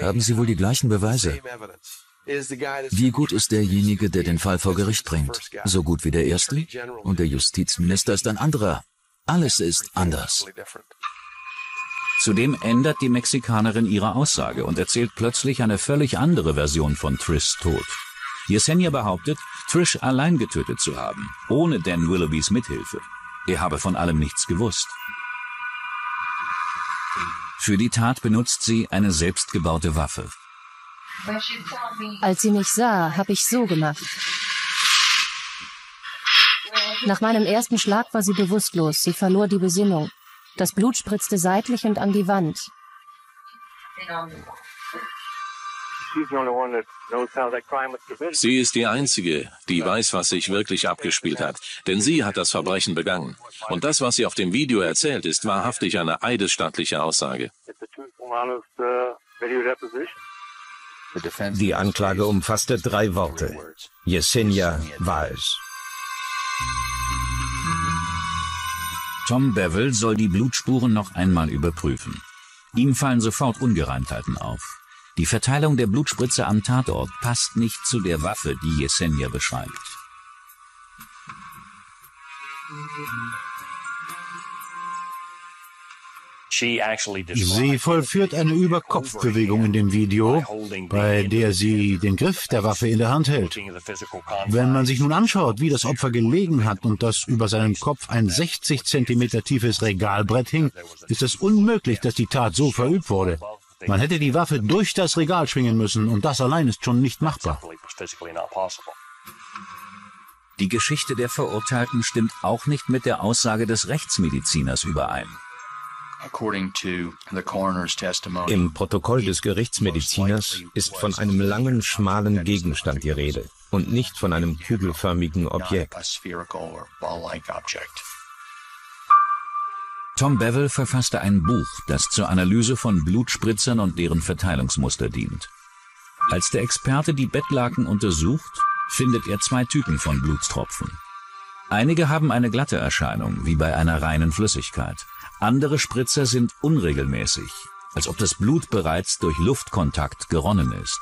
haben sie wohl die gleichen Beweise? Wie gut ist derjenige, der den Fall vor Gericht bringt? So gut wie der erste? Und der Justizminister ist ein anderer. Alles ist anders. Zudem ändert die Mexikanerin ihre Aussage und erzählt plötzlich eine völlig andere Version von Trish Tod. Yesenia behauptet, Trish allein getötet zu haben, ohne Dan Willoughbys Mithilfe. Er habe von allem nichts gewusst. Für die Tat benutzt sie eine selbstgebaute Waffe. Als sie mich sah, habe ich so gemacht. Nach meinem ersten Schlag war sie bewusstlos. Sie verlor die Besinnung. Das Blut spritzte seitlich und an die Wand. Sie ist die Einzige, die weiß, was sich wirklich abgespielt hat. Denn sie hat das Verbrechen begangen. Und das, was sie auf dem Video erzählt, ist wahrhaftig eine eidesstattliche Aussage. Die Anklage umfasste drei Worte. Yesenia war es. Tom Bevel soll die Blutspuren noch einmal überprüfen. Ihm fallen sofort Ungereimtheiten auf. Die Verteilung der Blutspritze am Tatort passt nicht zu der Waffe, die Yesenia beschreibt. Sie vollführt eine Überkopfbewegung in dem Video, bei der sie den Griff der Waffe in der Hand hält. Wenn man sich nun anschaut, wie das Opfer gelegen hat und dass über seinem Kopf ein 60 cm tiefes Regalbrett hing, ist es unmöglich, dass die Tat so verübt wurde. Man hätte die Waffe durch das Regal schwingen müssen und das allein ist schon nicht machbar. Die Geschichte der Verurteilten stimmt auch nicht mit der Aussage des Rechtsmediziners überein. Im Protokoll des Gerichtsmediziners ist von einem langen, schmalen Gegenstand die Rede und nicht von einem kugelförmigen Objekt. Tom Bevel verfasste ein Buch, das zur Analyse von Blutspritzern und deren Verteilungsmuster dient. Als der Experte die Bettlaken untersucht, findet er zwei Typen von Blutstropfen. Einige haben eine glatte Erscheinung, wie bei einer reinen Flüssigkeit. Andere Spritzer sind unregelmäßig, als ob das Blut bereits durch Luftkontakt geronnen ist.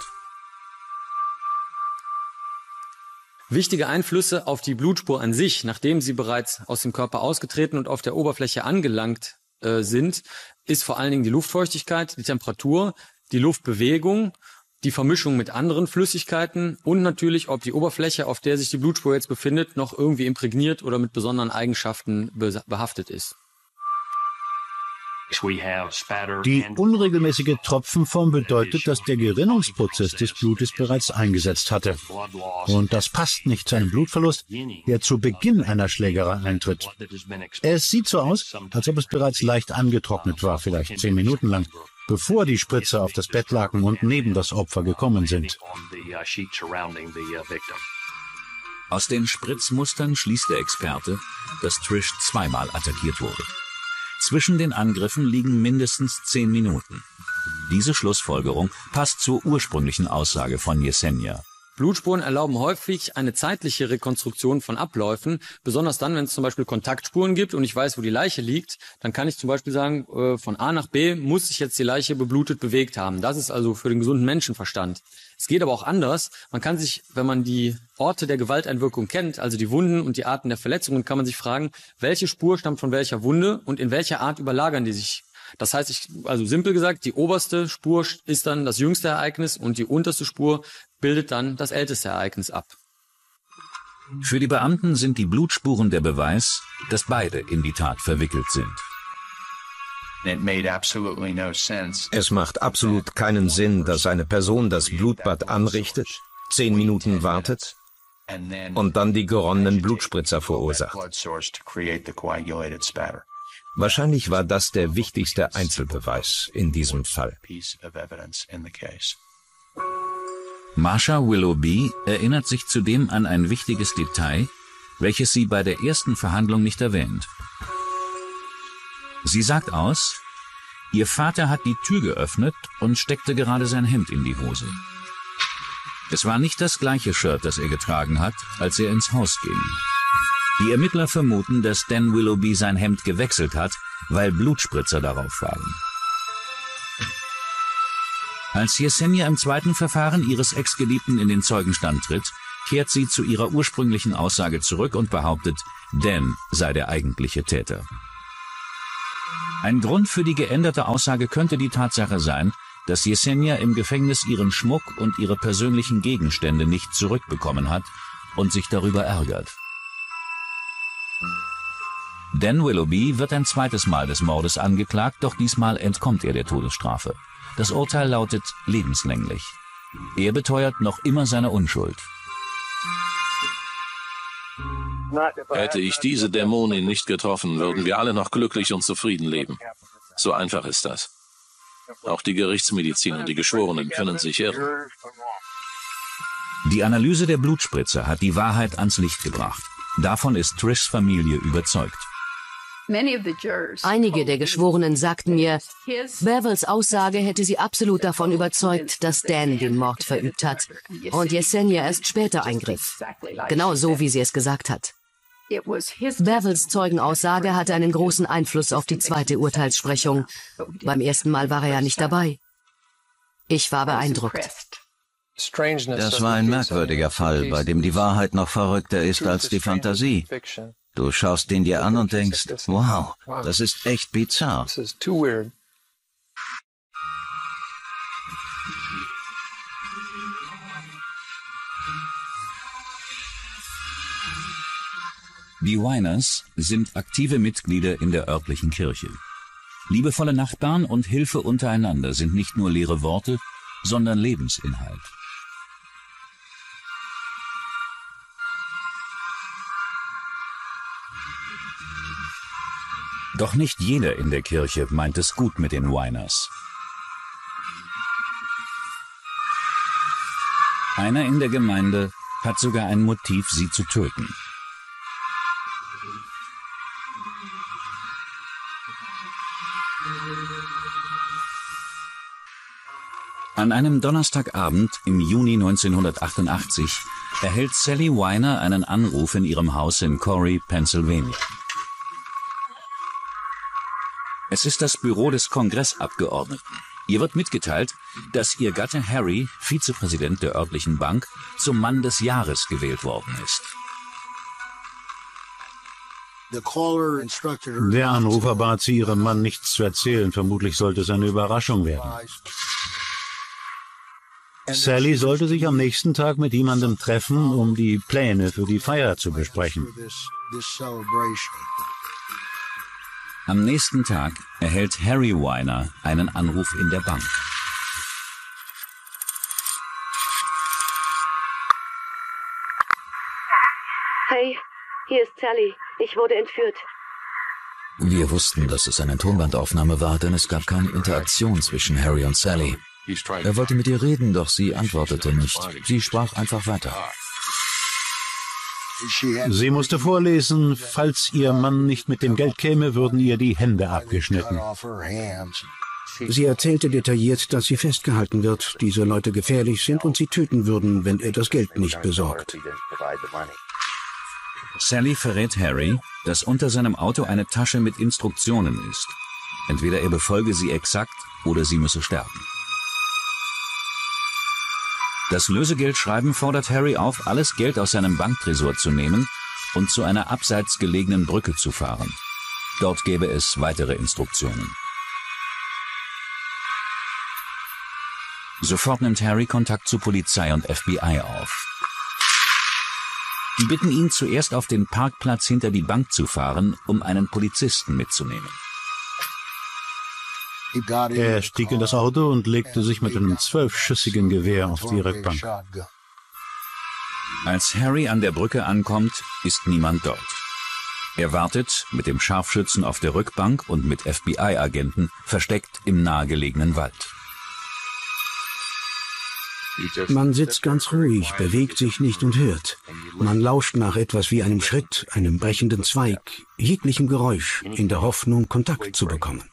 Wichtige Einflüsse auf die Blutspur an sich, nachdem sie bereits aus dem Körper ausgetreten und auf der Oberfläche angelangt äh, sind, ist vor allen Dingen die Luftfeuchtigkeit, die Temperatur, die Luftbewegung, die Vermischung mit anderen Flüssigkeiten und natürlich, ob die Oberfläche, auf der sich die Blutspur jetzt befindet, noch irgendwie imprägniert oder mit besonderen Eigenschaften behaftet ist. Die unregelmäßige Tropfenform bedeutet, dass der Gerinnungsprozess des Blutes bereits eingesetzt hatte. Und das passt nicht zu einem Blutverlust, der zu Beginn einer Schlägerei eintritt. Es sieht so aus, als ob es bereits leicht angetrocknet war, vielleicht zehn Minuten lang, bevor die Spritzer auf das Bettlaken und neben das Opfer gekommen sind. Aus den Spritzmustern schließt der Experte, dass Trish zweimal attackiert wurde. Zwischen den Angriffen liegen mindestens zehn Minuten. Diese Schlussfolgerung passt zur ursprünglichen Aussage von Yesenia. Blutspuren erlauben häufig eine zeitliche Rekonstruktion von Abläufen, besonders dann, wenn es zum Beispiel Kontaktspuren gibt und ich weiß, wo die Leiche liegt, dann kann ich zum Beispiel sagen, äh, von A nach B muss sich jetzt die Leiche beblutet bewegt haben. Das ist also für den gesunden Menschenverstand. Es geht aber auch anders. Man kann sich, wenn man die Orte der Gewalteinwirkung kennt, also die Wunden und die Arten der Verletzungen, kann man sich fragen, welche Spur stammt von welcher Wunde und in welcher Art überlagern die sich. Das heißt, ich, also simpel gesagt, die oberste Spur ist dann das jüngste Ereignis und die unterste Spur bildet dann das älteste Ereignis ab. Für die Beamten sind die Blutspuren der Beweis, dass beide in die Tat verwickelt sind. Es macht absolut keinen Sinn, dass eine Person das Blutbad anrichtet, zehn Minuten wartet und dann die geronnenen Blutspritzer verursacht. Wahrscheinlich war das der wichtigste Einzelbeweis in diesem Fall. Marsha Willoughby erinnert sich zudem an ein wichtiges Detail, welches sie bei der ersten Verhandlung nicht erwähnt. Sie sagt aus, ihr Vater hat die Tür geöffnet und steckte gerade sein Hemd in die Hose. Es war nicht das gleiche Shirt, das er getragen hat, als er ins Haus ging. Die Ermittler vermuten, dass Dan Willoughby sein Hemd gewechselt hat, weil Blutspritzer darauf waren. Als Yesenia im zweiten Verfahren ihres Ex-Geliebten in den Zeugenstand tritt, kehrt sie zu ihrer ursprünglichen Aussage zurück und behauptet, Dan sei der eigentliche Täter. Ein Grund für die geänderte Aussage könnte die Tatsache sein, dass Yesenia im Gefängnis ihren Schmuck und ihre persönlichen Gegenstände nicht zurückbekommen hat und sich darüber ärgert. Dan Willoughby wird ein zweites Mal des Mordes angeklagt, doch diesmal entkommt er der Todesstrafe. Das Urteil lautet lebenslänglich. Er beteuert noch immer seine Unschuld. Hätte ich diese Dämonin nicht getroffen, würden wir alle noch glücklich und zufrieden leben. So einfach ist das. Auch die Gerichtsmedizin und die Geschworenen können sich irren. Die Analyse der Blutspritze hat die Wahrheit ans Licht gebracht. Davon ist Trishs Familie überzeugt. Einige der Geschworenen sagten mir, Bevels Aussage hätte sie absolut davon überzeugt, dass Dan den Mord verübt hat und Yesenia erst später eingriff. Genau so, wie sie es gesagt hat. Bevels Zeugenaussage hatte einen großen Einfluss auf die zweite Urteilssprechung. Beim ersten Mal war er ja nicht dabei. Ich war beeindruckt. Das war ein merkwürdiger Fall, bei dem die Wahrheit noch verrückter ist als die Fantasie. Du schaust den dir an und denkst, wow, das ist echt bizarr. Die Winers sind aktive Mitglieder in der örtlichen Kirche. Liebevolle Nachbarn und Hilfe untereinander sind nicht nur leere Worte, sondern Lebensinhalt. Doch nicht jeder in der Kirche meint es gut mit den Winers. Einer in der Gemeinde hat sogar ein Motiv, sie zu töten. An einem Donnerstagabend im Juni 1988 erhält Sally Weiner einen Anruf in ihrem Haus in Corey, Pennsylvania. Es ist das Büro des Kongressabgeordneten. Ihr wird mitgeteilt, dass ihr Gatte Harry, Vizepräsident der örtlichen Bank, zum Mann des Jahres gewählt worden ist. Der Anrufer bat sie, ihrem Mann nichts zu erzählen. Vermutlich sollte es eine Überraschung werden. Sally sollte sich am nächsten Tag mit jemandem treffen, um die Pläne für die Feier zu besprechen. Am nächsten Tag erhält Harry Weiner einen Anruf in der Bank. Hey, hier ist Sally. Ich wurde entführt. Wir wussten, dass es eine Tonbandaufnahme war, denn es gab keine Interaktion zwischen Harry und Sally. Er wollte mit ihr reden, doch sie antwortete nicht. Sie sprach einfach weiter. Sie musste vorlesen, falls ihr Mann nicht mit dem Geld käme, würden ihr die Hände abgeschnitten. Sie erzählte detailliert, dass sie festgehalten wird, diese Leute gefährlich sind und sie töten würden, wenn er das Geld nicht besorgt. Sally verrät Harry, dass unter seinem Auto eine Tasche mit Instruktionen ist. Entweder er befolge sie exakt oder sie müsse sterben. Das Lösegeldschreiben fordert Harry auf, alles Geld aus seinem Banktresor zu nehmen und zu einer abseits gelegenen Brücke zu fahren. Dort gäbe es weitere Instruktionen. Sofort nimmt Harry Kontakt zu Polizei und FBI auf. Die bitten ihn zuerst auf den Parkplatz hinter die Bank zu fahren, um einen Polizisten mitzunehmen. Er stieg in das Auto und legte sich mit einem zwölfschüssigen Gewehr auf die Rückbank. Als Harry an der Brücke ankommt, ist niemand dort. Er wartet mit dem Scharfschützen auf der Rückbank und mit FBI-Agenten versteckt im nahegelegenen Wald. Man sitzt ganz ruhig, bewegt sich nicht und hört. Man lauscht nach etwas wie einem Schritt, einem brechenden Zweig, jeglichem Geräusch, in der Hoffnung, Kontakt zu bekommen.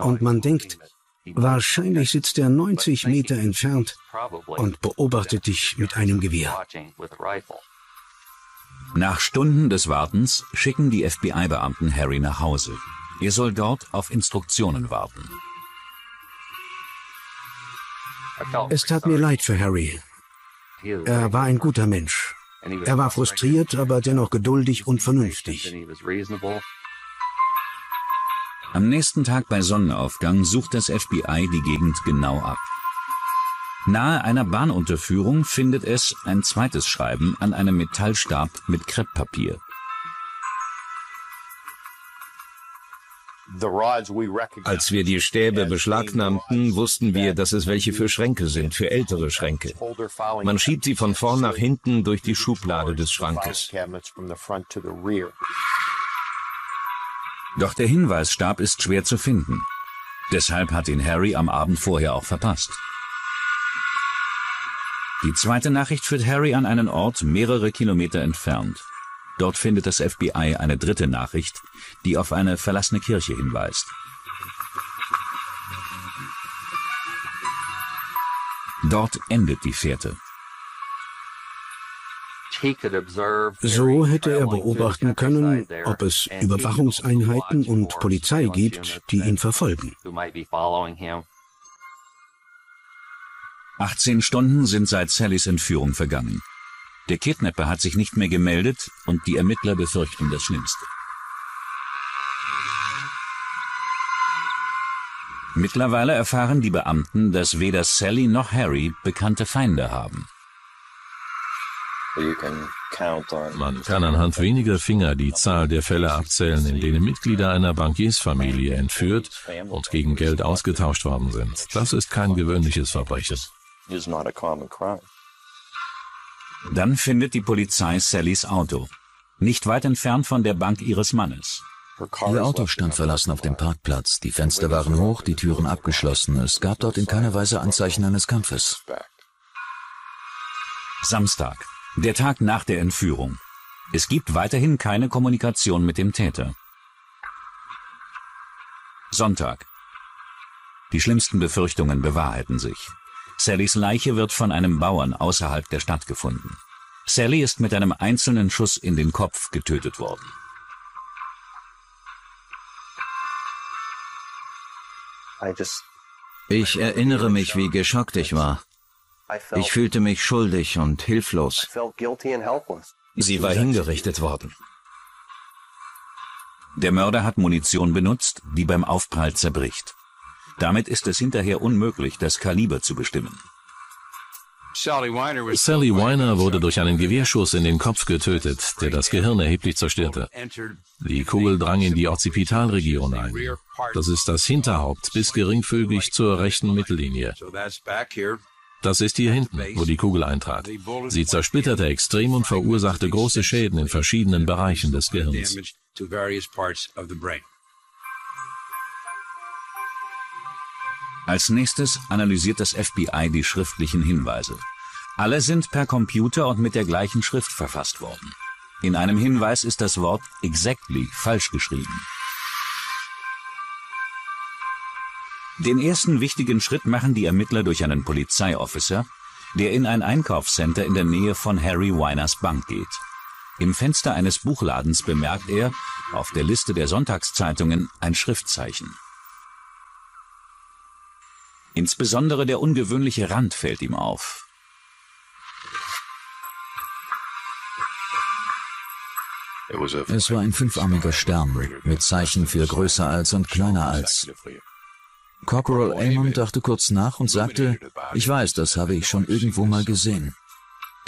Und man denkt, wahrscheinlich sitzt er 90 Meter entfernt und beobachtet dich mit einem Gewehr. Nach Stunden des Wartens schicken die FBI-Beamten Harry nach Hause. Er soll dort auf Instruktionen warten. Es tat mir leid für Harry. Er war ein guter Mensch. Er war frustriert, aber dennoch geduldig und vernünftig. Am nächsten Tag bei Sonnenaufgang sucht das FBI die Gegend genau ab. Nahe einer Bahnunterführung findet es ein zweites Schreiben an einem Metallstab mit Krepppapier. Als wir die Stäbe beschlagnahmten, wussten wir, dass es welche für Schränke sind, für ältere Schränke. Man schiebt sie von vorn nach hinten durch die Schublade des Schrankes. Doch der Hinweisstab ist schwer zu finden. Deshalb hat ihn Harry am Abend vorher auch verpasst. Die zweite Nachricht führt Harry an einen Ort mehrere Kilometer entfernt. Dort findet das FBI eine dritte Nachricht, die auf eine verlassene Kirche hinweist. Dort endet die Fährte. So hätte er beobachten können, ob es Überwachungseinheiten und Polizei gibt, die ihn verfolgen. 18 Stunden sind seit Sallys Entführung vergangen. Der Kidnapper hat sich nicht mehr gemeldet und die Ermittler befürchten das Schlimmste. Mittlerweile erfahren die Beamten, dass weder Sally noch Harry bekannte Feinde haben. Man kann anhand weniger Finger die Zahl der Fälle abzählen, in denen Mitglieder einer Bankiersfamilie entführt und gegen Geld ausgetauscht worden sind. Das ist kein gewöhnliches Verbrechen. Dann findet die Polizei Sallys Auto, nicht weit entfernt von der Bank ihres Mannes. Ihr Auto stand verlassen auf dem Parkplatz. Die Fenster waren hoch, die Türen abgeschlossen. Es gab dort in keiner Weise Anzeichen eines Kampfes. Samstag, der Tag nach der Entführung. Es gibt weiterhin keine Kommunikation mit dem Täter. Sonntag. Die schlimmsten Befürchtungen bewahrheiten sich. Sallys Leiche wird von einem Bauern außerhalb der Stadt gefunden. Sally ist mit einem einzelnen Schuss in den Kopf getötet worden. Ich erinnere mich, wie geschockt ich war. Ich fühlte mich schuldig und hilflos. Sie war hingerichtet worden. Der Mörder hat Munition benutzt, die beim Aufprall zerbricht. Damit ist es hinterher unmöglich, das Kaliber zu bestimmen. Sally Weiner wurde durch einen Gewehrschuss in den Kopf getötet, der das Gehirn erheblich zerstörte. Die Kugel drang in die Occipitalregion ein. Das ist das Hinterhaupt bis geringfügig zur rechten Mittellinie. Das ist hier hinten, wo die Kugel eintrat. Sie zersplitterte extrem und verursachte große Schäden in verschiedenen Bereichen des Gehirns. Als nächstes analysiert das FBI die schriftlichen Hinweise. Alle sind per Computer und mit der gleichen Schrift verfasst worden. In einem Hinweis ist das Wort exactly falsch geschrieben. Den ersten wichtigen Schritt machen die Ermittler durch einen Polizeiofficer, der in ein Einkaufscenter in der Nähe von Harry Winers Bank geht. Im Fenster eines Buchladens bemerkt er, auf der Liste der Sonntagszeitungen, ein Schriftzeichen. Insbesondere der ungewöhnliche Rand fällt ihm auf. Es war ein fünfarmiger Stern mit Zeichen für größer als und kleiner als. Corporal Amon dachte kurz nach und sagte, ich weiß, das habe ich schon irgendwo mal gesehen.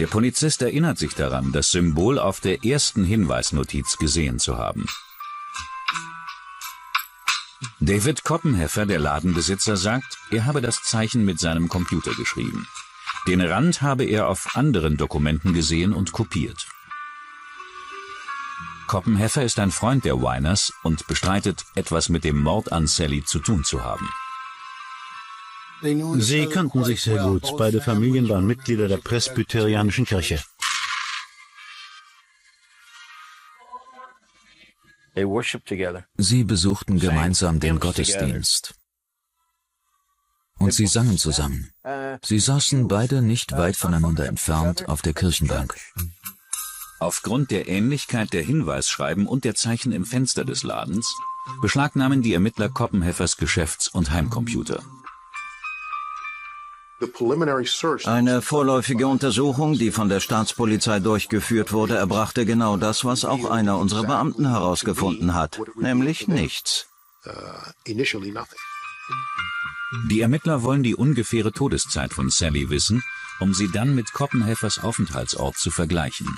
Der Polizist erinnert sich daran, das Symbol auf der ersten Hinweisnotiz gesehen zu haben. David Koppenheffer, der Ladenbesitzer, sagt, er habe das Zeichen mit seinem Computer geschrieben. Den Rand habe er auf anderen Dokumenten gesehen und kopiert. Koppenheffer ist ein Freund der Winers und bestreitet, etwas mit dem Mord an Sally zu tun zu haben. Sie kannten sich sehr gut. Beide Familien waren Mitglieder der Presbyterianischen Kirche. Sie besuchten gemeinsam den Gottesdienst. Und sie sangen zusammen. Sie saßen beide nicht weit voneinander entfernt auf der Kirchenbank. Aufgrund der Ähnlichkeit der Hinweisschreiben und der Zeichen im Fenster des Ladens beschlagnahmen die Ermittler Koppenheffers Geschäfts- und Heimcomputer. Eine vorläufige Untersuchung, die von der Staatspolizei durchgeführt wurde, erbrachte genau das, was auch einer unserer Beamten herausgefunden hat, nämlich nichts. Die Ermittler wollen die ungefähre Todeszeit von Sally wissen, um sie dann mit Koppenheffers Aufenthaltsort zu vergleichen.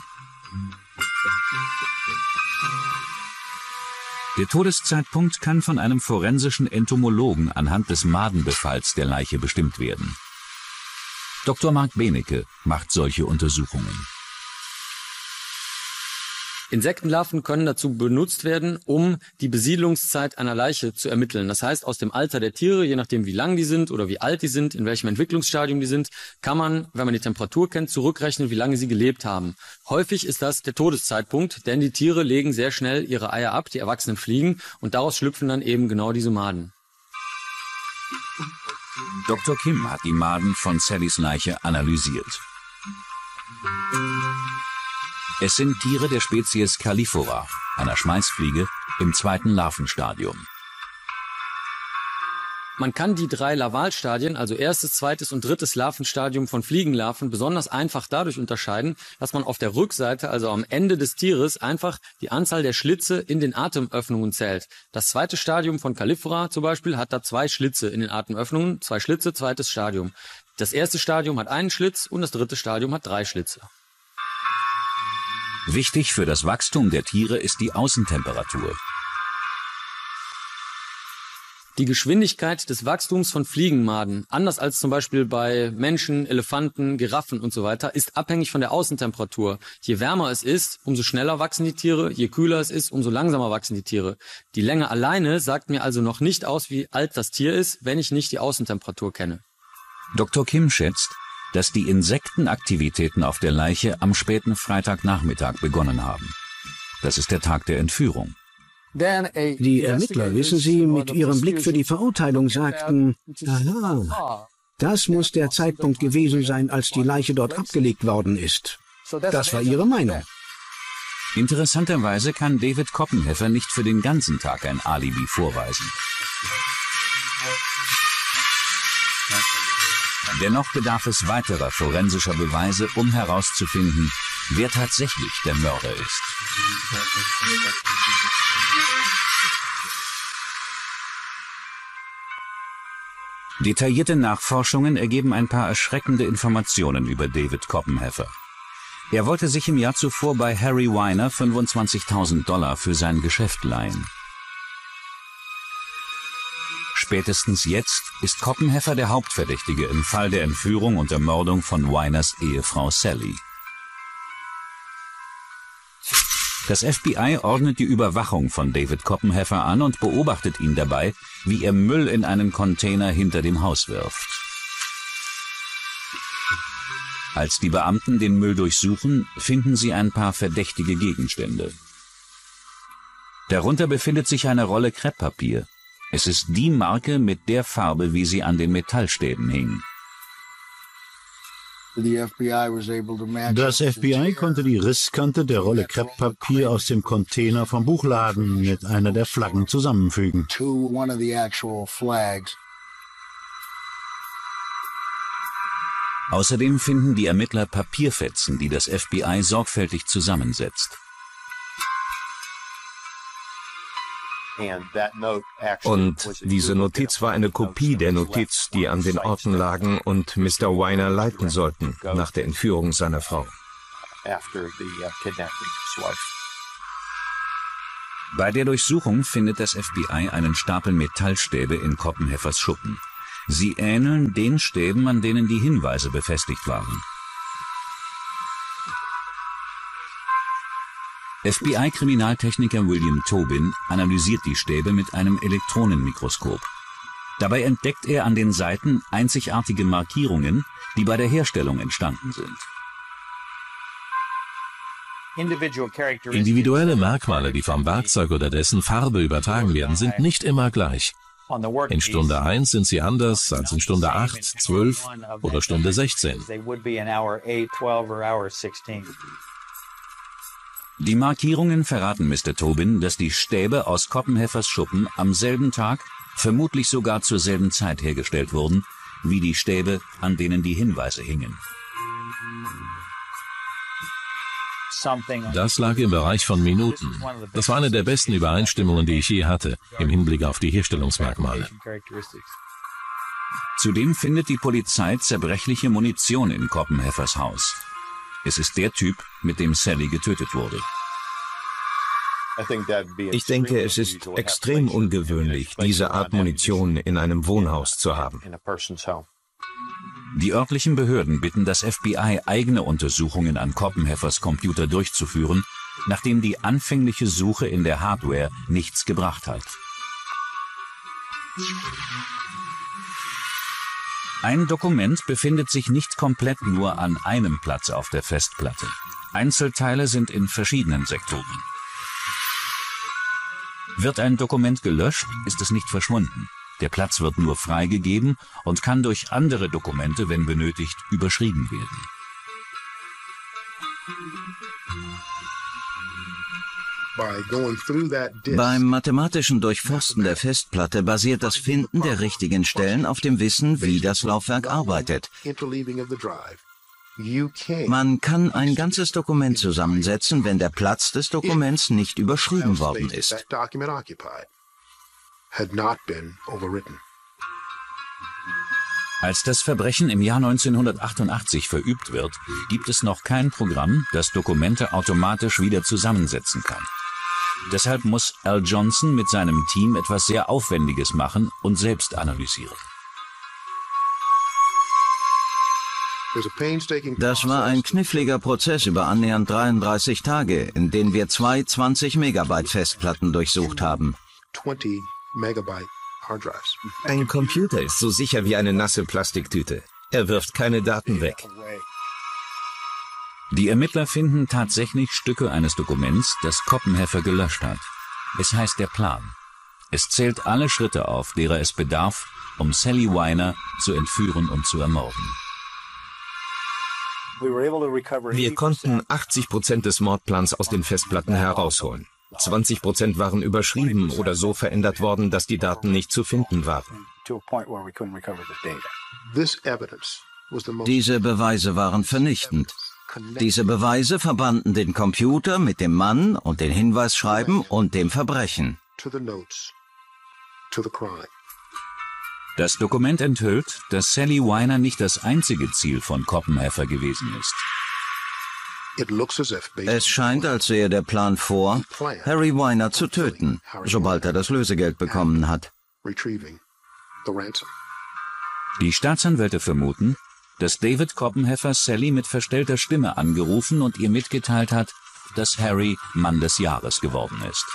Der Todeszeitpunkt kann von einem forensischen Entomologen anhand des Madenbefalls der Leiche bestimmt werden. Dr. Mark Benecke macht solche Untersuchungen. Insektenlarven können dazu benutzt werden, um die Besiedlungszeit einer Leiche zu ermitteln. Das heißt, aus dem Alter der Tiere, je nachdem wie lang die sind oder wie alt die sind, in welchem Entwicklungsstadium die sind, kann man, wenn man die Temperatur kennt, zurückrechnen, wie lange sie gelebt haben. Häufig ist das der Todeszeitpunkt, denn die Tiere legen sehr schnell ihre Eier ab, die Erwachsenen fliegen und daraus schlüpfen dann eben genau diese Maden. Dr. Kim hat die Maden von Sallys Leiche analysiert. Es sind Tiere der Spezies Califora, einer Schmeißfliege, im zweiten Larvenstadium. Man kann die drei Lavalstadien, also erstes, zweites und drittes Larvenstadium von Fliegenlarven, besonders einfach dadurch unterscheiden, dass man auf der Rückseite, also am Ende des Tieres, einfach die Anzahl der Schlitze in den Atemöffnungen zählt. Das zweite Stadium von Califora zum Beispiel hat da zwei Schlitze in den Atemöffnungen, zwei Schlitze, zweites Stadium. Das erste Stadium hat einen Schlitz und das dritte Stadium hat drei Schlitze. Wichtig für das Wachstum der Tiere ist die Außentemperatur. Die Geschwindigkeit des Wachstums von Fliegenmaden, anders als zum Beispiel bei Menschen, Elefanten, Giraffen und so weiter, ist abhängig von der Außentemperatur. Je wärmer es ist, umso schneller wachsen die Tiere, je kühler es ist, umso langsamer wachsen die Tiere. Die Länge alleine sagt mir also noch nicht aus, wie alt das Tier ist, wenn ich nicht die Außentemperatur kenne. Dr. Kim schätzt, dass die Insektenaktivitäten auf der Leiche am späten Freitagnachmittag begonnen haben. Das ist der Tag der Entführung. Die Ermittler, wissen Sie, mit ihrem Blick für die Verurteilung sagten, aha, das muss der Zeitpunkt gewesen sein, als die Leiche dort abgelegt worden ist. Das war ihre Meinung. Interessanterweise kann David Koppenheffer nicht für den ganzen Tag ein Alibi vorweisen. Dennoch bedarf es weiterer forensischer Beweise, um herauszufinden, wer tatsächlich der Mörder ist. Detaillierte Nachforschungen ergeben ein paar erschreckende Informationen über David Koppenheffer. Er wollte sich im Jahr zuvor bei Harry Weiner 25.000 Dollar für sein Geschäft leihen. Spätestens jetzt ist Koppenheffer der Hauptverdächtige im Fall der Entführung und Ermordung von Winers Ehefrau Sally. Das FBI ordnet die Überwachung von David Koppenheffer an und beobachtet ihn dabei, wie er Müll in einen Container hinter dem Haus wirft. Als die Beamten den Müll durchsuchen, finden sie ein paar verdächtige Gegenstände. Darunter befindet sich eine Rolle Krepppapier. Es ist die Marke mit der Farbe, wie sie an den Metallstäben hing. Das FBI konnte die Risskante der Rolle Krepppapier aus dem Container vom Buchladen mit einer der Flaggen zusammenfügen. Außerdem finden die Ermittler Papierfetzen, die das FBI sorgfältig zusammensetzt. Und diese Notiz war eine Kopie der Notiz, die an den Orten lagen und Mr. Weiner leiten sollten nach der Entführung seiner Frau. Bei der Durchsuchung findet das FBI einen Stapel Metallstäbe in Koppenheffers Schuppen. Sie ähneln den Stäben, an denen die Hinweise befestigt waren. FBI-Kriminaltechniker William Tobin analysiert die Stäbe mit einem Elektronenmikroskop. Dabei entdeckt er an den Seiten einzigartige Markierungen, die bei der Herstellung entstanden sind. Individuelle Merkmale, die vom Werkzeug oder dessen Farbe übertragen werden, sind nicht immer gleich. In Stunde 1 sind sie anders als in Stunde 8, 12 oder Stunde 16. Die Markierungen verraten Mr. Tobin, dass die Stäbe aus Koppenheffers Schuppen am selben Tag, vermutlich sogar zur selben Zeit hergestellt wurden, wie die Stäbe, an denen die Hinweise hingen. Das lag im Bereich von Minuten. Das war eine der besten Übereinstimmungen, die ich je hatte, im Hinblick auf die Herstellungsmerkmale. Zudem findet die Polizei zerbrechliche Munition in Koppenheffers Haus. Es ist der Typ, mit dem Sally getötet wurde. Ich denke, es ist extrem ungewöhnlich, diese Art Munition in einem Wohnhaus zu haben. Die örtlichen Behörden bitten das FBI, eigene Untersuchungen an Koppenheffers Computer durchzuführen, nachdem die anfängliche Suche in der Hardware nichts gebracht hat. Ein Dokument befindet sich nicht komplett nur an einem Platz auf der Festplatte. Einzelteile sind in verschiedenen Sektoren. Wird ein Dokument gelöscht, ist es nicht verschwunden. Der Platz wird nur freigegeben und kann durch andere Dokumente, wenn benötigt, überschrieben werden. Beim mathematischen Durchforsten der Festplatte basiert das Finden der richtigen Stellen auf dem Wissen, wie das Laufwerk arbeitet. Man kann ein ganzes Dokument zusammensetzen, wenn der Platz des Dokuments nicht überschrieben worden ist. Als das Verbrechen im Jahr 1988 verübt wird, gibt es noch kein Programm, das Dokumente automatisch wieder zusammensetzen kann. Deshalb muss Al Johnson mit seinem Team etwas sehr Aufwendiges machen und selbst analysieren. Das war ein kniffliger Prozess über annähernd 33 Tage, in dem wir zwei 20 Megabyte Festplatten durchsucht haben. Ein Computer ist so sicher wie eine nasse Plastiktüte. Er wirft keine Daten weg. Die Ermittler finden tatsächlich Stücke eines Dokuments, das Koppenheffer gelöscht hat. Es heißt der Plan. Es zählt alle Schritte auf, derer es bedarf, um Sally Weiner zu entführen und zu ermorden. Wir konnten 80 Prozent des Mordplans aus den Festplatten herausholen. 20 Prozent waren überschrieben oder so verändert worden, dass die Daten nicht zu finden waren. Diese Beweise waren vernichtend. Diese Beweise verbanden den Computer mit dem Mann und den Hinweisschreiben und dem Verbrechen. Das Dokument enthüllt, dass Sally Weiner nicht das einzige Ziel von Koppenheffer gewesen ist. Es scheint, als sähe der Plan vor, Harry Weiner zu töten, sobald er das Lösegeld bekommen hat. Die Staatsanwälte vermuten, dass David Koppenheffer Sally mit verstellter Stimme angerufen und ihr mitgeteilt hat, dass Harry Mann des Jahres geworden ist.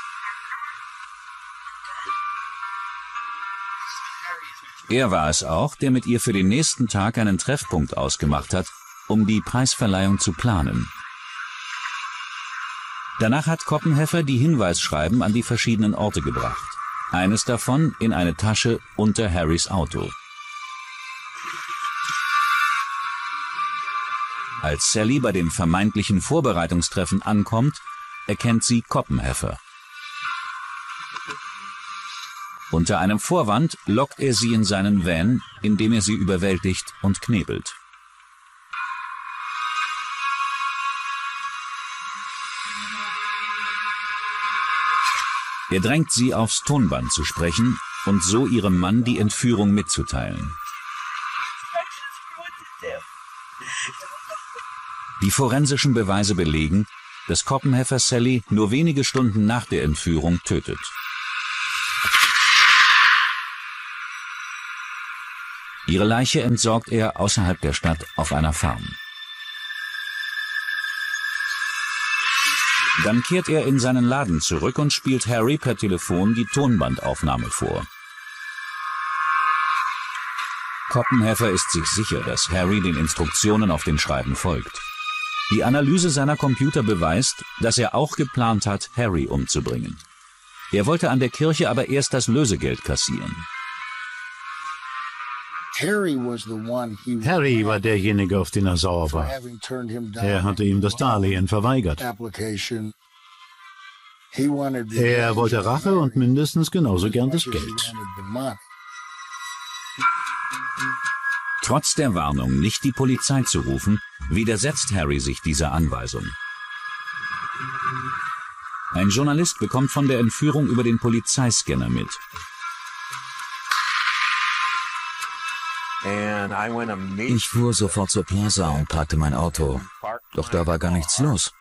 Er war es auch, der mit ihr für den nächsten Tag einen Treffpunkt ausgemacht hat, um die Preisverleihung zu planen. Danach hat Koppenheffer die Hinweisschreiben an die verschiedenen Orte gebracht. Eines davon in eine Tasche unter Harrys Auto. Als Sally bei dem vermeintlichen Vorbereitungstreffen ankommt, erkennt sie Koppenheffer. Unter einem Vorwand lockt er sie in seinen Van, indem er sie überwältigt und knebelt. Er drängt sie aufs Tonband zu sprechen und so ihrem Mann die Entführung mitzuteilen. Die forensischen Beweise belegen, dass Koppenheffer Sally nur wenige Stunden nach der Entführung tötet. Ihre Leiche entsorgt er außerhalb der Stadt auf einer Farm. Dann kehrt er in seinen Laden zurück und spielt Harry per Telefon die Tonbandaufnahme vor. Koppenheffer ist sich sicher, dass Harry den Instruktionen auf den Schreiben folgt. Die Analyse seiner Computer beweist, dass er auch geplant hat, Harry umzubringen. Er wollte an der Kirche aber erst das Lösegeld kassieren. Harry war derjenige, auf den er sauer war. Er hatte ihm das Darlehen verweigert. Er wollte Rache und mindestens genauso gern das Geld. Trotz der Warnung, nicht die Polizei zu rufen, widersetzt Harry sich dieser Anweisung. Ein Journalist bekommt von der Entführung über den Polizeiscanner mit. Ich fuhr sofort zur Plaza und parkte mein Auto. Doch da war gar nichts los.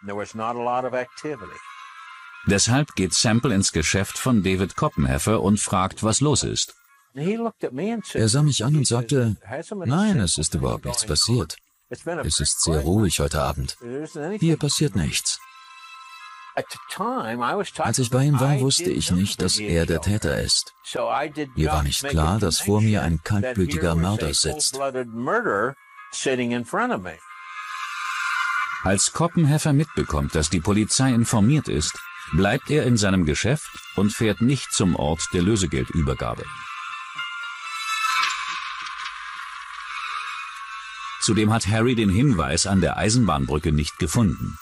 Deshalb geht Sample ins Geschäft von David Koppenheffer und fragt, was los ist. Er sah mich an und sagte, nein, es ist überhaupt nichts passiert. Es ist sehr ruhig heute Abend. Hier passiert nichts. Als ich bei ihm war, wusste ich nicht, dass er der Täter ist. Mir war nicht klar, dass vor mir ein kaltblütiger Mörder sitzt. Als Koppenheffer mitbekommt, dass die Polizei informiert ist, bleibt er in seinem Geschäft und fährt nicht zum Ort der Lösegeldübergabe. Zudem hat Harry den Hinweis an der Eisenbahnbrücke nicht gefunden.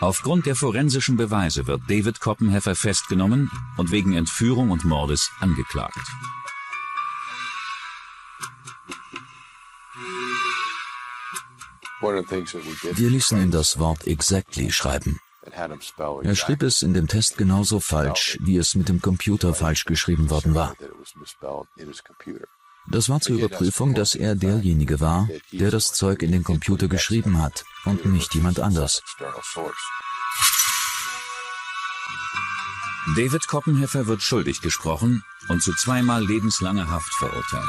Aufgrund der forensischen Beweise wird David Koppenheffer festgenommen und wegen Entführung und Mordes angeklagt. Wir ließen ihn das Wort exactly schreiben. Er schrieb es in dem Test genauso falsch, wie es mit dem Computer falsch geschrieben worden war. Das war zur Überprüfung, dass er derjenige war, der das Zeug in den Computer geschrieben hat und nicht jemand anders. David Koppenheffer wird schuldig gesprochen und zu zweimal lebenslanger Haft verurteilt.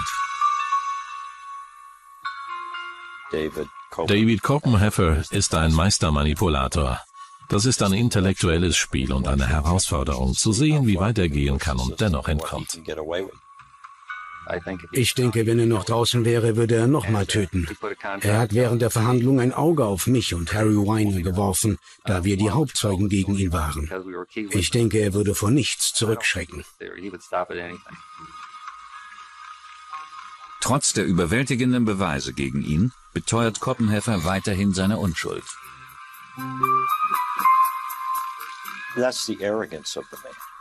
David Koppenheffer ist ein Meistermanipulator. Das ist ein intellektuelles Spiel und eine Herausforderung, zu sehen, wie weit er gehen kann und dennoch entkommt. Ich denke, wenn er noch draußen wäre, würde er nochmal töten. Er hat während der Verhandlung ein Auge auf mich und Harry Weiner geworfen, da wir die Hauptzeugen gegen ihn waren. Ich denke, er würde vor nichts zurückschrecken. Trotz der überwältigenden Beweise gegen ihn beteuert Koppenheffer weiterhin seine Unschuld.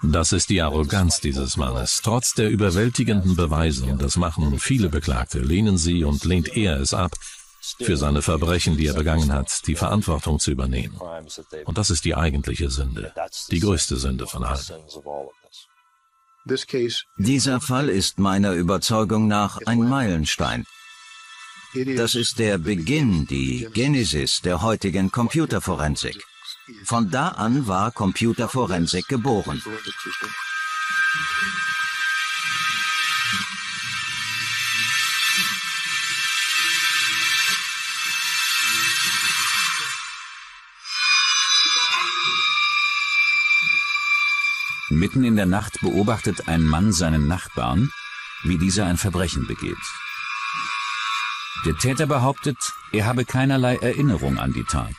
Das ist die Arroganz dieses Mannes. Trotz der überwältigenden Beweise, und das machen viele Beklagte, lehnen sie und lehnt er es ab, für seine Verbrechen, die er begangen hat, die Verantwortung zu übernehmen. Und das ist die eigentliche Sünde, die größte Sünde von allen. Dieser Fall ist meiner Überzeugung nach ein Meilenstein. Das ist der Beginn, die Genesis der heutigen Computerforensik. Von da an war Computerforensik geboren. Mitten in der Nacht beobachtet ein Mann seinen Nachbarn, wie dieser ein Verbrechen begeht. Der Täter behauptet, er habe keinerlei Erinnerung an die Tat.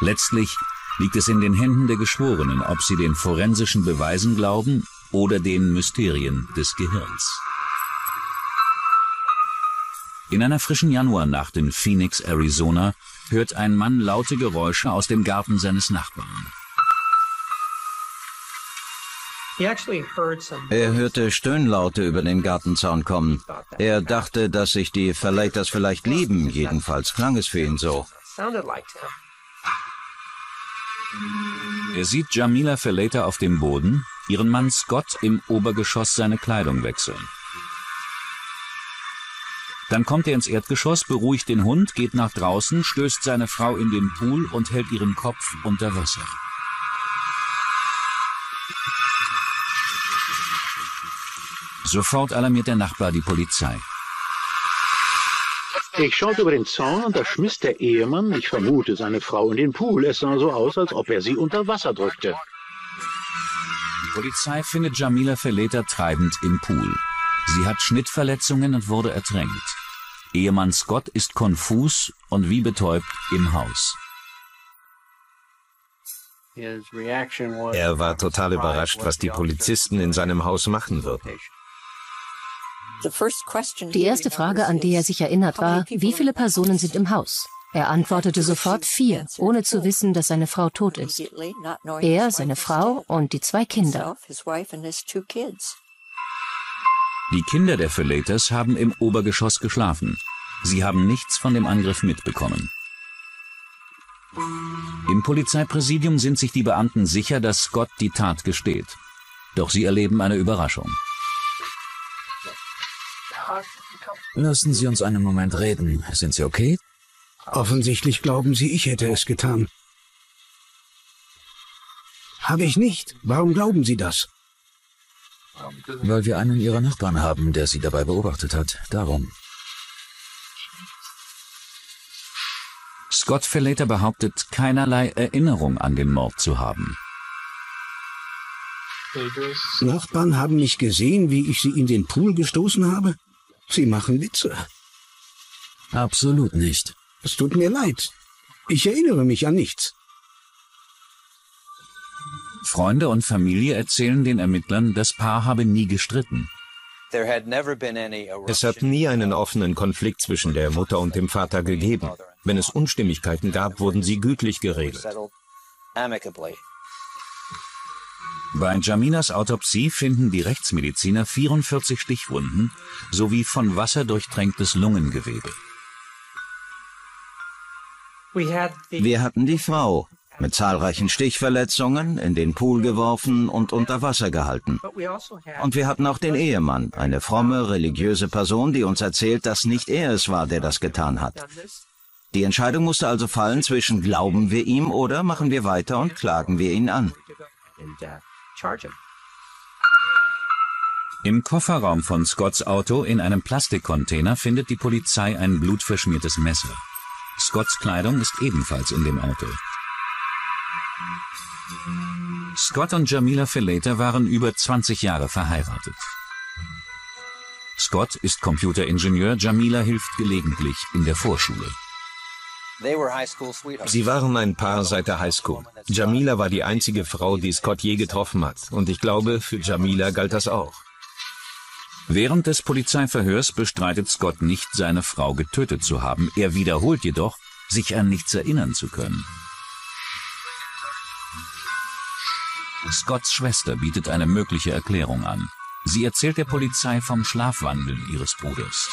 Letztlich liegt es in den Händen der Geschworenen, ob sie den forensischen Beweisen glauben oder den Mysterien des Gehirns. In einer frischen Januarnacht in Phoenix, Arizona, hört ein Mann laute Geräusche aus dem Garten seines Nachbarn. Er hörte Stöhnlaute über den Gartenzaun kommen. Er dachte, dass sich die Verlaters vielleicht lieben, jedenfalls klang es für ihn so. Er sieht Jamila Felater auf dem Boden, ihren Mann Scott im Obergeschoss seine Kleidung wechseln. Dann kommt er ins Erdgeschoss, beruhigt den Hund, geht nach draußen, stößt seine Frau in den Pool und hält ihren Kopf unter Wasser. Sofort alarmiert der Nachbar die Polizei. Ich schaute über den Zaun und da schmiss der Ehemann, ich vermute seine Frau, in den Pool. Es sah so aus, als ob er sie unter Wasser drückte. Die Polizei findet Jamila Feleta treibend im Pool. Sie hat Schnittverletzungen und wurde ertränkt. Ehemann Scott ist konfus und wie betäubt im Haus. Er war total überrascht, was die Polizisten in seinem Haus machen würden. Die erste Frage, an die er sich erinnert, war, wie viele Personen sind im Haus? Er antwortete sofort vier, ohne zu wissen, dass seine Frau tot ist. Er, seine Frau und die zwei Kinder. Die Kinder der Felaters haben im Obergeschoss geschlafen. Sie haben nichts von dem Angriff mitbekommen. Im Polizeipräsidium sind sich die Beamten sicher, dass Scott die Tat gesteht. Doch sie erleben eine Überraschung. Lassen Sie uns einen Moment reden. Sind Sie okay? Offensichtlich glauben Sie, ich hätte es getan. Habe ich nicht. Warum glauben Sie das? Weil wir einen Ihrer Nachbarn haben, der Sie dabei beobachtet hat. Darum. Scott Felater behauptet, keinerlei Erinnerung an den Mord zu haben. Nachbarn haben mich gesehen, wie ich sie in den Pool gestoßen habe? Sie machen Witze. Absolut nicht. Es tut mir leid. Ich erinnere mich an nichts. Freunde und Familie erzählen den Ermittlern, das Paar habe nie gestritten. Es hat nie einen offenen Konflikt zwischen der Mutter und dem Vater gegeben. Wenn es Unstimmigkeiten gab, wurden sie gütlich geregelt. Bei Jaminas Autopsie finden die Rechtsmediziner 44 Stichwunden sowie von Wasser durchtränktes Lungengewebe. Wir hatten die Frau mit zahlreichen Stichverletzungen in den Pool geworfen und unter Wasser gehalten. Und wir hatten auch den Ehemann, eine fromme, religiöse Person, die uns erzählt, dass nicht er es war, der das getan hat. Die Entscheidung musste also fallen zwischen glauben wir ihm oder machen wir weiter und klagen wir ihn an. Im Kofferraum von Scotts Auto in einem Plastikcontainer findet die Polizei ein blutverschmiertes Messer. Scotts Kleidung ist ebenfalls in dem Auto. Scott und Jamila Felater waren über 20 Jahre verheiratet. Scott ist Computeringenieur, Jamila hilft gelegentlich in der Vorschule. Sie waren ein Paar seit der Highschool. Jamila war die einzige Frau, die Scott je getroffen hat. Und ich glaube, für Jamila galt das auch. Während des Polizeiverhörs bestreitet Scott nicht, seine Frau getötet zu haben. Er wiederholt jedoch, sich an nichts erinnern zu können. Scotts Schwester bietet eine mögliche Erklärung an. Sie erzählt der Polizei vom Schlafwandeln ihres Bruders.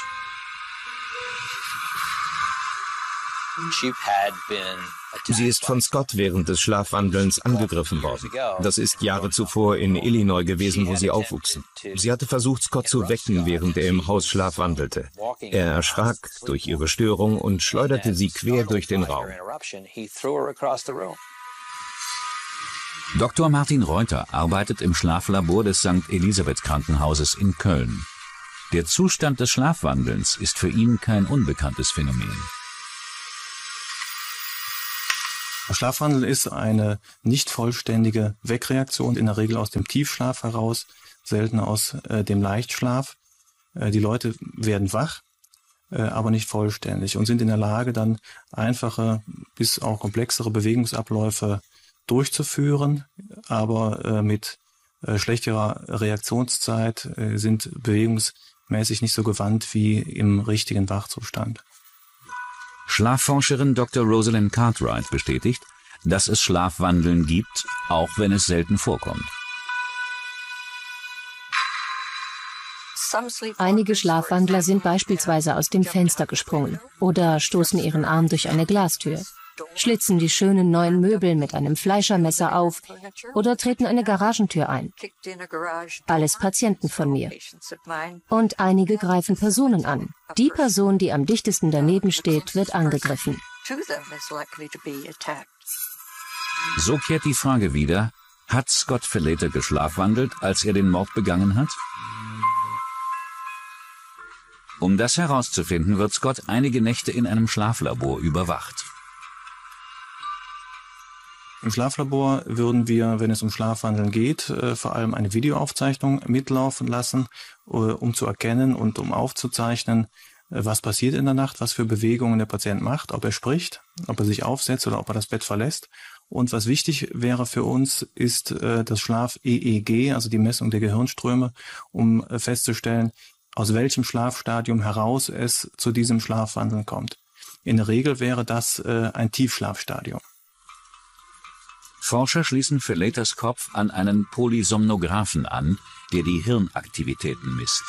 Sie ist von Scott während des Schlafwandelns angegriffen worden. Das ist Jahre zuvor in Illinois gewesen, wo sie aufwuchsen. Sie hatte versucht, Scott zu wecken, während er im Haus schlafwandelte. Er erschrak durch ihre Störung und schleuderte sie quer durch den Raum. Dr. Martin Reuter arbeitet im Schlaflabor des St. Elisabeth Krankenhauses in Köln. Der Zustand des Schlafwandelns ist für ihn kein unbekanntes Phänomen. Schlafwandel ist eine nicht vollständige Wegreaktion, in der Regel aus dem Tiefschlaf heraus, selten aus äh, dem Leichtschlaf. Äh, die Leute werden wach, äh, aber nicht vollständig und sind in der Lage, dann einfache bis auch komplexere Bewegungsabläufe durchzuführen, aber äh, mit äh, schlechterer Reaktionszeit äh, sind bewegungsmäßig nicht so gewandt wie im richtigen Wachzustand. Schlafforscherin Dr. Rosalind Cartwright bestätigt, dass es Schlafwandeln gibt, auch wenn es selten vorkommt. Einige Schlafwandler sind beispielsweise aus dem Fenster gesprungen oder stoßen ihren Arm durch eine Glastür, schlitzen die schönen neuen Möbel mit einem Fleischermesser auf oder treten eine Garagentür ein. Alles Patienten von mir. Und einige greifen Personen an. Die Person, die am dichtesten daneben steht, wird angegriffen. So kehrt die Frage wieder, hat Scott Fillete geschlafwandelt, als er den Mord begangen hat? Um das herauszufinden, wird Scott einige Nächte in einem Schlaflabor überwacht. Im Schlaflabor würden wir, wenn es um Schlafwandeln geht, äh, vor allem eine Videoaufzeichnung mitlaufen lassen, äh, um zu erkennen und um aufzuzeichnen, äh, was passiert in der Nacht, was für Bewegungen der Patient macht, ob er spricht, ob er sich aufsetzt oder ob er das Bett verlässt. Und was wichtig wäre für uns, ist das Schlaf-EEG, also die Messung der Gehirnströme, um festzustellen, aus welchem Schlafstadium heraus es zu diesem Schlafwandeln kommt. In der Regel wäre das ein Tiefschlafstadium. Forscher schließen für Laters Kopf an einen Polysomnographen an, der die Hirnaktivitäten misst.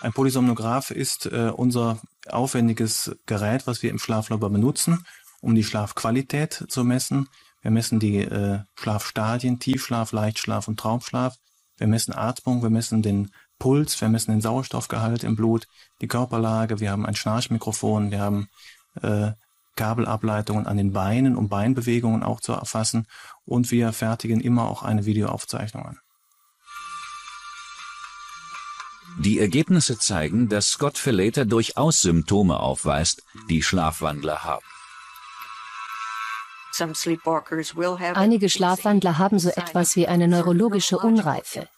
Ein Polysomnograph ist äh, unser aufwendiges Gerät, was wir im Schlaflabor benutzen, um die Schlafqualität zu messen. Wir messen die äh, Schlafstadien, Tiefschlaf, Leichtschlaf und Traumschlaf. Wir messen Atmung, wir messen den Puls, wir messen den Sauerstoffgehalt im Blut, die Körperlage, wir haben ein Schnarchmikrofon, wir haben äh, Kabelableitungen an den Beinen, um Beinbewegungen auch zu erfassen. Und wir fertigen immer auch eine Videoaufzeichnung an. Die Ergebnisse zeigen, dass Scott Filleta durchaus Symptome aufweist, die Schlafwandler haben. Einige Schlafwandler haben so etwas wie eine neurologische Unreife.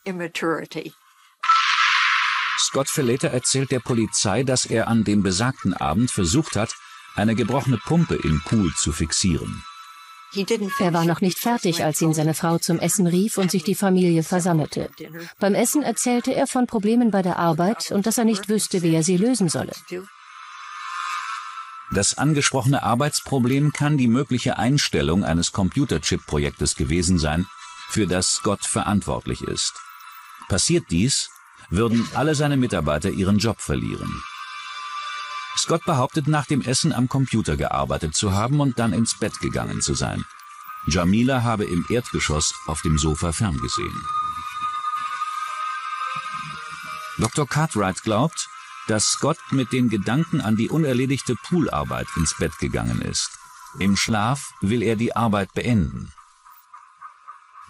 Scott Filleta erzählt der Polizei, dass er an dem besagten Abend versucht hat, eine gebrochene Pumpe im Pool zu fixieren. Er war noch nicht fertig, als ihn seine Frau zum Essen rief und sich die Familie versammelte. Beim Essen erzählte er von Problemen bei der Arbeit und dass er nicht wüsste, wie er sie lösen solle. Das angesprochene Arbeitsproblem kann die mögliche Einstellung eines Computerchip-Projektes gewesen sein, für das Scott verantwortlich ist. Passiert dies, würden alle seine Mitarbeiter ihren Job verlieren. Scott behauptet, nach dem Essen am Computer gearbeitet zu haben und dann ins Bett gegangen zu sein. Jamila habe im Erdgeschoss auf dem Sofa ferngesehen. Dr. Cartwright glaubt, dass Scott mit den Gedanken an die unerledigte Poolarbeit ins Bett gegangen ist. Im Schlaf will er die Arbeit beenden.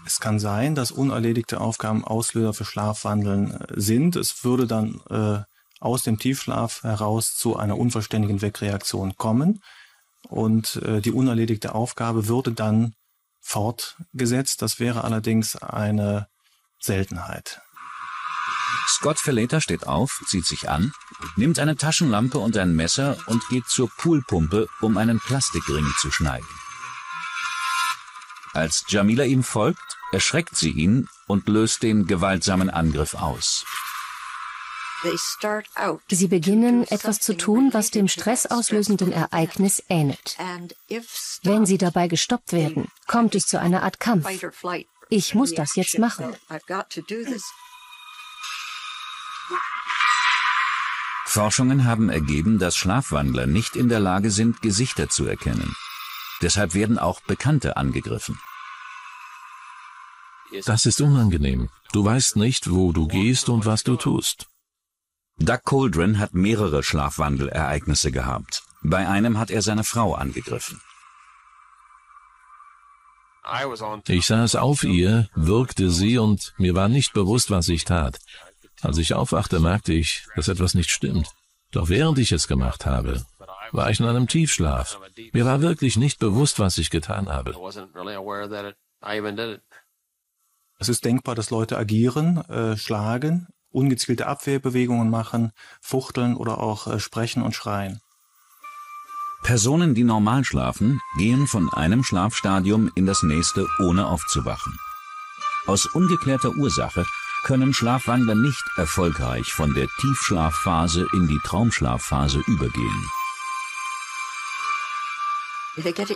Es kann sein, dass unerledigte Aufgaben Auslöser für Schlafwandeln äh, sind. Es würde dann äh, aus dem Tiefschlaf heraus zu einer unvollständigen Wegreaktion kommen. Und äh, die unerledigte Aufgabe würde dann fortgesetzt. Das wäre allerdings eine Seltenheit. Scott Fellata steht auf, zieht sich an, nimmt eine Taschenlampe und ein Messer und geht zur Poolpumpe, um einen Plastikring zu schneiden. Als Jamila ihm folgt, erschreckt sie ihn und löst den gewaltsamen Angriff aus. Sie beginnen etwas zu tun, was dem stressauslösenden Ereignis ähnelt. Wenn sie dabei gestoppt werden, kommt es zu einer Art Kampf. Ich muss das jetzt machen. Forschungen haben ergeben, dass Schlafwandler nicht in der Lage sind, Gesichter zu erkennen. Deshalb werden auch Bekannte angegriffen. Das ist unangenehm. Du weißt nicht, wo du gehst und was du tust. Doug Coldren hat mehrere Schlafwandelereignisse gehabt. Bei einem hat er seine Frau angegriffen. Ich saß auf ihr, wirkte sie und mir war nicht bewusst, was ich tat. Als ich aufwachte, merkte ich, dass etwas nicht stimmt. Doch während ich es gemacht habe, war ich in einem Tiefschlaf. Mir war wirklich nicht bewusst, was ich getan habe. Es ist denkbar, dass Leute agieren, äh, schlagen, ungezielte Abwehrbewegungen machen, fuchteln oder auch äh, sprechen und schreien. Personen, die normal schlafen, gehen von einem Schlafstadium in das nächste, ohne aufzuwachen. Aus ungeklärter Ursache können Schlafwandler nicht erfolgreich von der Tiefschlafphase in die Traumschlafphase übergehen.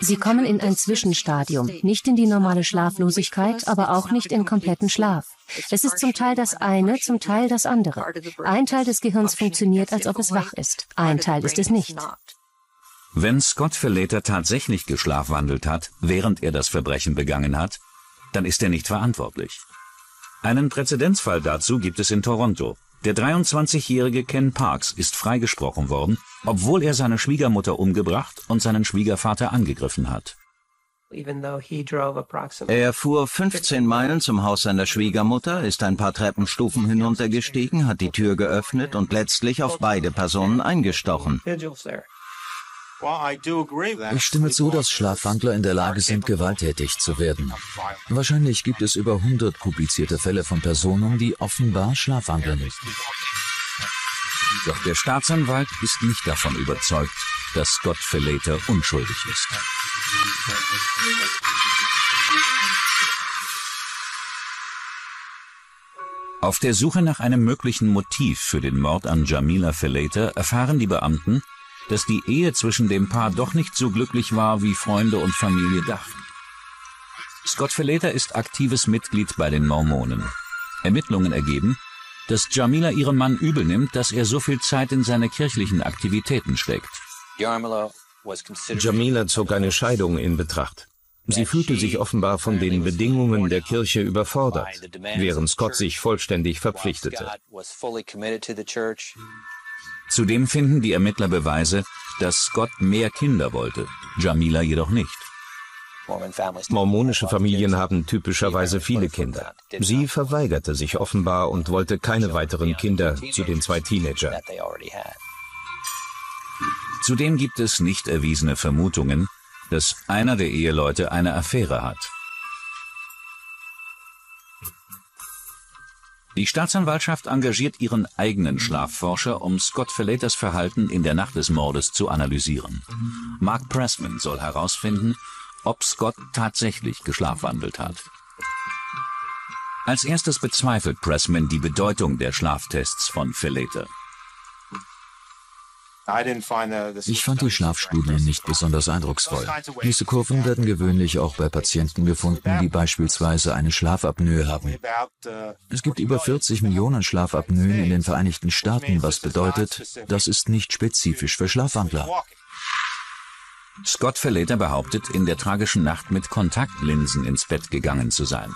Sie kommen in ein Zwischenstadium, nicht in die normale Schlaflosigkeit, aber auch nicht in kompletten Schlaf. Es ist zum Teil das eine, zum Teil das andere. Ein Teil des Gehirns funktioniert, als ob es wach ist. Ein Teil ist es nicht. Wenn Scott Verleter tatsächlich geschlafwandelt hat, während er das Verbrechen begangen hat, dann ist er nicht verantwortlich. Einen Präzedenzfall dazu gibt es in Toronto. Der 23-jährige Ken Parks ist freigesprochen worden, obwohl er seine Schwiegermutter umgebracht und seinen Schwiegervater angegriffen hat. Er fuhr 15 Meilen zum Haus seiner Schwiegermutter, ist ein paar Treppenstufen hinuntergestiegen, hat die Tür geöffnet und letztlich auf beide Personen eingestochen. Ich stimme zu, dass Schlafwandler in der Lage sind, gewalttätig zu werden. Wahrscheinlich gibt es über 100 publizierte Fälle von Personen, die offenbar schlafwandeln. Doch der Staatsanwalt ist nicht davon überzeugt, dass Scott Felater unschuldig ist. Auf der Suche nach einem möglichen Motiv für den Mord an Jamila Felater erfahren die Beamten, dass die Ehe zwischen dem Paar doch nicht so glücklich war, wie Freunde und Familie dachten. Scott Felater ist aktives Mitglied bei den Mormonen. Ermittlungen ergeben, dass Jamila ihrem Mann übel nimmt, dass er so viel Zeit in seine kirchlichen Aktivitäten steckt. Jamila zog eine Scheidung in Betracht. Sie fühlte sich offenbar von den Bedingungen der Kirche überfordert, während Scott sich vollständig verpflichtete. Zudem finden die Ermittler Beweise, dass Scott mehr Kinder wollte, Jamila jedoch nicht. Mormonische Familien haben typischerweise viele Kinder. Sie verweigerte sich offenbar und wollte keine weiteren Kinder zu den zwei Teenagern. Zudem gibt es nicht erwiesene Vermutungen, dass einer der Eheleute eine Affäre hat. Die Staatsanwaltschaft engagiert ihren eigenen Schlafforscher, um Scott Felaters Verhalten in der Nacht des Mordes zu analysieren. Mark Pressman soll herausfinden, ob Scott tatsächlich geschlafwandelt hat. Als erstes bezweifelt Pressman die Bedeutung der Schlaftests von Felater. Ich fand die Schlafstudien nicht besonders eindrucksvoll. Diese Kurven werden gewöhnlich auch bei Patienten gefunden, die beispielsweise eine Schlafapnoe haben. Es gibt über 40 Millionen Schlafapnoen in den Vereinigten Staaten, was bedeutet, das ist nicht spezifisch für Schlafwandler. Scott Verleter behauptet, in der tragischen Nacht mit Kontaktlinsen ins Bett gegangen zu sein.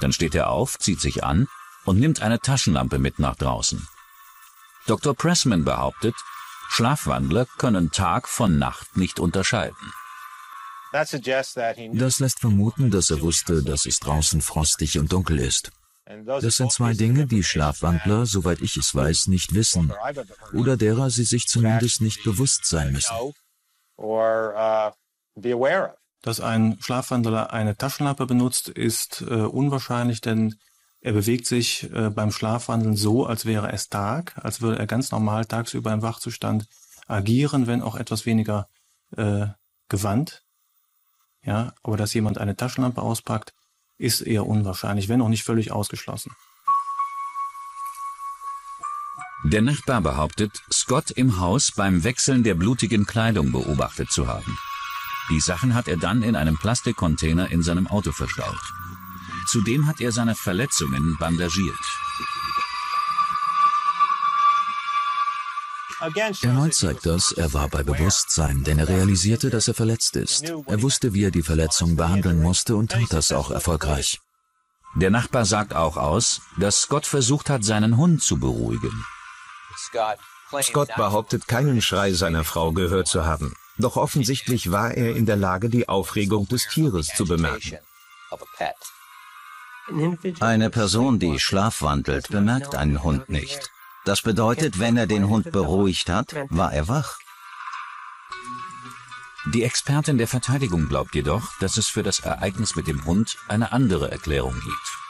Dann steht er auf, zieht sich an und nimmt eine Taschenlampe mit nach draußen. Dr. Pressman behauptet, Schlafwandler können Tag von Nacht nicht unterscheiden. Das lässt vermuten, dass er wusste, dass es draußen frostig und dunkel ist. Das sind zwei Dinge, die Schlafwandler, soweit ich es weiß, nicht wissen oder derer sie sich zumindest nicht bewusst sein müssen. Dass ein Schlafwandler eine Taschenlampe benutzt, ist äh, unwahrscheinlich, denn Er bewegt sich äh, beim Schlafwandeln so, als wäre es Tag, als würde er ganz normal tagsüber im Wachzustand agieren, wenn auch etwas weniger äh, gewandt. Ja, aber dass jemand eine Taschenlampe auspackt, ist eher unwahrscheinlich, wenn auch nicht völlig ausgeschlossen. Der Nachbar behauptet, Scott im Haus beim Wechseln der blutigen Kleidung beobachtet zu haben. Die Sachen hat er dann in einem Plastikcontainer in seinem Auto verstaut. Zudem hat er seine Verletzungen bandagiert. Erneut zeigt das, er war bei Bewusstsein, denn er realisierte, dass er verletzt ist. Er wusste, wie er die Verletzung behandeln musste und tat das auch erfolgreich. Der Nachbar sagt auch aus, dass Scott versucht hat, seinen Hund zu beruhigen. Scott behauptet, keinen Schrei seiner Frau gehört zu haben. Doch offensichtlich war er in der Lage, die Aufregung des Tieres zu bemerken. Eine Person, die schlafwandelt, bemerkt einen Hund nicht. Das bedeutet, wenn er den Hund beruhigt hat, war er wach. Die Expertin der Verteidigung glaubt jedoch, dass es für das Ereignis mit dem Hund eine andere Erklärung gibt.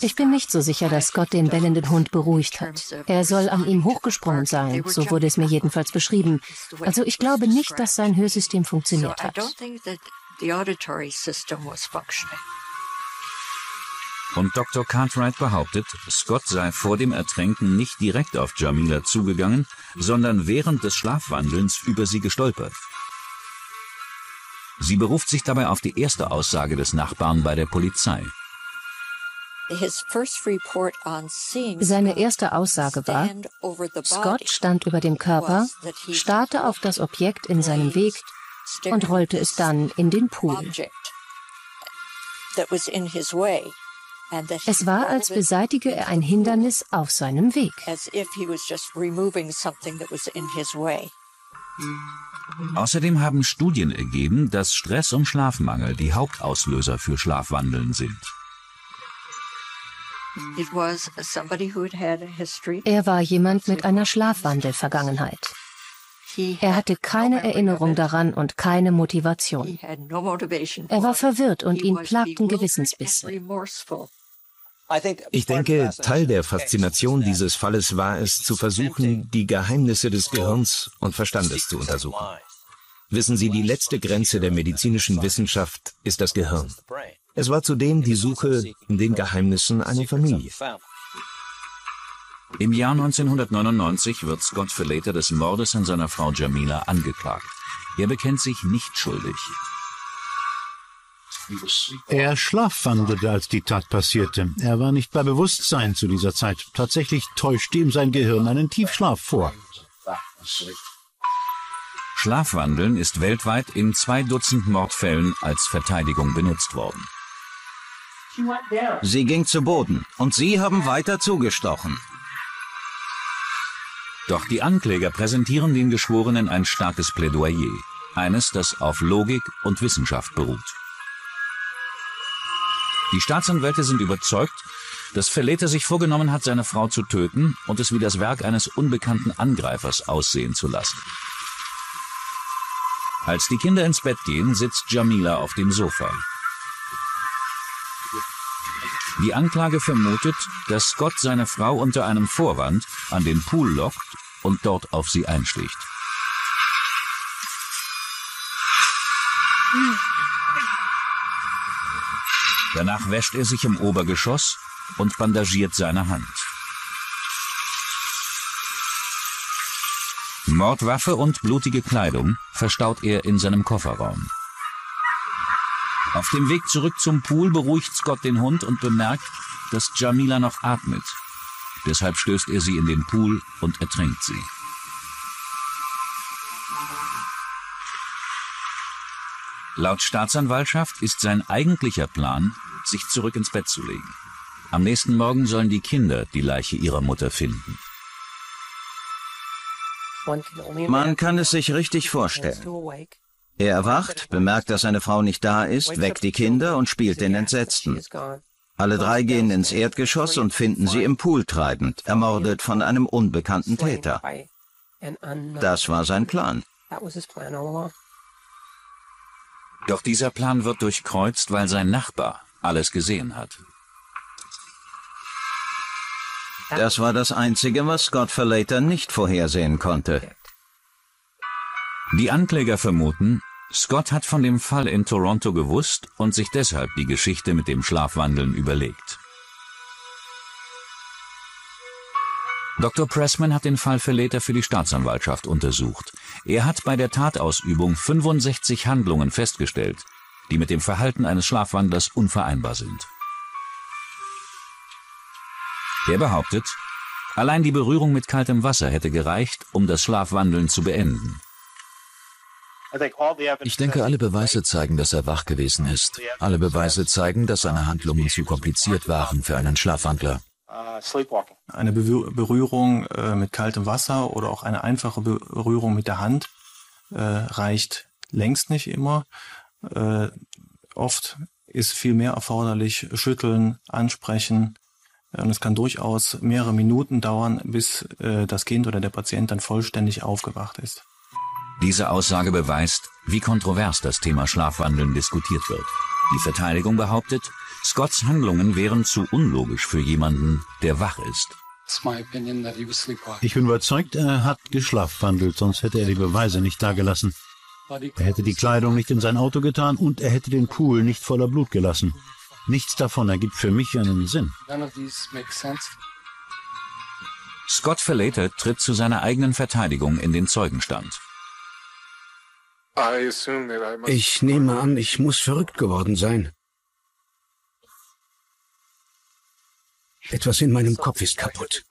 Ich bin nicht so sicher, dass Scott den bellenden Hund beruhigt hat. Er soll an ihm hochgesprungen sein, so wurde es mir jedenfalls beschrieben. Also ich glaube nicht, dass sein Hörsystem funktioniert hat. Und Dr. Cartwright behauptet, Scott sei vor dem Ertränken nicht direkt auf Jamila zugegangen, sondern während des Schlafwandelns über sie gestolpert. Sie beruft sich dabei auf die erste Aussage des Nachbarn bei der Polizei. Seine erste Aussage war, Scott stand über dem Körper, starrte auf das Objekt in seinem Weg und rollte es dann in den Pool. Es war, als beseitige er ein Hindernis auf seinem Weg. Außerdem haben Studien ergeben, dass Stress und Schlafmangel die Hauptauslöser für Schlafwandeln sind. Er war jemand mit einer Schlafwandelvergangenheit. Er hatte keine Erinnerung daran und keine Motivation. Er war verwirrt und ihn plagten Gewissensbisse. Ich denke, Teil der Faszination dieses Falles war es, zu versuchen, die Geheimnisse des Gehirns und Verstandes zu untersuchen. Wissen Sie, die letzte Grenze der medizinischen Wissenschaft ist das Gehirn. Es war zudem die Suche in den Geheimnissen einer Familie. Im Jahr 1999 wird Scott Filleta des Mordes an seiner Frau Jamila angeklagt. Er bekennt sich nicht schuldig. Er schlafwandelte, als die Tat passierte. Er war nicht bei Bewusstsein zu dieser Zeit. Tatsächlich täuschte ihm sein Gehirn einen Tiefschlaf vor. Schlafwandeln ist weltweit in zwei Dutzend Mordfällen als Verteidigung benutzt worden. Sie ging zu Boden und Sie haben weiter zugestochen. Doch die Ankläger präsentieren den Geschworenen ein starkes Plädoyer. Eines, das auf Logik und Wissenschaft beruht. Die Staatsanwälte sind überzeugt, dass Verleter sich vorgenommen hat, seine Frau zu töten und es wie das Werk eines unbekannten Angreifers aussehen zu lassen. Als die Kinder ins Bett gehen, sitzt Jamila auf dem Sofa. Die Anklage vermutet, dass Scott seine Frau unter einem Vorwand an den Pool lockt und dort auf sie einsticht. Danach wäscht er sich im Obergeschoss und bandagiert seine Hand. Mordwaffe und blutige Kleidung verstaut er in seinem Kofferraum. Auf dem Weg zurück zum Pool beruhigt Scott den Hund und bemerkt, dass Jamila noch atmet. Deshalb stößt er sie in den Pool und ertränkt sie. Laut Staatsanwaltschaft ist sein eigentlicher Plan, sich zurück ins Bett zu legen. Am nächsten Morgen sollen die Kinder die Leiche ihrer Mutter finden. Man kann es sich richtig vorstellen. Er erwacht, bemerkt, dass seine Frau nicht da ist, weckt die Kinder und spielt den Entsetzten. Alle drei gehen ins Erdgeschoss und finden sie im Pool treibend, ermordet von einem unbekannten Täter. Das war sein Plan. Doch dieser Plan wird durchkreuzt, weil sein Nachbar, alles gesehen hat. Das war das Einzige, was Scott Verlater nicht vorhersehen konnte. Die Ankläger vermuten, Scott hat von dem Fall in Toronto gewusst und sich deshalb die Geschichte mit dem Schlafwandeln überlegt. Dr. Pressman hat den Fall Verleter für die Staatsanwaltschaft untersucht. Er hat bei der Tatausübung 65 Handlungen festgestellt, die mit dem Verhalten eines Schlafwandlers unvereinbar sind. Er behauptet, allein die Berührung mit kaltem Wasser hätte gereicht, um das Schlafwandeln zu beenden. Ich denke, alle Beweise zeigen, dass er wach gewesen ist. Alle Beweise zeigen, dass seine Handlungen zu kompliziert waren für einen Schlafwandler. Eine Berührung äh, mit kaltem Wasser oder auch eine einfache Berührung mit der Hand äh, reicht längst nicht immer. Äh, oft ist viel mehr erforderlich, schütteln, ansprechen. Und es kann durchaus mehrere Minuten dauern, bis das Kind oder der Patient dann vollständig aufgewacht ist. Diese Aussage beweist, wie kontrovers das Thema Schlafwandeln diskutiert wird. Die Verteidigung behauptet, Scotts Handlungen wären zu unlogisch für jemanden, der wach ist. Ich bin überzeugt, er hat geschlafwandelt, sonst hätte er die Beweise nicht dagelassen. Er hätte die Kleidung nicht in sein Auto getan und er hätte den Pool nicht voller Blut gelassen. Nichts davon ergibt für mich einen Sinn. Scott Verlater tritt zu seiner eigenen Verteidigung in den Zeugenstand. Ich nehme an, ich muss verrückt geworden sein. Etwas in meinem Kopf ist kaputt.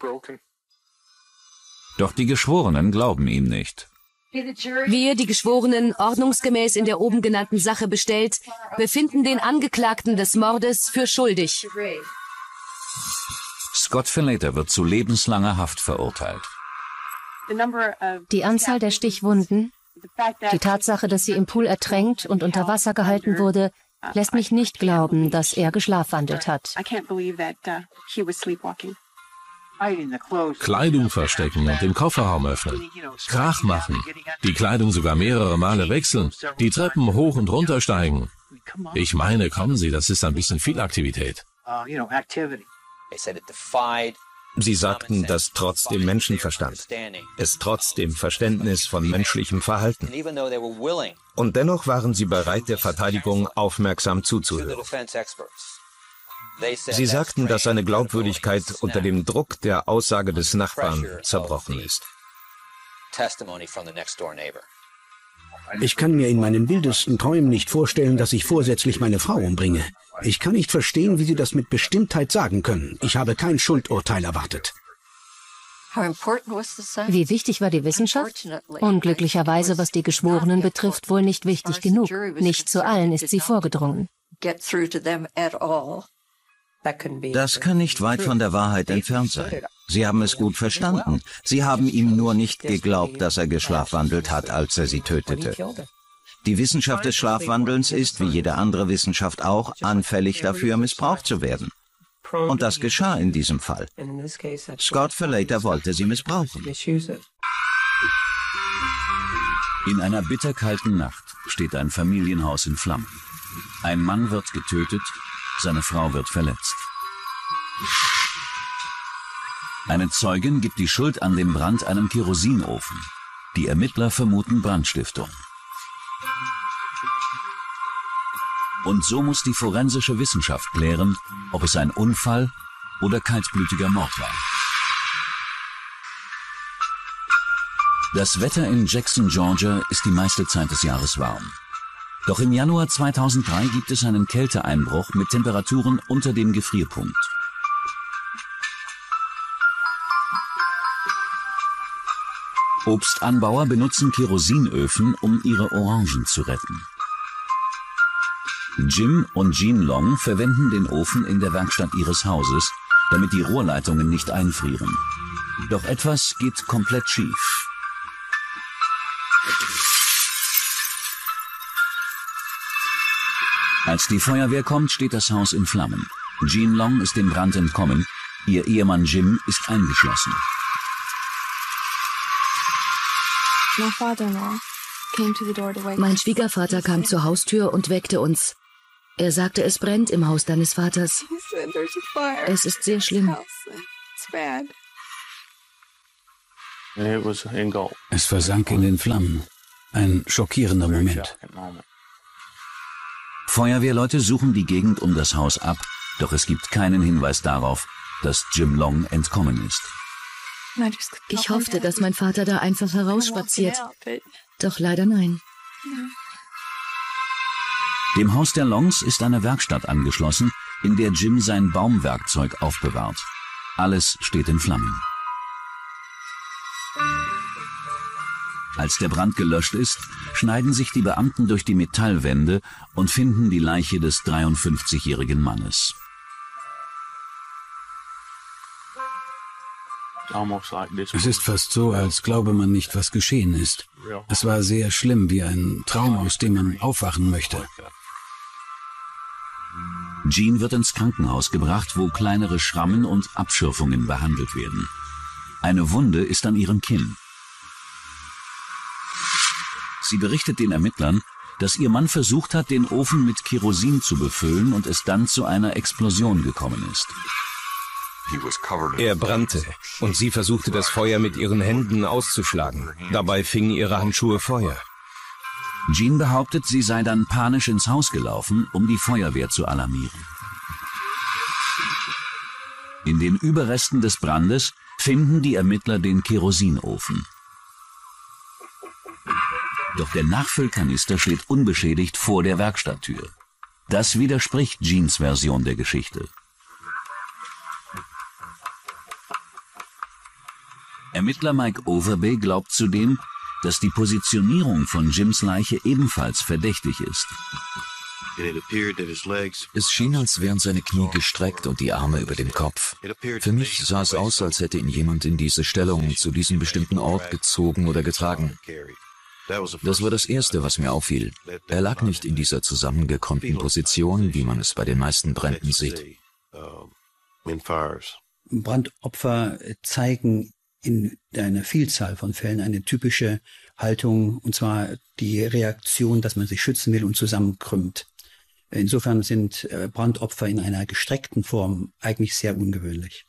Doch die Geschworenen glauben ihm nicht. Wir, die Geschworenen, ordnungsgemäß in der oben genannten Sache bestellt, befinden den Angeklagten des Mordes für schuldig. Scott Finlater wird zu lebenslanger Haft verurteilt. Die Anzahl der Stichwunden, die Tatsache, dass sie im Pool ertränkt und unter Wasser gehalten wurde, lässt mich nicht glauben, dass er geschlafwandelt hat. Kleidung verstecken und den Kofferraum öffnen. Krach machen. Die Kleidung sogar mehrere Male wechseln. Die Treppen hoch und runter steigen. Ich meine, kommen Sie, das ist ein bisschen viel Aktivität. Sie sagten, dass trotz dem Menschenverstand, es trotz dem Verständnis von menschlichem Verhalten. Und dennoch waren sie bereit, der Verteidigung aufmerksam zuzuhören. Sie sagten, dass seine Glaubwürdigkeit unter dem Druck der Aussage des Nachbarn zerbrochen ist. Ich kann mir in meinen wildesten Träumen nicht vorstellen, dass ich vorsätzlich meine Frau umbringe. Ich kann nicht verstehen, wie Sie das mit Bestimmtheit sagen können. Ich habe kein Schuldurteil erwartet. Wie wichtig war die Wissenschaft? Unglücklicherweise, was die Geschworenen betrifft, wohl nicht wichtig genug. Nicht zu allen ist sie vorgedrungen. Das kann nicht weit von der Wahrheit entfernt sein. Sie haben es gut verstanden. Sie haben ihm nur nicht geglaubt, dass er geschlafwandelt hat, als er sie tötete. Die Wissenschaft des Schlafwandelns ist, wie jede andere Wissenschaft auch, anfällig dafür, missbraucht zu werden. Und das geschah in diesem Fall. Scott Verlater wollte sie missbrauchen. In einer bitterkalten Nacht steht ein Familienhaus in Flammen. Ein Mann wird getötet, seine Frau wird verletzt. Eine Zeugin gibt die Schuld an dem Brand einem Kerosinofen. Die Ermittler vermuten Brandstiftung. Und so muss die forensische Wissenschaft klären, ob es ein Unfall oder kaltblütiger Mord war. Das Wetter in Jackson, Georgia ist die meiste Zeit des Jahres warm. Doch im Januar 2003 gibt es einen Kälteeinbruch mit Temperaturen unter dem Gefrierpunkt. Obstanbauer benutzen Kerosinöfen, um ihre Orangen zu retten. Jim und Jean Long verwenden den Ofen in der Werkstatt ihres Hauses, damit die Rohrleitungen nicht einfrieren. Doch etwas geht komplett schief. Als die Feuerwehr kommt, steht das Haus in Flammen. Jean Long ist dem Brand entkommen, ihr Ehemann Jim ist eingeschlossen. Mein Schwiegervater kam zur Haustür und weckte uns. Er sagte, es brennt im Haus deines Vaters. Es ist sehr schlimm. Es versank in den Flammen. Ein schockierender Moment. Feuerwehrleute suchen die Gegend um das Haus ab, doch es gibt keinen Hinweis darauf, dass Jim Long entkommen ist. Ich hoffte, dass mein Vater da einfach herausspaziert. Doch leider nein. Dem Haus der Longs ist eine Werkstatt angeschlossen, in der Jim sein Baumwerkzeug aufbewahrt. Alles steht in Flammen. Als der Brand gelöscht ist, schneiden sich die Beamten durch die Metallwände und finden die Leiche des 53-jährigen Mannes. Es ist fast so, als glaube man nicht, was geschehen ist. Es war sehr schlimm, wie ein Traum, aus dem man aufwachen möchte. Jean wird ins Krankenhaus gebracht, wo kleinere Schrammen und Abschürfungen behandelt werden. Eine Wunde ist an ihrem Kinn. Sie berichtet den Ermittlern, dass ihr Mann versucht hat, den Ofen mit Kerosin zu befüllen und es dann zu einer Explosion gekommen ist. Er brannte und sie versuchte das Feuer mit ihren Händen auszuschlagen. Dabei fingen ihre Handschuhe Feuer. Jean behauptet, sie sei dann panisch ins Haus gelaufen, um die Feuerwehr zu alarmieren. In den Überresten des Brandes finden die Ermittler den Kerosinofen. Doch der Nachfüllkanister steht unbeschädigt vor der Werkstatttür. Das widerspricht Jeans Version der Geschichte. Ermittler Mike Overbay glaubt zudem, dass die Positionierung von Jims Leiche ebenfalls verdächtig ist. Es schien, als wären seine Knie gestreckt und die Arme über dem Kopf. Für mich sah es aus, als hätte ihn jemand in diese Stellung zu diesem bestimmten Ort gezogen oder getragen. Das war das Erste, was mir auffiel. Er lag nicht in dieser zusammengekrümmten Position, wie man es bei den meisten Bränden sieht. Brandopfer zeigen in einer Vielzahl von Fällen eine typische Haltung, und zwar die Reaktion, dass man sich schützen will und zusammenkrümmt. Insofern sind äh, Brandopfer in einer gestreckten Form eigentlich sehr ungewöhnlich.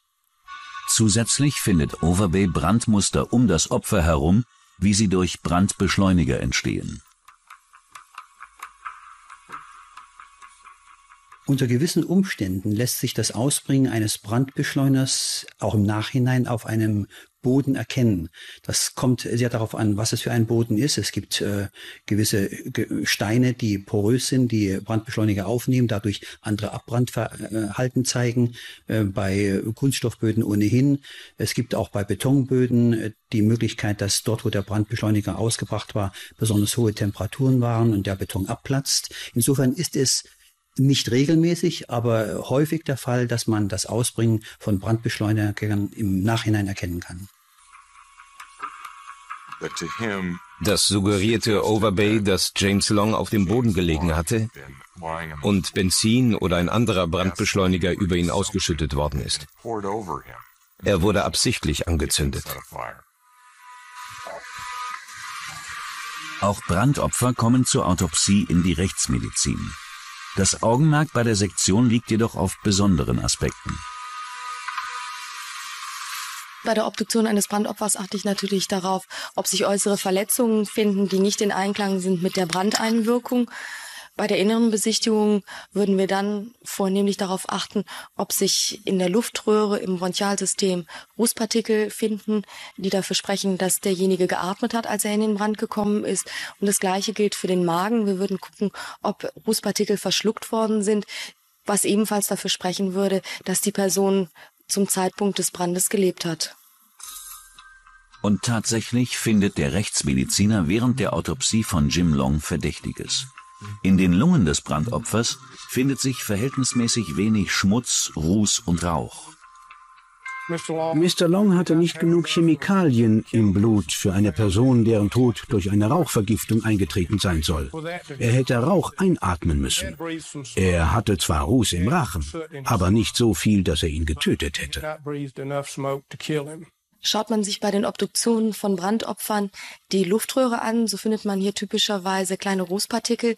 Zusätzlich findet Overbay Brandmuster um das Opfer herum, wie sie durch Brandbeschleuniger entstehen. Unter gewissen Umständen lässt sich das Ausbringen eines Brandbeschleuners auch im Nachhinein auf einem Boden erkennen. Das kommt sehr darauf an, was es für ein Boden ist. Es gibt äh, gewisse Steine, die porös sind, die Brandbeschleuniger aufnehmen, dadurch andere Abbrandverhalten zeigen. Äh, bei Kunststoffböden ohnehin. Es gibt auch bei Betonböden äh, die Möglichkeit, dass dort, wo der Brandbeschleuniger ausgebracht war, besonders hohe Temperaturen waren und der Beton abplatzt. Insofern ist es nicht regelmäßig, aber häufig der Fall, dass man das Ausbringen von Brandbeschleunigern im Nachhinein erkennen kann. Das suggerierte Overbay, dass James Long auf dem Boden gelegen hatte und Benzin oder ein anderer Brandbeschleuniger über ihn ausgeschüttet worden ist. Er wurde absichtlich angezündet. Auch Brandopfer kommen zur Autopsie in die Rechtsmedizin. Das Augenmerk bei der Sektion liegt jedoch auf besonderen Aspekten. Bei der Obduktion eines Brandopfers achte ich natürlich darauf, ob sich äußere Verletzungen finden, die nicht in Einklang sind mit der Brandeinwirkung. Bei der inneren Besichtigung würden wir dann vornehmlich darauf achten, ob sich in der Luftröhre im Bronchialsystem Rußpartikel finden, die dafür sprechen, dass derjenige geatmet hat, als er in den Brand gekommen ist. Und das Gleiche gilt für den Magen. Wir würden gucken, ob Rußpartikel verschluckt worden sind, was ebenfalls dafür sprechen würde, dass die Person zum Zeitpunkt des Brandes gelebt hat. Und tatsächlich findet der Rechtsmediziner während der Autopsie von Jim Long Verdächtiges. In den Lungen des Brandopfers findet sich verhältnismäßig wenig Schmutz, Ruß und Rauch. Mr. Long hatte nicht genug Chemikalien im Blut für eine Person, deren Tod durch eine Rauchvergiftung eingetreten sein soll. Er hätte Rauch einatmen müssen. Er hatte zwar Ruß im Rachen, aber nicht so viel, dass er ihn getötet hätte. Schaut man sich bei den Obduktionen von Brandopfern die Luftröhre an, so findet man hier typischerweise kleine Rußpartikel,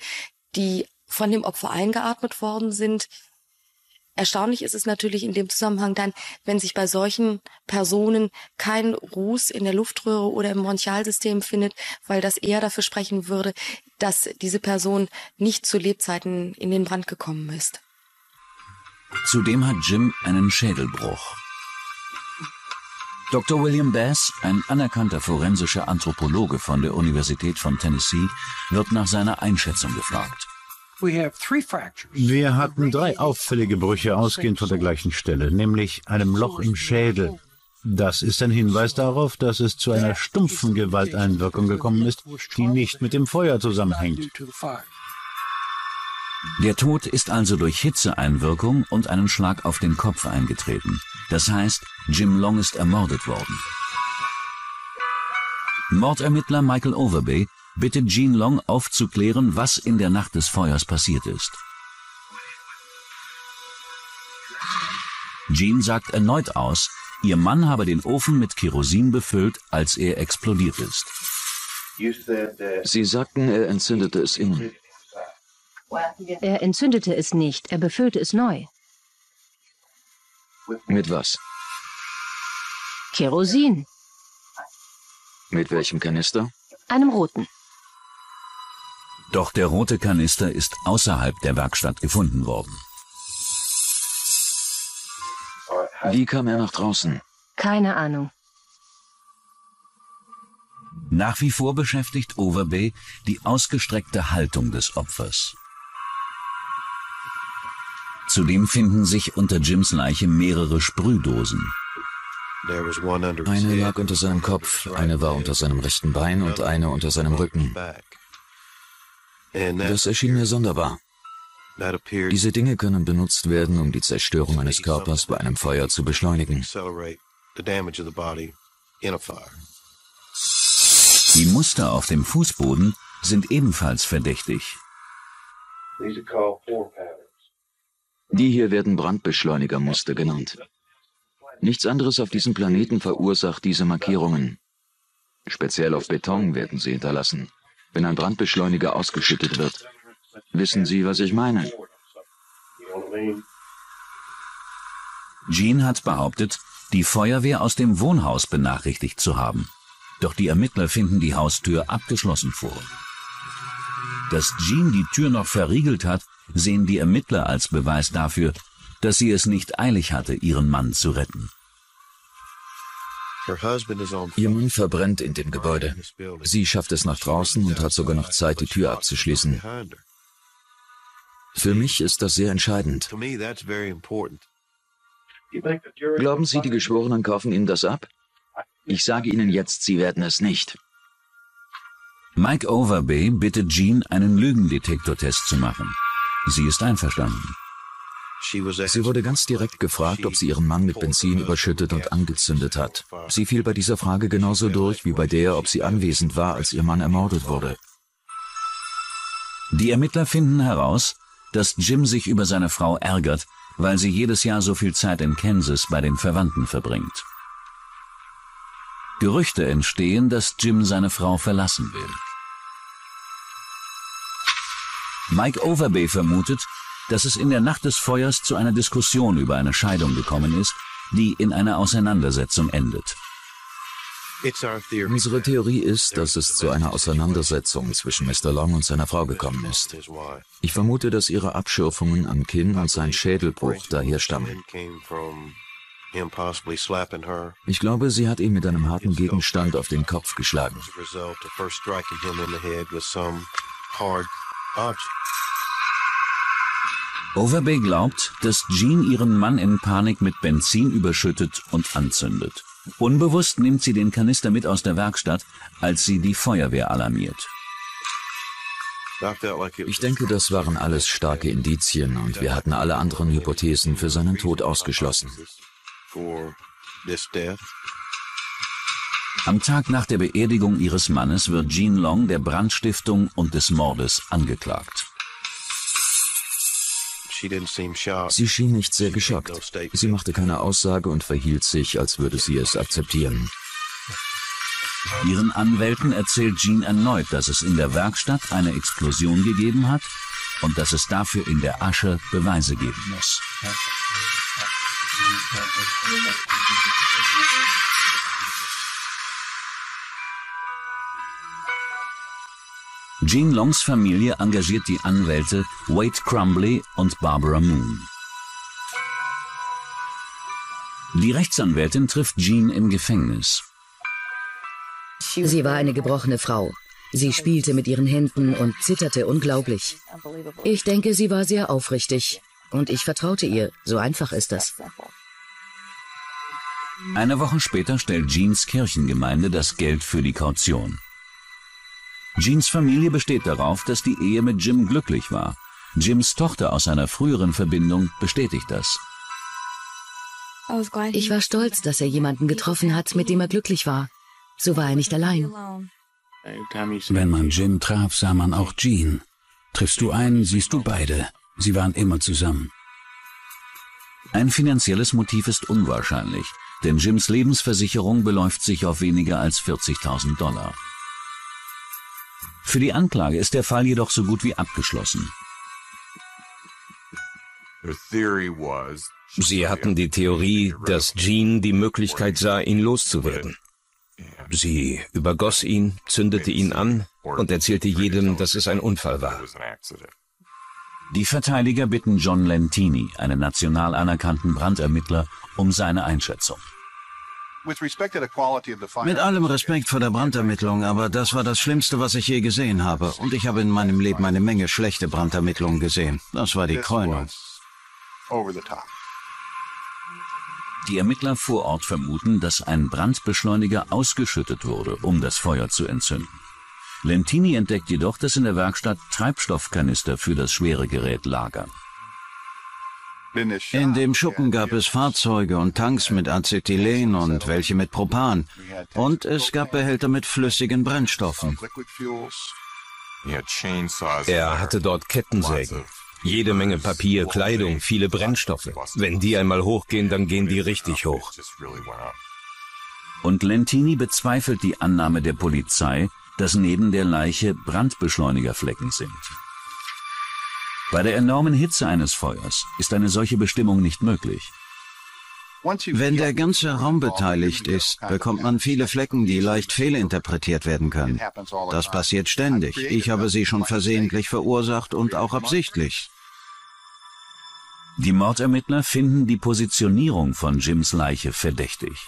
die von dem Opfer eingeatmet worden sind. Erstaunlich ist es natürlich in dem Zusammenhang dann, wenn sich bei solchen Personen kein Ruß in der Luftröhre oder im Bronchialsystem findet, weil das eher dafür sprechen würde, dass diese Person nicht zu Lebzeiten in den Brand gekommen ist. Zudem hat Jim einen Schädelbruch. Dr. William Bass, ein anerkannter forensischer Anthropologe von der Universität von Tennessee, wird nach seiner Einschätzung gefragt. Wir hatten drei auffällige Brüche ausgehend von der gleichen Stelle, nämlich einem Loch im Schädel. Das ist ein Hinweis darauf, dass es zu einer stumpfen Gewalteinwirkung gekommen ist, die nicht mit dem Feuer zusammenhängt. Der Tod ist also durch Hitzeeinwirkung und einen Schlag auf den Kopf eingetreten. Das heißt, Jim Long ist ermordet worden. Mordermittler Michael Overbay bittet Jean Long aufzuklären, was in der Nacht des Feuers passiert ist. Jean sagt erneut aus, ihr Mann habe den Ofen mit Kerosin befüllt, als er explodiert ist. Sie sagten, er entzündete es innen. Er entzündete es nicht, er befüllte es neu. Mit was? Kerosin. Mit welchem Kanister? Einem roten. Doch der rote Kanister ist außerhalb der Werkstatt gefunden worden. Wie kam er nach draußen? Keine Ahnung. Nach wie vor beschäftigt Overbay die ausgestreckte Haltung des Opfers. Zudem finden sich unter Jims Leiche mehrere Sprühdosen. Eine lag unter seinem Kopf, eine war unter seinem rechten Bein und eine unter seinem Rücken. Das erschien mir sonderbar. Diese Dinge können benutzt werden, um die Zerstörung eines Körpers bei einem Feuer zu beschleunigen. Die Muster auf dem Fußboden sind ebenfalls verdächtig. Die hier werden Brandbeschleunigermuster genannt. Nichts anderes auf diesem Planeten verursacht diese Markierungen. Speziell auf Beton werden sie hinterlassen, wenn ein Brandbeschleuniger ausgeschüttet wird. Wissen Sie, was ich meine? Jean hat behauptet, die Feuerwehr aus dem Wohnhaus benachrichtigt zu haben. Doch die Ermittler finden die Haustür abgeschlossen vor. Dass Jean die Tür noch verriegelt hat, sehen die Ermittler als Beweis dafür, dass sie es nicht eilig hatte, ihren Mann zu retten. Ihr Mann verbrennt in dem Gebäude. Sie schafft es nach draußen und hat sogar noch Zeit, die Tür abzuschließen. Für mich ist das sehr entscheidend. Glauben Sie, die Geschworenen kaufen Ihnen das ab? Ich sage Ihnen jetzt, sie werden es nicht. Mike Overbay bittet Jean, einen Lügendetektortest zu machen. Sie ist einverstanden. Sie wurde ganz direkt gefragt, ob sie ihren Mann mit Benzin überschüttet und angezündet hat. Sie fiel bei dieser Frage genauso durch wie bei der, ob sie anwesend war, als ihr Mann ermordet wurde. Die Ermittler finden heraus, dass Jim sich über seine Frau ärgert, weil sie jedes Jahr so viel Zeit in Kansas bei den Verwandten verbringt. Gerüchte entstehen, dass Jim seine Frau verlassen will. Mike Overbay vermutet, dass es in der Nacht des Feuers zu einer Diskussion über eine Scheidung gekommen ist, die in einer Auseinandersetzung endet. Unsere Theorie ist, dass es zu einer Auseinandersetzung zwischen Mr. Long und seiner Frau gekommen ist. Ich vermute, dass ihre Abschürfungen am Kinn und sein Schädelbruch daher stammen. Ich glaube, sie hat ihn mit einem harten Gegenstand auf den Kopf geschlagen. Overbay glaubt, dass Jean ihren Mann in Panik mit Benzin überschüttet und anzündet. Unbewusst nimmt sie den Kanister mit aus der Werkstatt, als sie die Feuerwehr alarmiert. Ich denke, das waren alles starke Indizien und wir hatten alle anderen Hypothesen für seinen Tod ausgeschlossen. Am Tag nach der Beerdigung ihres Mannes wird Jean Long der Brandstiftung und des Mordes angeklagt. Sie schien nicht sehr geschockt. Sie machte keine Aussage und verhielt sich, als würde sie es akzeptieren. Ihren Anwälten erzählt Jean erneut, dass es in der Werkstatt eine Explosion gegeben hat und dass es dafür in der Asche Beweise geben muss. Jean Longs Familie engagiert die Anwälte Wade Crumbly und Barbara Moon. Die Rechtsanwältin trifft Jean im Gefängnis. Sie war eine gebrochene Frau. Sie spielte mit ihren Händen und zitterte unglaublich. Ich denke, sie war sehr aufrichtig. Und ich vertraute ihr. So einfach ist das. Eine Woche später stellt Jeans Kirchengemeinde das Geld für die Kaution. Jeans Familie besteht darauf, dass die Ehe mit Jim glücklich war. Jims Tochter aus einer früheren Verbindung bestätigt das. Ich war stolz, dass er jemanden getroffen hat, mit dem er glücklich war. So war er nicht allein. Wenn man Jim traf, sah man auch Jean. Triffst du einen, siehst du beide. Sie waren immer zusammen. Ein finanzielles Motiv ist unwahrscheinlich, denn Jims Lebensversicherung beläuft sich auf weniger als 40.000 Dollar. Für die Anklage ist der Fall jedoch so gut wie abgeschlossen. Sie hatten die Theorie, dass Jean die Möglichkeit sah, ihn loszuwerden. Sie übergoss ihn, zündete ihn an und erzählte jedem, dass es ein Unfall war. Die Verteidiger bitten John Lentini, einen national anerkannten Brandermittler, um seine Einschätzung. Mit allem Respekt vor der Brandermittlung, aber das war das Schlimmste, was ich je gesehen habe. Und ich habe in meinem Leben eine Menge schlechte Brandermittlungen gesehen. Das war die Krönung. Die Ermittler vor Ort vermuten, dass ein Brandbeschleuniger ausgeschüttet wurde, um das Feuer zu entzünden. Lentini entdeckt jedoch, dass in der Werkstatt Treibstoffkanister für das schwere Gerät lagern. In dem Schuppen gab es Fahrzeuge und Tanks mit Acetylen und welche mit Propan. Und es gab Behälter mit flüssigen Brennstoffen. Er hatte dort Kettensägen. Jede Menge Papier, Kleidung, viele Brennstoffe. Wenn die einmal hochgehen, dann gehen die richtig hoch. Und Lentini bezweifelt die Annahme der Polizei, dass neben der Leiche Brandbeschleunigerflecken sind. Bei der enormen Hitze eines Feuers ist eine solche Bestimmung nicht möglich. Wenn der ganze Raum beteiligt ist, bekommt man viele Flecken, die leicht fehlinterpretiert werden können. Das passiert ständig. Ich habe sie schon versehentlich verursacht und auch absichtlich. Die Mordermittler finden die Positionierung von Jims Leiche verdächtig.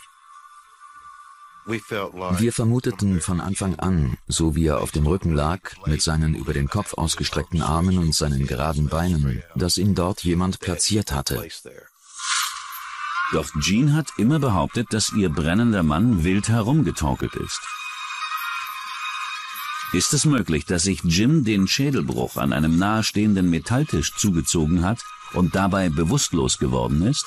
Wir vermuteten von Anfang an, so wie er auf dem Rücken lag, mit seinen über den Kopf ausgestreckten Armen und seinen geraden Beinen, dass ihn dort jemand platziert hatte. Doch Jean hat immer behauptet, dass ihr brennender Mann wild herumgetorkelt ist. Ist es möglich, dass sich Jim den Schädelbruch an einem nahestehenden Metalltisch zugezogen hat und dabei bewusstlos geworden ist?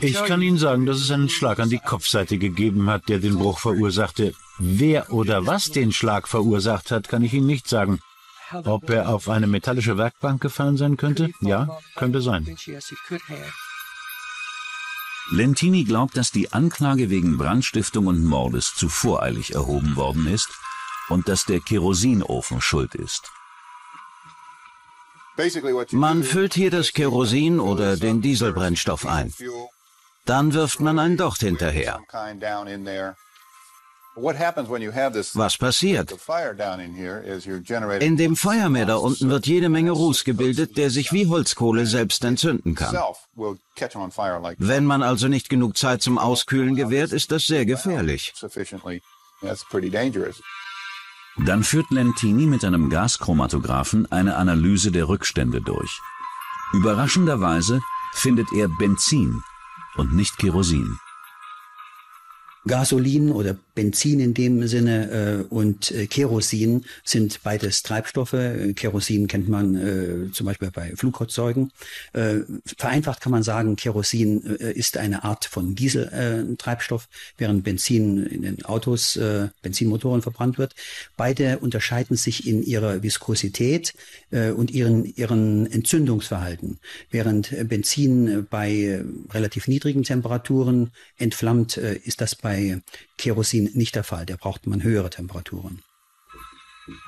Ich kann Ihnen sagen, dass es einen Schlag an die Kopfseite gegeben hat, der den Bruch verursachte. Wer oder was den Schlag verursacht hat, kann ich Ihnen nicht sagen. Ob er auf eine metallische Werkbank gefallen sein könnte? Ja, könnte sein. Lentini glaubt, dass die Anklage wegen Brandstiftung und Mordes zu voreilig erhoben worden ist und dass der Kerosinofen schuld ist. Man füllt hier das Kerosin oder den Dieselbrennstoff ein. Dann wirft man ein Docht hinterher. Was passiert? In dem Feuermeer da unten wird jede Menge Ruß gebildet, der sich wie Holzkohle selbst entzünden kann. Wenn man also nicht genug Zeit zum Auskühlen gewährt, ist das sehr gefährlich. Dann führt Lentini mit einem Gaschromatographen eine Analyse der Rückstände durch. Überraschenderweise findet er Benzin und nicht Kerosin. Gasolin oder Benzin in dem Sinne äh, und äh, Kerosin sind beides Treibstoffe. Kerosin kennt man äh, zum Beispiel bei Flugzeugen. Äh, vereinfacht kann man sagen, Kerosin äh, ist eine Art von Dieseltreibstoff, während Benzin in den Autos, äh, Benzinmotoren verbrannt wird. Beide unterscheiden sich in ihrer Viskosität äh, und ihren, ihren Entzündungsverhalten. Während Benzin bei relativ niedrigen Temperaturen entflammt, äh, ist das bei Kerosin nicht der Fall. Der braucht man höhere Temperaturen.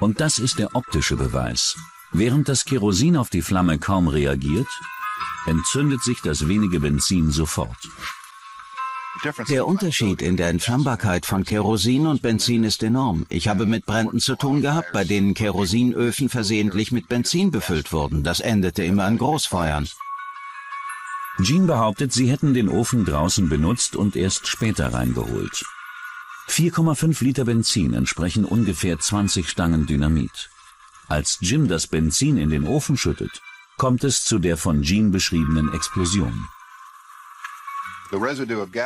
Und das ist der optische Beweis. Während das Kerosin auf die Flamme kaum reagiert, entzündet sich das wenige Benzin sofort. Der Unterschied in der Entflammbarkeit von Kerosin und Benzin ist enorm. Ich habe mit Bränden zu tun gehabt, bei denen Kerosinöfen versehentlich mit Benzin befüllt wurden. Das endete immer an Großfeuern. Jean behauptet, sie hätten den Ofen draußen benutzt und erst später reingeholt. 4,5 Liter Benzin entsprechen ungefähr 20 Stangen Dynamit. Als Jim das Benzin in den Ofen schüttet, kommt es zu der von Jean beschriebenen Explosion.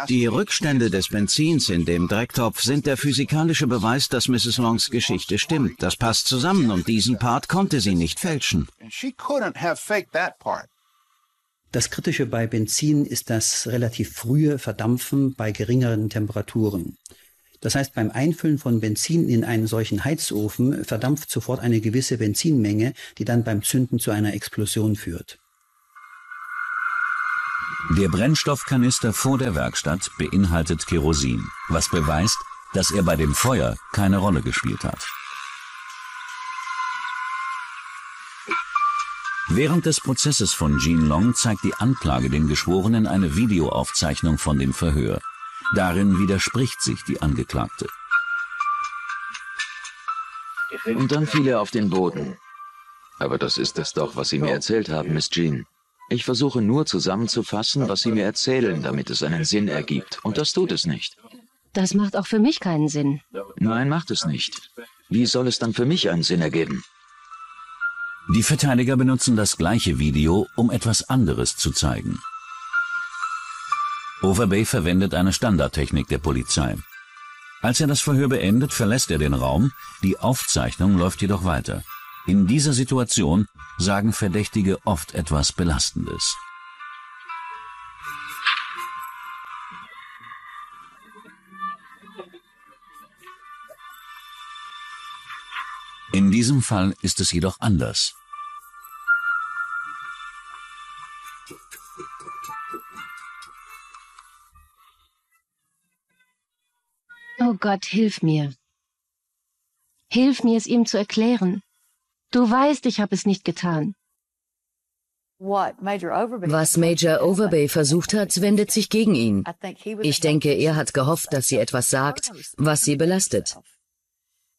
Die Rückstände des Benzins in dem Drecktopf sind der physikalische Beweis, dass Mrs. Longs Geschichte stimmt. Das passt zusammen und diesen Part konnte sie nicht fälschen. Das Kritische bei Benzin ist das relativ frühe Verdampfen bei geringeren Temperaturen. Das heißt, beim Einfüllen von Benzin in einen solchen Heizofen verdampft sofort eine gewisse Benzinmenge, die dann beim Zünden zu einer Explosion führt. Der Brennstoffkanister vor der Werkstatt beinhaltet Kerosin, was beweist, dass er bei dem Feuer keine Rolle gespielt hat. Während des Prozesses von Jean Long zeigt die Anklage den Geschworenen eine Videoaufzeichnung von dem Verhör. Darin widerspricht sich die Angeklagte. Und dann fiel er auf den Boden. Aber das ist es doch, was Sie mir erzählt haben, Miss Jean. Ich versuche nur zusammenzufassen, was Sie mir erzählen, damit es einen Sinn ergibt. Und das tut es nicht. Das macht auch für mich keinen Sinn. Nein, macht es nicht. Wie soll es dann für mich einen Sinn ergeben? Die Verteidiger benutzen das gleiche Video, um etwas anderes zu zeigen. Overbay verwendet eine Standardtechnik der Polizei. Als er das Verhör beendet, verlässt er den Raum, die Aufzeichnung läuft jedoch weiter. In dieser Situation sagen Verdächtige oft etwas Belastendes. Diesem Fall ist es jedoch anders. Oh Gott, hilf mir. Hilf mir, es ihm zu erklären. Du weißt, ich habe es nicht getan. Was Major Overbay versucht hat, wendet sich gegen ihn. Ich denke, er hat gehofft, dass sie etwas sagt, was sie belastet.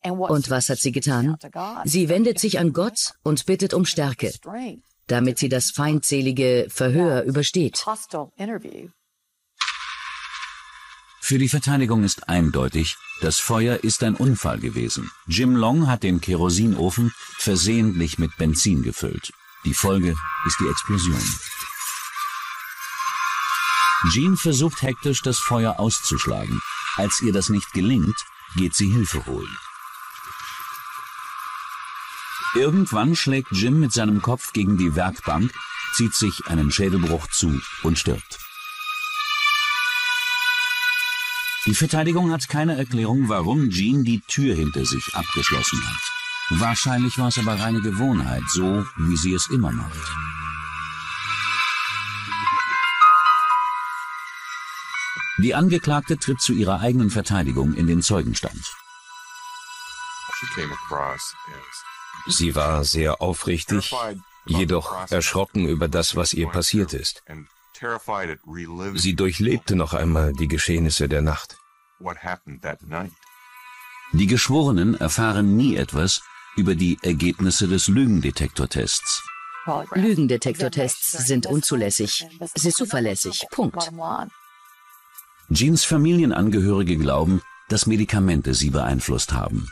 Und was hat sie getan? Sie wendet sich an Gott und bittet um Stärke, damit sie das feindselige Verhör übersteht. Für die Verteidigung ist eindeutig, das Feuer ist ein Unfall gewesen. Jim Long hat den Kerosinofen versehentlich mit Benzin gefüllt. Die Folge ist die Explosion. Jean versucht hektisch, das Feuer auszuschlagen. Als ihr das nicht gelingt, geht sie Hilfe holen. Irgendwann schlägt Jim mit seinem Kopf gegen die Werkbank, zieht sich einen Schädelbruch zu und stirbt. Die Verteidigung hat keine Erklärung, warum Jean die Tür hinter sich abgeschlossen hat. Wahrscheinlich war es aber reine Gewohnheit, so wie sie es immer macht. Die Angeklagte tritt zu ihrer eigenen Verteidigung in den Zeugenstand. Sie war sehr aufrichtig, jedoch erschrocken über das, was ihr passiert ist. Sie durchlebte noch einmal die Geschehnisse der Nacht. Die Geschworenen erfahren nie etwas über die Ergebnisse des Lügendetektortests. Lügendetektortests sind unzulässig. Sie ist zuverlässig. Punkt. Jeans Familienangehörige glauben, dass Medikamente sie beeinflusst haben.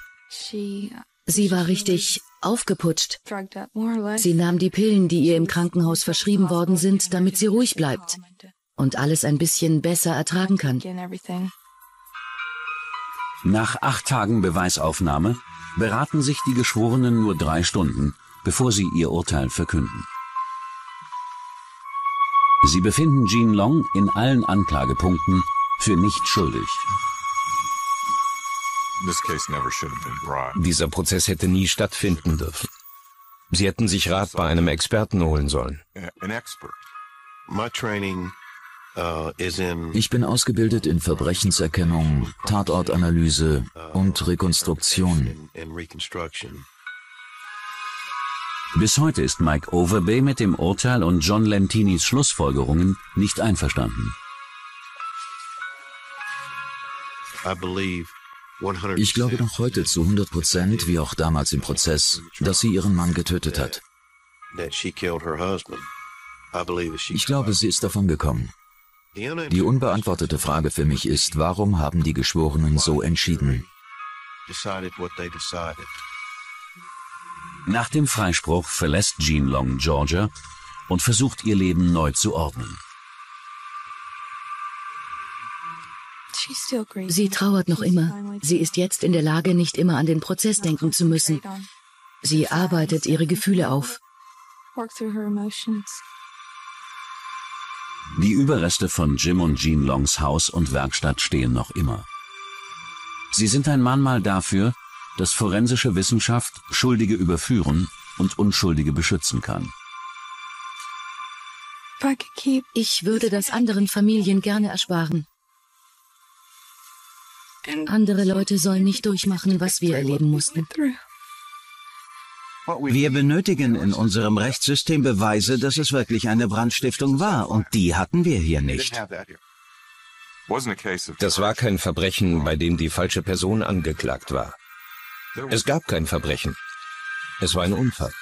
Sie war richtig aufgeputscht. Sie nahm die Pillen, die ihr im Krankenhaus verschrieben worden sind, damit sie ruhig bleibt und alles ein bisschen besser ertragen kann. Nach acht Tagen Beweisaufnahme beraten sich die Geschworenen nur drei Stunden, bevor sie ihr Urteil verkünden. Sie befinden Jean Long in allen Anklagepunkten für nicht schuldig. Dieser Prozess hätte nie stattfinden dürfen. Sie hätten sich Rat bei einem Experten holen sollen. Ich bin ausgebildet in Verbrechenserkennung, Tatortanalyse und Rekonstruktion. Bis heute ist Mike Overbay mit dem Urteil und John Lentinis Schlussfolgerungen nicht einverstanden. Ich glaube noch heute zu 100 Prozent, wie auch damals im Prozess, dass sie ihren Mann getötet hat. Ich glaube, sie ist davon gekommen. Die unbeantwortete Frage für mich ist, warum haben die Geschworenen so entschieden? Nach dem Freispruch verlässt Jean Long Georgia und versucht ihr Leben neu zu ordnen. Sie trauert noch immer. Sie ist jetzt in der Lage, nicht immer an den Prozess denken zu müssen. Sie arbeitet ihre Gefühle auf. Die Überreste von Jim und Jean Longs Haus und Werkstatt stehen noch immer. Sie sind ein Mahnmal dafür, dass forensische Wissenschaft Schuldige überführen und Unschuldige beschützen kann. Ich würde das anderen Familien gerne ersparen. Andere Leute sollen nicht durchmachen, was wir erleben mussten. Wir benötigen in unserem Rechtssystem Beweise, dass es wirklich eine Brandstiftung war, und die hatten wir hier nicht. Das war kein Verbrechen, bei dem die falsche Person angeklagt war. Es gab kein Verbrechen. Es war ein Unfall.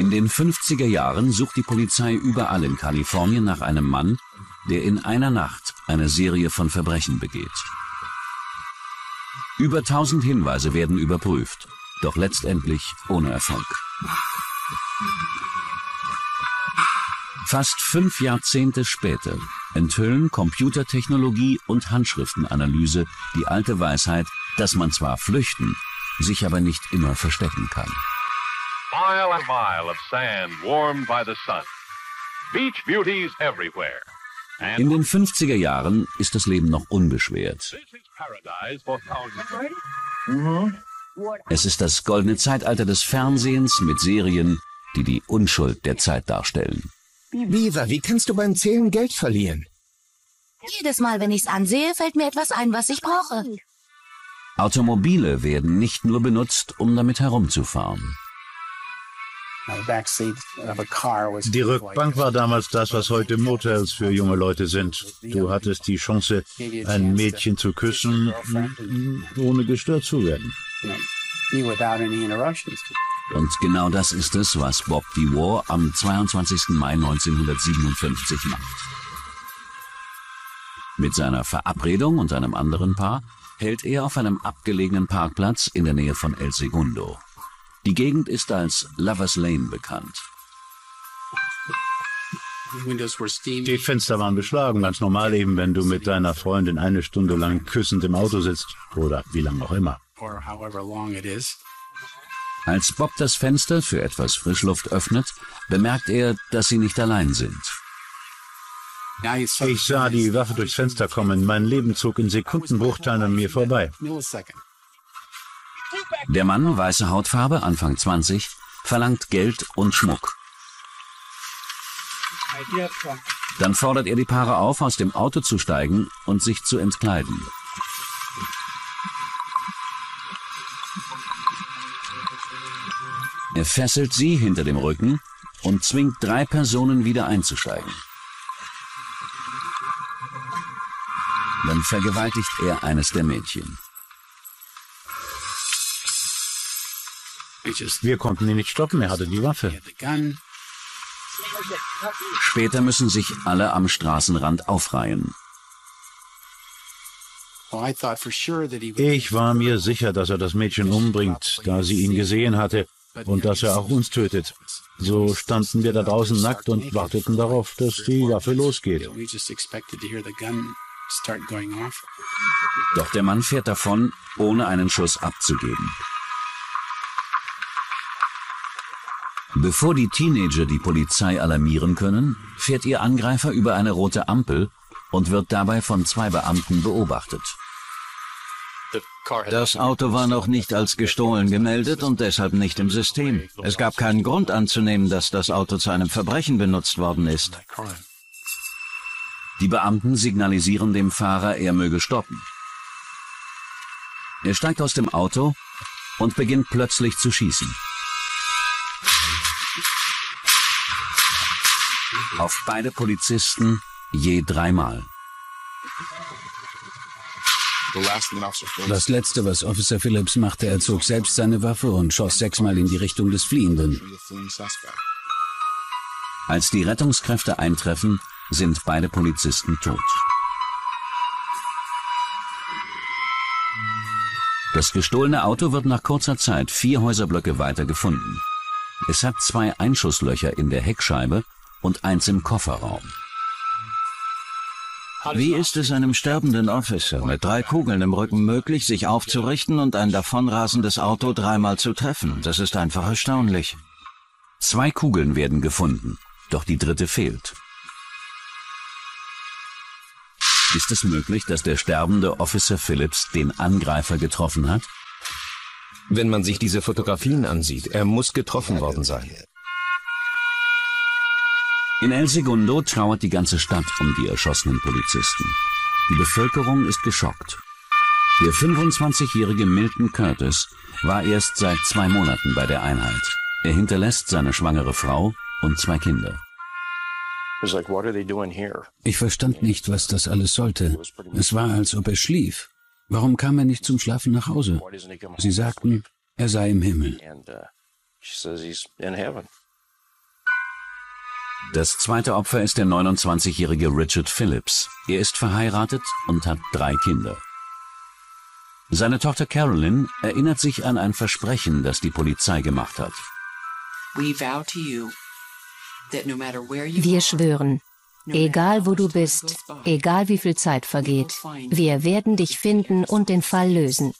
In den 50er Jahren sucht die Polizei überall in Kalifornien nach einem Mann, der in einer Nacht eine Serie von Verbrechen begeht. Über 1000 Hinweise werden überprüft, doch letztendlich ohne Erfolg. Fast fünf Jahrzehnte später enthüllen Computertechnologie und Handschriftenanalyse die alte Weisheit, dass man zwar flüchten, sich aber nicht immer verstecken kann. Mile and mile of sand warmed by the sun. Beach beauties everywhere. In den 50er Jahren ist das Leben noch unbeschwert. Es ist das goldene Zeitalter des Fernsehens mit Serien, die die Unschuld der Zeit darstellen. Beaver, wie kannst du beim Zählen Geld verlieren? Jedes Mal, wenn ich's ansehe, fällt mir etwas ein, was ich brauche. Automobile werden nicht nur benutzt, um damit herumzufahren. Die Rückbank war damals das, was heute Motels für junge Leute sind. Du hattest die Chance, ein Mädchen zu küssen, ohne gestört zu werden. Und genau das ist es, was Bob DeWar am 22. Mai 1957 macht. Mit seiner Verabredung und einem anderen Paar hält er auf einem abgelegenen Parkplatz in der Nähe von El Segundo. Die Gegend ist als Lovers Lane bekannt. Die Fenster waren beschlagen, ganz normal eben, wenn du mit deiner Freundin eine Stunde lang küssend im Auto sitzt oder wie lange auch immer. Als Bob das Fenster für etwas Frischluft öffnet, bemerkt er, dass sie nicht allein sind. Ich sah die Waffe durchs Fenster kommen. Mein Leben zog in Sekundenbruchteilen an mir vorbei. Der Mann, weiße Hautfarbe, Anfang 20, verlangt Geld und Schmuck. Dann fordert er die Paare auf, aus dem Auto zu steigen und sich zu entkleiden. Er fesselt sie hinter dem Rücken und zwingt drei Personen wieder einzusteigen. Dann vergewaltigt er eines der Mädchen. Wir konnten ihn nicht stoppen, er hatte die Waffe. Später müssen sich alle am Straßenrand aufreihen. Ich war mir sicher, dass er das Mädchen umbringt, da sie ihn gesehen hatte, und dass er auch uns tötet. So standen wir da draußen nackt und warteten darauf, dass die Waffe losgeht. Doch der Mann fährt davon, ohne einen Schuss abzugeben. Bevor die Teenager die Polizei alarmieren können, fährt ihr Angreifer über eine rote Ampel und wird dabei von zwei Beamten beobachtet. Das Auto war noch nicht als gestohlen gemeldet und deshalb nicht im System. Es gab keinen Grund anzunehmen, dass das Auto zu einem Verbrechen benutzt worden ist. Die Beamten signalisieren dem Fahrer, er möge stoppen. Er steigt aus dem Auto und beginnt plötzlich zu schießen. Auf beide Polizisten je dreimal. Das letzte, was Officer Phillips machte, er zog selbst seine Waffe und schoss sechsmal in die Richtung des Fliehenden. Als die Rettungskräfte eintreffen, sind beide Polizisten tot. Das gestohlene Auto wird nach kurzer Zeit vier Häuserblöcke weiter gefunden. Es hat zwei Einschusslöcher in der Heckscheibe und eins im Kofferraum. Wie ist es einem sterbenden Officer mit drei Kugeln im Rücken möglich, sich aufzurichten und ein davonrasendes Auto dreimal zu treffen? Das ist einfach erstaunlich. Zwei Kugeln werden gefunden, doch die dritte fehlt. Ist es möglich, dass der sterbende Officer Phillips den Angreifer getroffen hat? Wenn man sich diese Fotografien ansieht, er muss getroffen worden sein. In El Segundo trauert die ganze Stadt um die erschossenen Polizisten. Die Bevölkerung ist geschockt. Der 25-jährige Milton Curtis war erst seit zwei Monaten bei der Einheit. Er hinterlässt seine schwangere Frau und zwei Kinder. Ich verstand nicht, was das alles sollte. Es war, als ob er schlief. Warum kam er nicht zum Schlafen nach Hause? Sie sagten, er sei im Himmel. Das zweite Opfer ist der 29-jährige Richard Phillips. Er ist verheiratet und hat drei Kinder. Seine Tochter Carolyn erinnert sich an ein Versprechen, das die Polizei gemacht hat. Wir schwören, egal wo du bist, egal wie viel Zeit vergeht, wir werden dich finden und den Fall lösen.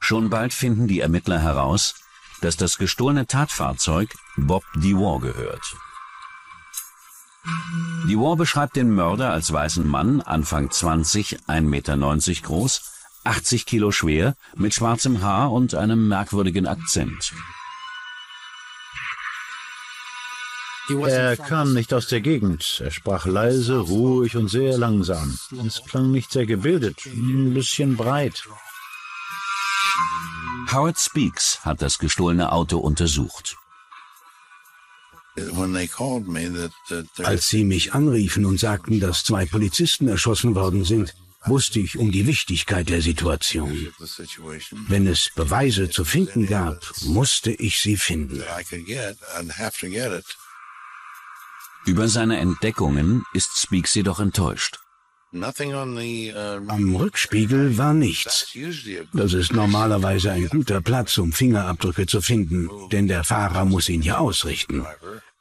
Schon bald finden die Ermittler heraus, dass das gestohlene Tatfahrzeug Bob DeWar gehört. DeWar beschreibt den Mörder als weißen Mann, Anfang 20, 1,90 Meter groß, 80 Kilo schwer, mit schwarzem Haar und einem merkwürdigen Akzent. Er kam nicht aus der Gegend. Er sprach leise, ruhig und sehr langsam. Es klang nicht sehr gebildet, ein bisschen breit. Howard Speaks hat das gestohlene Auto untersucht. Als sie mich anriefen und sagten, dass zwei Polizisten erschossen worden sind, wusste ich um die Wichtigkeit der Situation. Wenn es Beweise zu finden gab, musste ich sie finden. Über seine Entdeckungen ist Speaks jedoch enttäuscht. Am Rückspiegel war nichts. Das ist normalerweise ein guter Platz, um Fingerabdrücke zu finden, denn der Fahrer muss ihn ja ausrichten.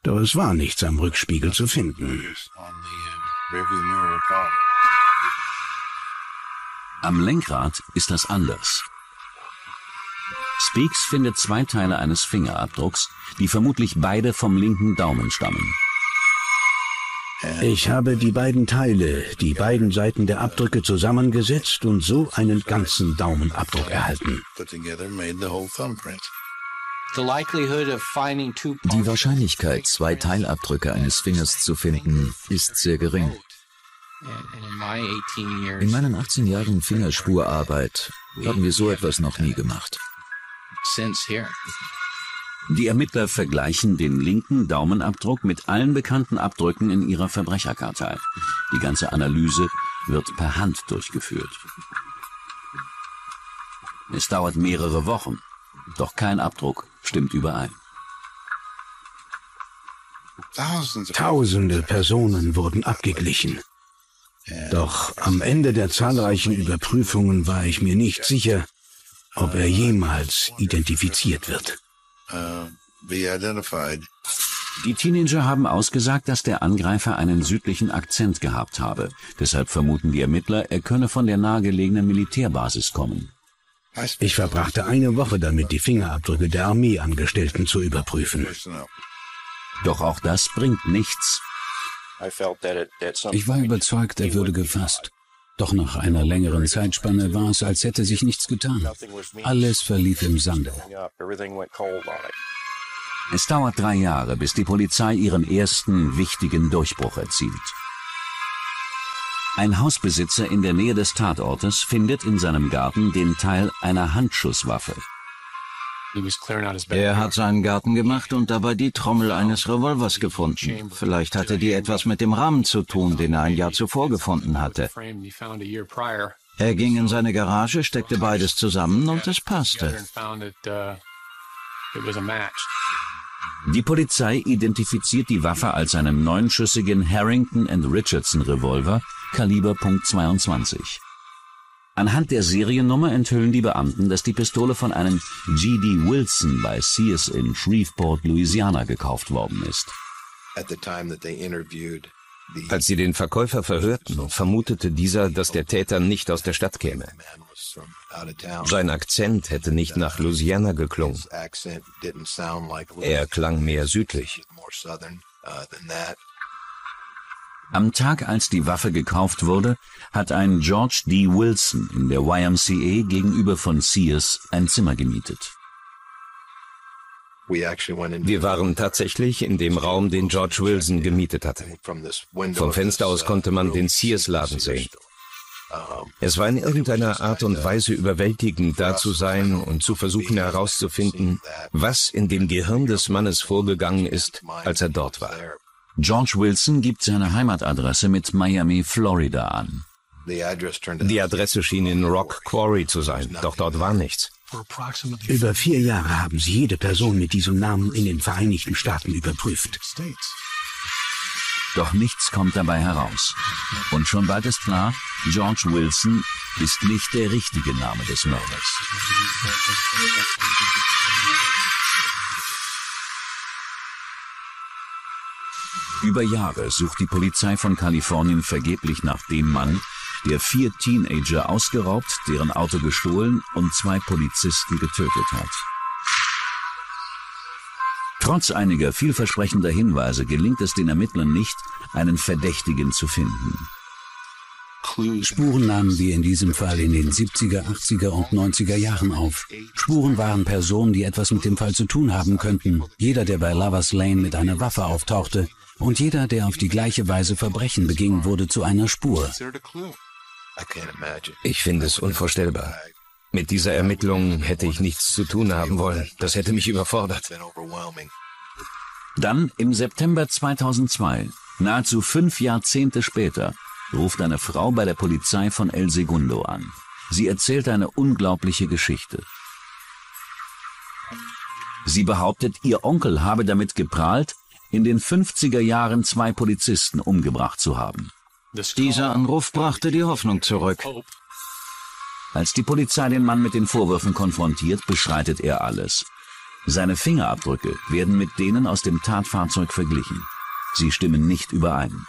Doch es war nichts am Rückspiegel zu finden. Am Lenkrad ist das anders. Speaks findet zwei Teile eines Fingerabdrucks, die vermutlich beide vom linken Daumen stammen. Ich habe die beiden Teile, die beiden Seiten der Abdrücke zusammengesetzt und so einen ganzen Daumenabdruck erhalten. Die Wahrscheinlichkeit, zwei Teilabdrücke eines Fingers zu finden, ist sehr gering. In meinen 18 Jahren Fingerspurarbeit haben wir so etwas noch nie gemacht. Die Ermittler vergleichen den linken Daumenabdruck mit allen bekannten Abdrücken in ihrer Verbrecherkartei. Die ganze Analyse wird per Hand durchgeführt. Es dauert mehrere Wochen, doch kein Abdruck stimmt überein. Tausende Personen wurden abgeglichen. Doch am Ende der zahlreichen Überprüfungen war ich mir nicht sicher, ob er jemals identifiziert wird. Uh, Die Teenager haben ausgesagt, dass der Angreifer einen südlichen Akzent gehabt habe. Deshalb vermuten die Ermittler, er könne von der nahegelegenen Militärbasis kommen. Ich verbrachte eine Woche damit, die Fingerabdrücke der Armeeangestellten zu überprüfen. Doch auch das bringt nichts. Ich war überzeugt, er würde gefasst. Doch nach einer längeren Zeitspanne war es, als hätte sich nichts getan. Alles verlief im Sande. Es dauert drei Jahre, bis die Polizei ihren ersten wichtigen Durchbruch erzielt. Ein Hausbesitzer in der Nähe des Tatortes findet in seinem Garten den Teil einer Handschusswaffe. Er hat seinen Garten gemacht und dabei die Trommel eines Revolvers gefunden. Vielleicht hatte die etwas mit dem Rahmen zu tun, den er ein Jahr zuvor gefunden hatte. Er ging in seine Garage, steckte beides zusammen und es passte. Die Polizei identifiziert die Waffe als einen neunschüssigen Harrington Richardson Revolver Kaliber .22. Anhand der Seriennummer enthüllen die Beamten, dass die Pistole von einem G.D. Wilson bei Sears in Shreveport, Louisiana gekauft worden ist. Als sie den Verkäufer verhörten, vermutete dieser, dass der Täter nicht aus der Stadt käme. Sein Akzent hätte nicht nach Louisiana geklungen. Er klang mehr südlich. Am Tag, als die Waffe gekauft wurde, hat ein George D. Wilson in der YMCA gegenüber von Sears ein Zimmer gemietet. Wir waren tatsächlich in dem Raum, den George Wilson gemietet hatte. Vom Fenster aus konnte man den Sears-Laden sehen. Es war in irgendeiner Art und Weise überwältigend, da zu sein und zu versuchen herauszufinden, was in dem Gehirn des Mannes vorgegangen ist, als er dort war. George Wilson gibt seine Heimatadresse mit Miami, Florida an. Die Adresse schien in Rock Quarry zu sein, doch dort war nichts. Über vier Jahre haben sie jede Person mit diesem Namen in den Vereinigten Staaten überprüft. Doch nichts kommt dabei heraus. Und schon bald ist klar, George Wilson ist nicht der richtige Name des Mörders. Über Jahre sucht die Polizei von Kalifornien vergeblich nach dem Mann, der vier Teenager ausgeraubt, deren Auto gestohlen und zwei Polizisten getötet hat. Trotz einiger vielversprechender Hinweise gelingt es den Ermittlern nicht, einen Verdächtigen zu finden. Spuren nahmen wir in diesem Fall in den 70er, 80er und 90er Jahren auf. Spuren waren Personen, die etwas mit dem Fall zu tun haben könnten. Jeder, der bei Lovers Lane mit einer Waffe auftauchte, und jeder, der auf die gleiche Weise Verbrechen beging, wurde zu einer Spur. Ich finde es unvorstellbar. Mit dieser Ermittlung hätte ich nichts zu tun haben wollen. Das hätte mich überfordert. Dann im September 2002, nahezu fünf Jahrzehnte später, ruft eine Frau bei der Polizei von El Segundo an. Sie erzählt eine unglaubliche Geschichte. Sie behauptet, ihr Onkel habe damit geprahlt, in den 50er Jahren zwei Polizisten umgebracht zu haben. Dieser Anruf brachte die Hoffnung zurück. Als die Polizei den Mann mit den Vorwürfen konfrontiert, bestreitet er alles. Seine Fingerabdrücke werden mit denen aus dem Tatfahrzeug verglichen. Sie stimmen nicht überein.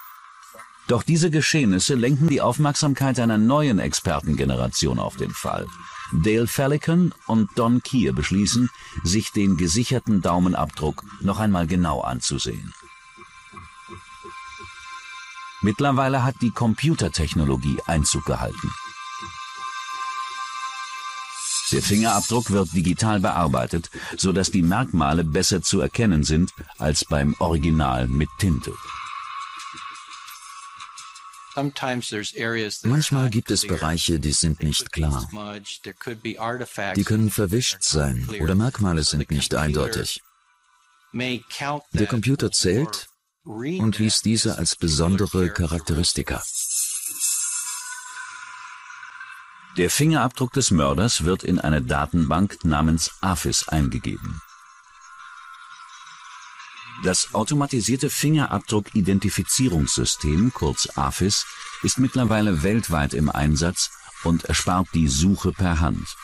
Doch diese Geschehnisse lenken die Aufmerksamkeit einer neuen Expertengeneration auf den Fall. Dale Falcon und Don Kier beschließen, sich den gesicherten Daumenabdruck noch einmal genau anzusehen. Mittlerweile hat die Computertechnologie Einzug gehalten. Der Fingerabdruck wird digital bearbeitet, sodass die Merkmale besser zu erkennen sind als beim Original mit Tinte. Manchmal gibt es Bereiche, die sind nicht klar. Die können verwischt sein oder Merkmale sind nicht eindeutig. Der Computer zählt und liest diese als besondere Charakteristika. Der Fingerabdruck des Mörders wird in eine Datenbank namens AFIS eingegeben. Das automatisierte Fingerabdruck-Identifizierungssystem, kurz AFIS, ist mittlerweile weltweit im Einsatz und erspart die Suche per Hand.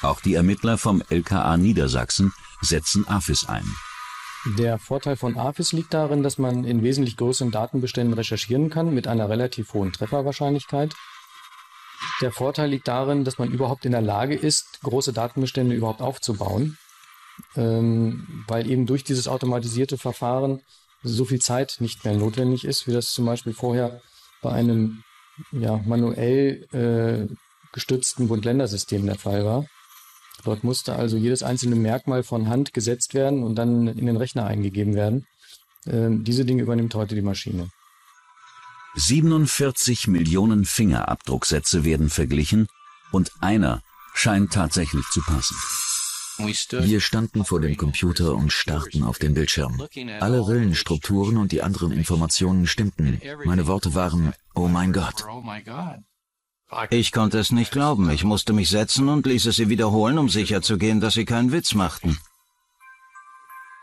Auch die Ermittler vom LKA Niedersachsen setzen AFIS ein. Der Vorteil von AFIS liegt darin, dass man in wesentlich größeren Datenbeständen recherchieren kann mit einer relativ hohen Trefferwahrscheinlichkeit. Der Vorteil liegt darin, dass man überhaupt in der Lage ist, große Datenbestände überhaupt aufzubauen ähm, weil eben durch dieses automatisierte Verfahren so viel Zeit nicht mehr notwendig ist, wie das zum Beispiel vorher bei einem ja, manuell äh, gestützten Bund-Länder-System der Fall war. Dort musste also jedes einzelne Merkmal von Hand gesetzt werden und dann in den Rechner eingegeben werden. Ähm, diese Dinge übernimmt heute die Maschine. 47 Millionen Fingerabdrucksätze werden verglichen und einer scheint tatsächlich zu passen. Wir standen vor dem Computer und starrten auf den Bildschirm. Alle Rillenstrukturen und die anderen Informationen stimmten. Meine Worte waren, oh mein Gott. Ich konnte es nicht glauben. Ich musste mich setzen und ließ es sie wiederholen, um sicherzugehen, dass sie keinen Witz machten.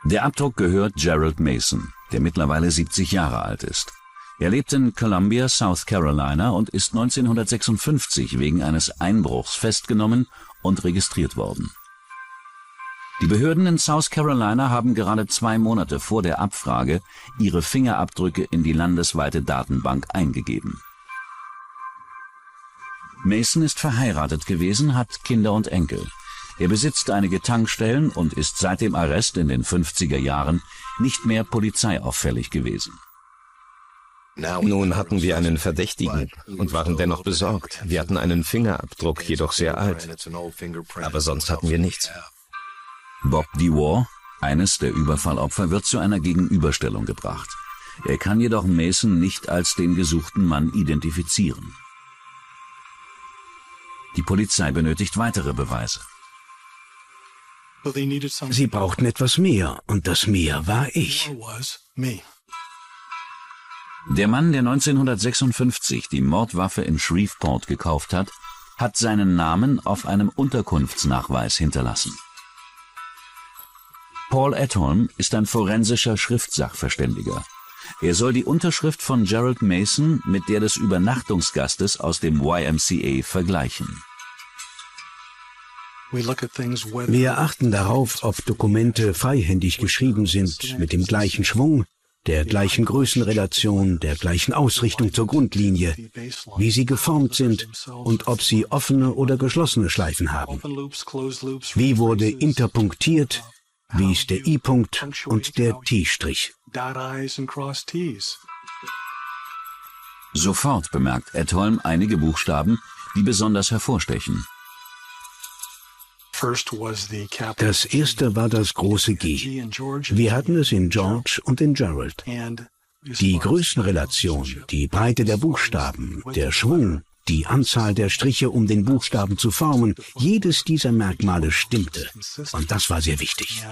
Der Abdruck gehört Gerald Mason, der mittlerweile 70 Jahre alt ist. Er lebt in Columbia, South Carolina und ist 1956 wegen eines Einbruchs festgenommen und registriert worden. Die Behörden in South Carolina haben gerade zwei Monate vor der Abfrage ihre Fingerabdrücke in die landesweite Datenbank eingegeben. Mason ist verheiratet gewesen, hat Kinder und Enkel. Er besitzt einige Tankstellen und ist seit dem Arrest in den 50er Jahren nicht mehr polizeiauffällig gewesen. Nun hatten wir einen Verdächtigen und waren dennoch besorgt. Wir hatten einen Fingerabdruck, jedoch sehr alt. Aber sonst hatten wir nichts. Bob DeWar, eines der Überfallopfer, wird zu einer Gegenüberstellung gebracht. Er kann jedoch Mason nicht als den gesuchten Mann identifizieren. Die Polizei benötigt weitere Beweise. Sie brauchten etwas mehr, und das Mehr war ich. Der Mann, der 1956 die Mordwaffe in Shreveport gekauft hat, hat seinen Namen auf einem Unterkunftsnachweis hinterlassen. Paul Edholm ist ein forensischer Schriftsachverständiger. Er soll die Unterschrift von Gerald Mason mit der des Übernachtungsgastes aus dem YMCA vergleichen. Wir achten darauf, ob Dokumente freihändig geschrieben sind, mit dem gleichen Schwung, der gleichen Größenrelation, der gleichen Ausrichtung zur Grundlinie, wie sie geformt sind und ob sie offene oder geschlossene Schleifen haben. Wie wurde interpunktiert, wie ist der I-Punkt und der T-Strich. Sofort bemerkt Edholm einige Buchstaben, die besonders hervorstechen. Das erste war das große G. Wir hatten es in George und in Gerald. Die Größenrelation, die Breite der Buchstaben, der Schwung, die Anzahl der Striche, um den Buchstaben zu formen, jedes dieser Merkmale stimmte. Und das war sehr wichtig.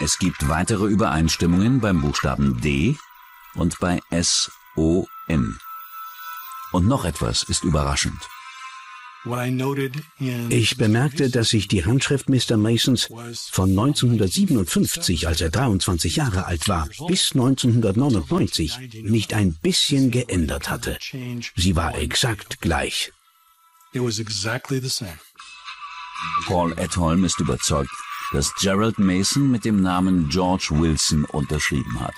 Es gibt weitere Übereinstimmungen beim Buchstaben D und bei S, O, N. Und noch etwas ist überraschend. Ich bemerkte, dass sich die Handschrift Mr. Masons von 1957, als er 23 Jahre alt war, bis 1999 nicht ein bisschen geändert hatte. Sie war exakt gleich. Paul Edholm ist überzeugt, dass Gerald Mason mit dem Namen George Wilson unterschrieben hat.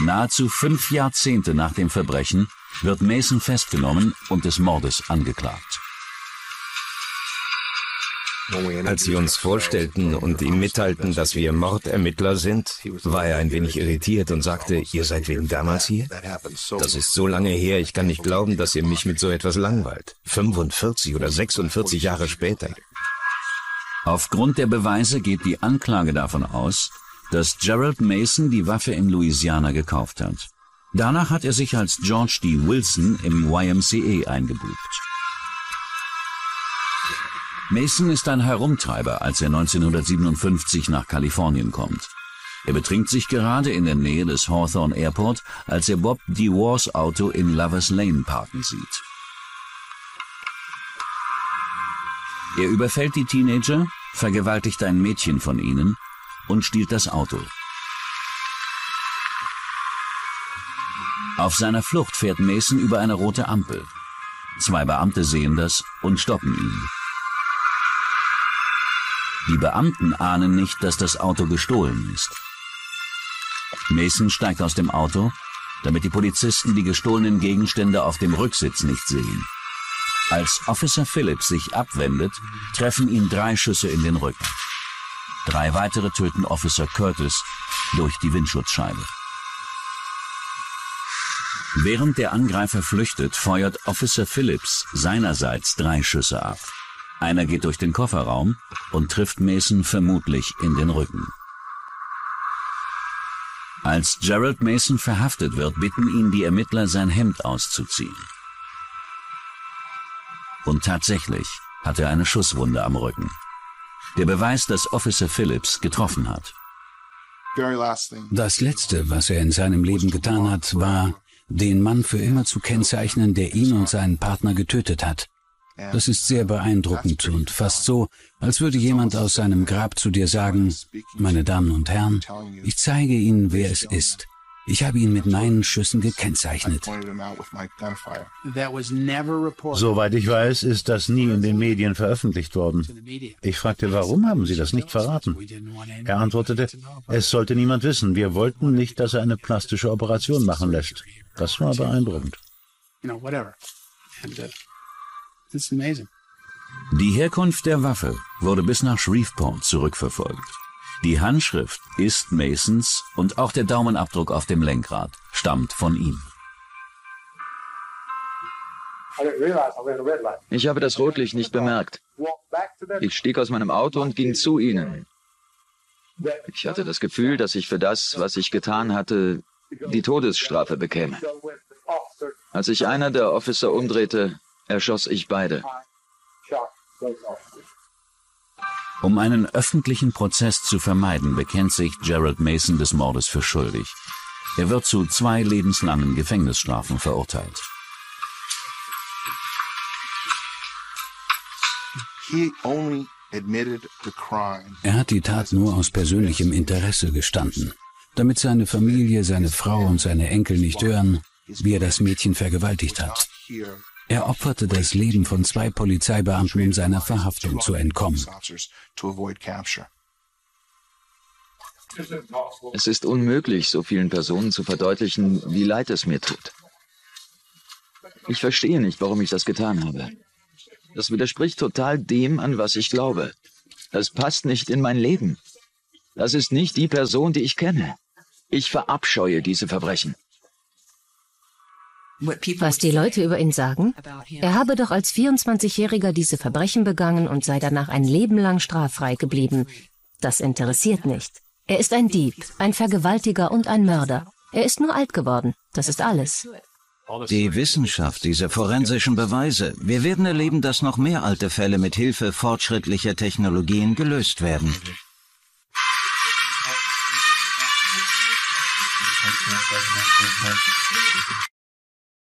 Nahezu fünf Jahrzehnte nach dem Verbrechen wird Mason festgenommen und des Mordes angeklagt. Als sie uns vorstellten und ihm mitteilten, dass wir Mordermittler sind, war er ein wenig irritiert und sagte, ihr seid wegen damals hier? Das ist so lange her, ich kann nicht glauben, dass ihr mich mit so etwas langweilt. 45 oder 46 Jahre später. Aufgrund der Beweise geht die Anklage davon aus, dass Gerald Mason die Waffe in Louisiana gekauft hat. Danach hat er sich als George D. Wilson im YMCA eingebucht. Mason ist ein Herumtreiber, als er 1957 nach Kalifornien kommt. Er betrinkt sich gerade in der Nähe des Hawthorne Airport, als er Bob DeWars Auto in Lovers Lane parken sieht. Er überfällt die Teenager, vergewaltigt ein Mädchen von ihnen und stiehlt das Auto. Auf seiner Flucht fährt Mason über eine rote Ampel. Zwei Beamte sehen das und stoppen ihn. Die Beamten ahnen nicht, dass das Auto gestohlen ist. Mason steigt aus dem Auto, damit die Polizisten die gestohlenen Gegenstände auf dem Rücksitz nicht sehen. Als Officer Phillips sich abwendet, treffen ihn drei Schüsse in den Rücken. Drei weitere töten Officer Curtis durch die Windschutzscheibe. Während der Angreifer flüchtet, feuert Officer Phillips seinerseits drei Schüsse ab. Einer geht durch den Kofferraum und trifft Mason vermutlich in den Rücken. Als Gerald Mason verhaftet wird, bitten ihn die Ermittler, sein Hemd auszuziehen. Und tatsächlich hat er eine Schusswunde am Rücken. Der Beweis, dass Officer Phillips getroffen hat. Das Letzte, was er in seinem Leben getan hat, war, den Mann für immer zu kennzeichnen, der ihn und seinen Partner getötet hat. Das ist sehr beeindruckend und fast so, als würde jemand aus seinem Grab zu dir sagen, meine Damen und Herren, ich zeige Ihnen, wer es ist. Ich habe ihn mit meinen Schüssen gekennzeichnet. Soweit ich weiß, ist das nie in den Medien veröffentlicht worden. Ich fragte, warum haben Sie das nicht verraten? Er antwortete, es sollte niemand wissen. Wir wollten nicht, dass er eine plastische Operation machen lässt. Das war beeindruckend. Die Herkunft der Waffe wurde bis nach Shreveport zurückverfolgt. Die Handschrift ist Masons und auch der Daumenabdruck auf dem Lenkrad stammt von ihm. Ich habe das Rotlicht nicht bemerkt. Ich stieg aus meinem Auto und ging zu ihnen. Ich hatte das Gefühl, dass ich für das, was ich getan hatte, die Todesstrafe bekäme. Als sich einer der Officer umdrehte, erschoss ich beide. Um einen öffentlichen Prozess zu vermeiden, bekennt sich Gerald Mason des Mordes für schuldig. Er wird zu zwei lebenslangen Gefängnisstrafen verurteilt. Er hat die Tat nur aus persönlichem Interesse gestanden, damit seine Familie, seine Frau und seine Enkel nicht hören, wie er das Mädchen vergewaltigt hat. Er opferte das Leben von zwei Polizeibeamten, um seiner Verhaftung zu entkommen. Es ist unmöglich, so vielen Personen zu verdeutlichen, wie leid es mir tut. Ich verstehe nicht, warum ich das getan habe. Das widerspricht total dem, an was ich glaube. Das passt nicht in mein Leben. Das ist nicht die Person, die ich kenne. Ich verabscheue diese Verbrechen. Was die Leute über ihn sagen? Er habe doch als 24-Jähriger diese Verbrechen begangen und sei danach ein Leben lang straffrei geblieben. Das interessiert nicht. Er ist ein Dieb, ein Vergewaltiger und ein Mörder. Er ist nur alt geworden. Das ist alles. Die Wissenschaft, diese forensischen Beweise. Wir werden erleben, dass noch mehr alte Fälle mit Hilfe fortschrittlicher Technologien gelöst werden.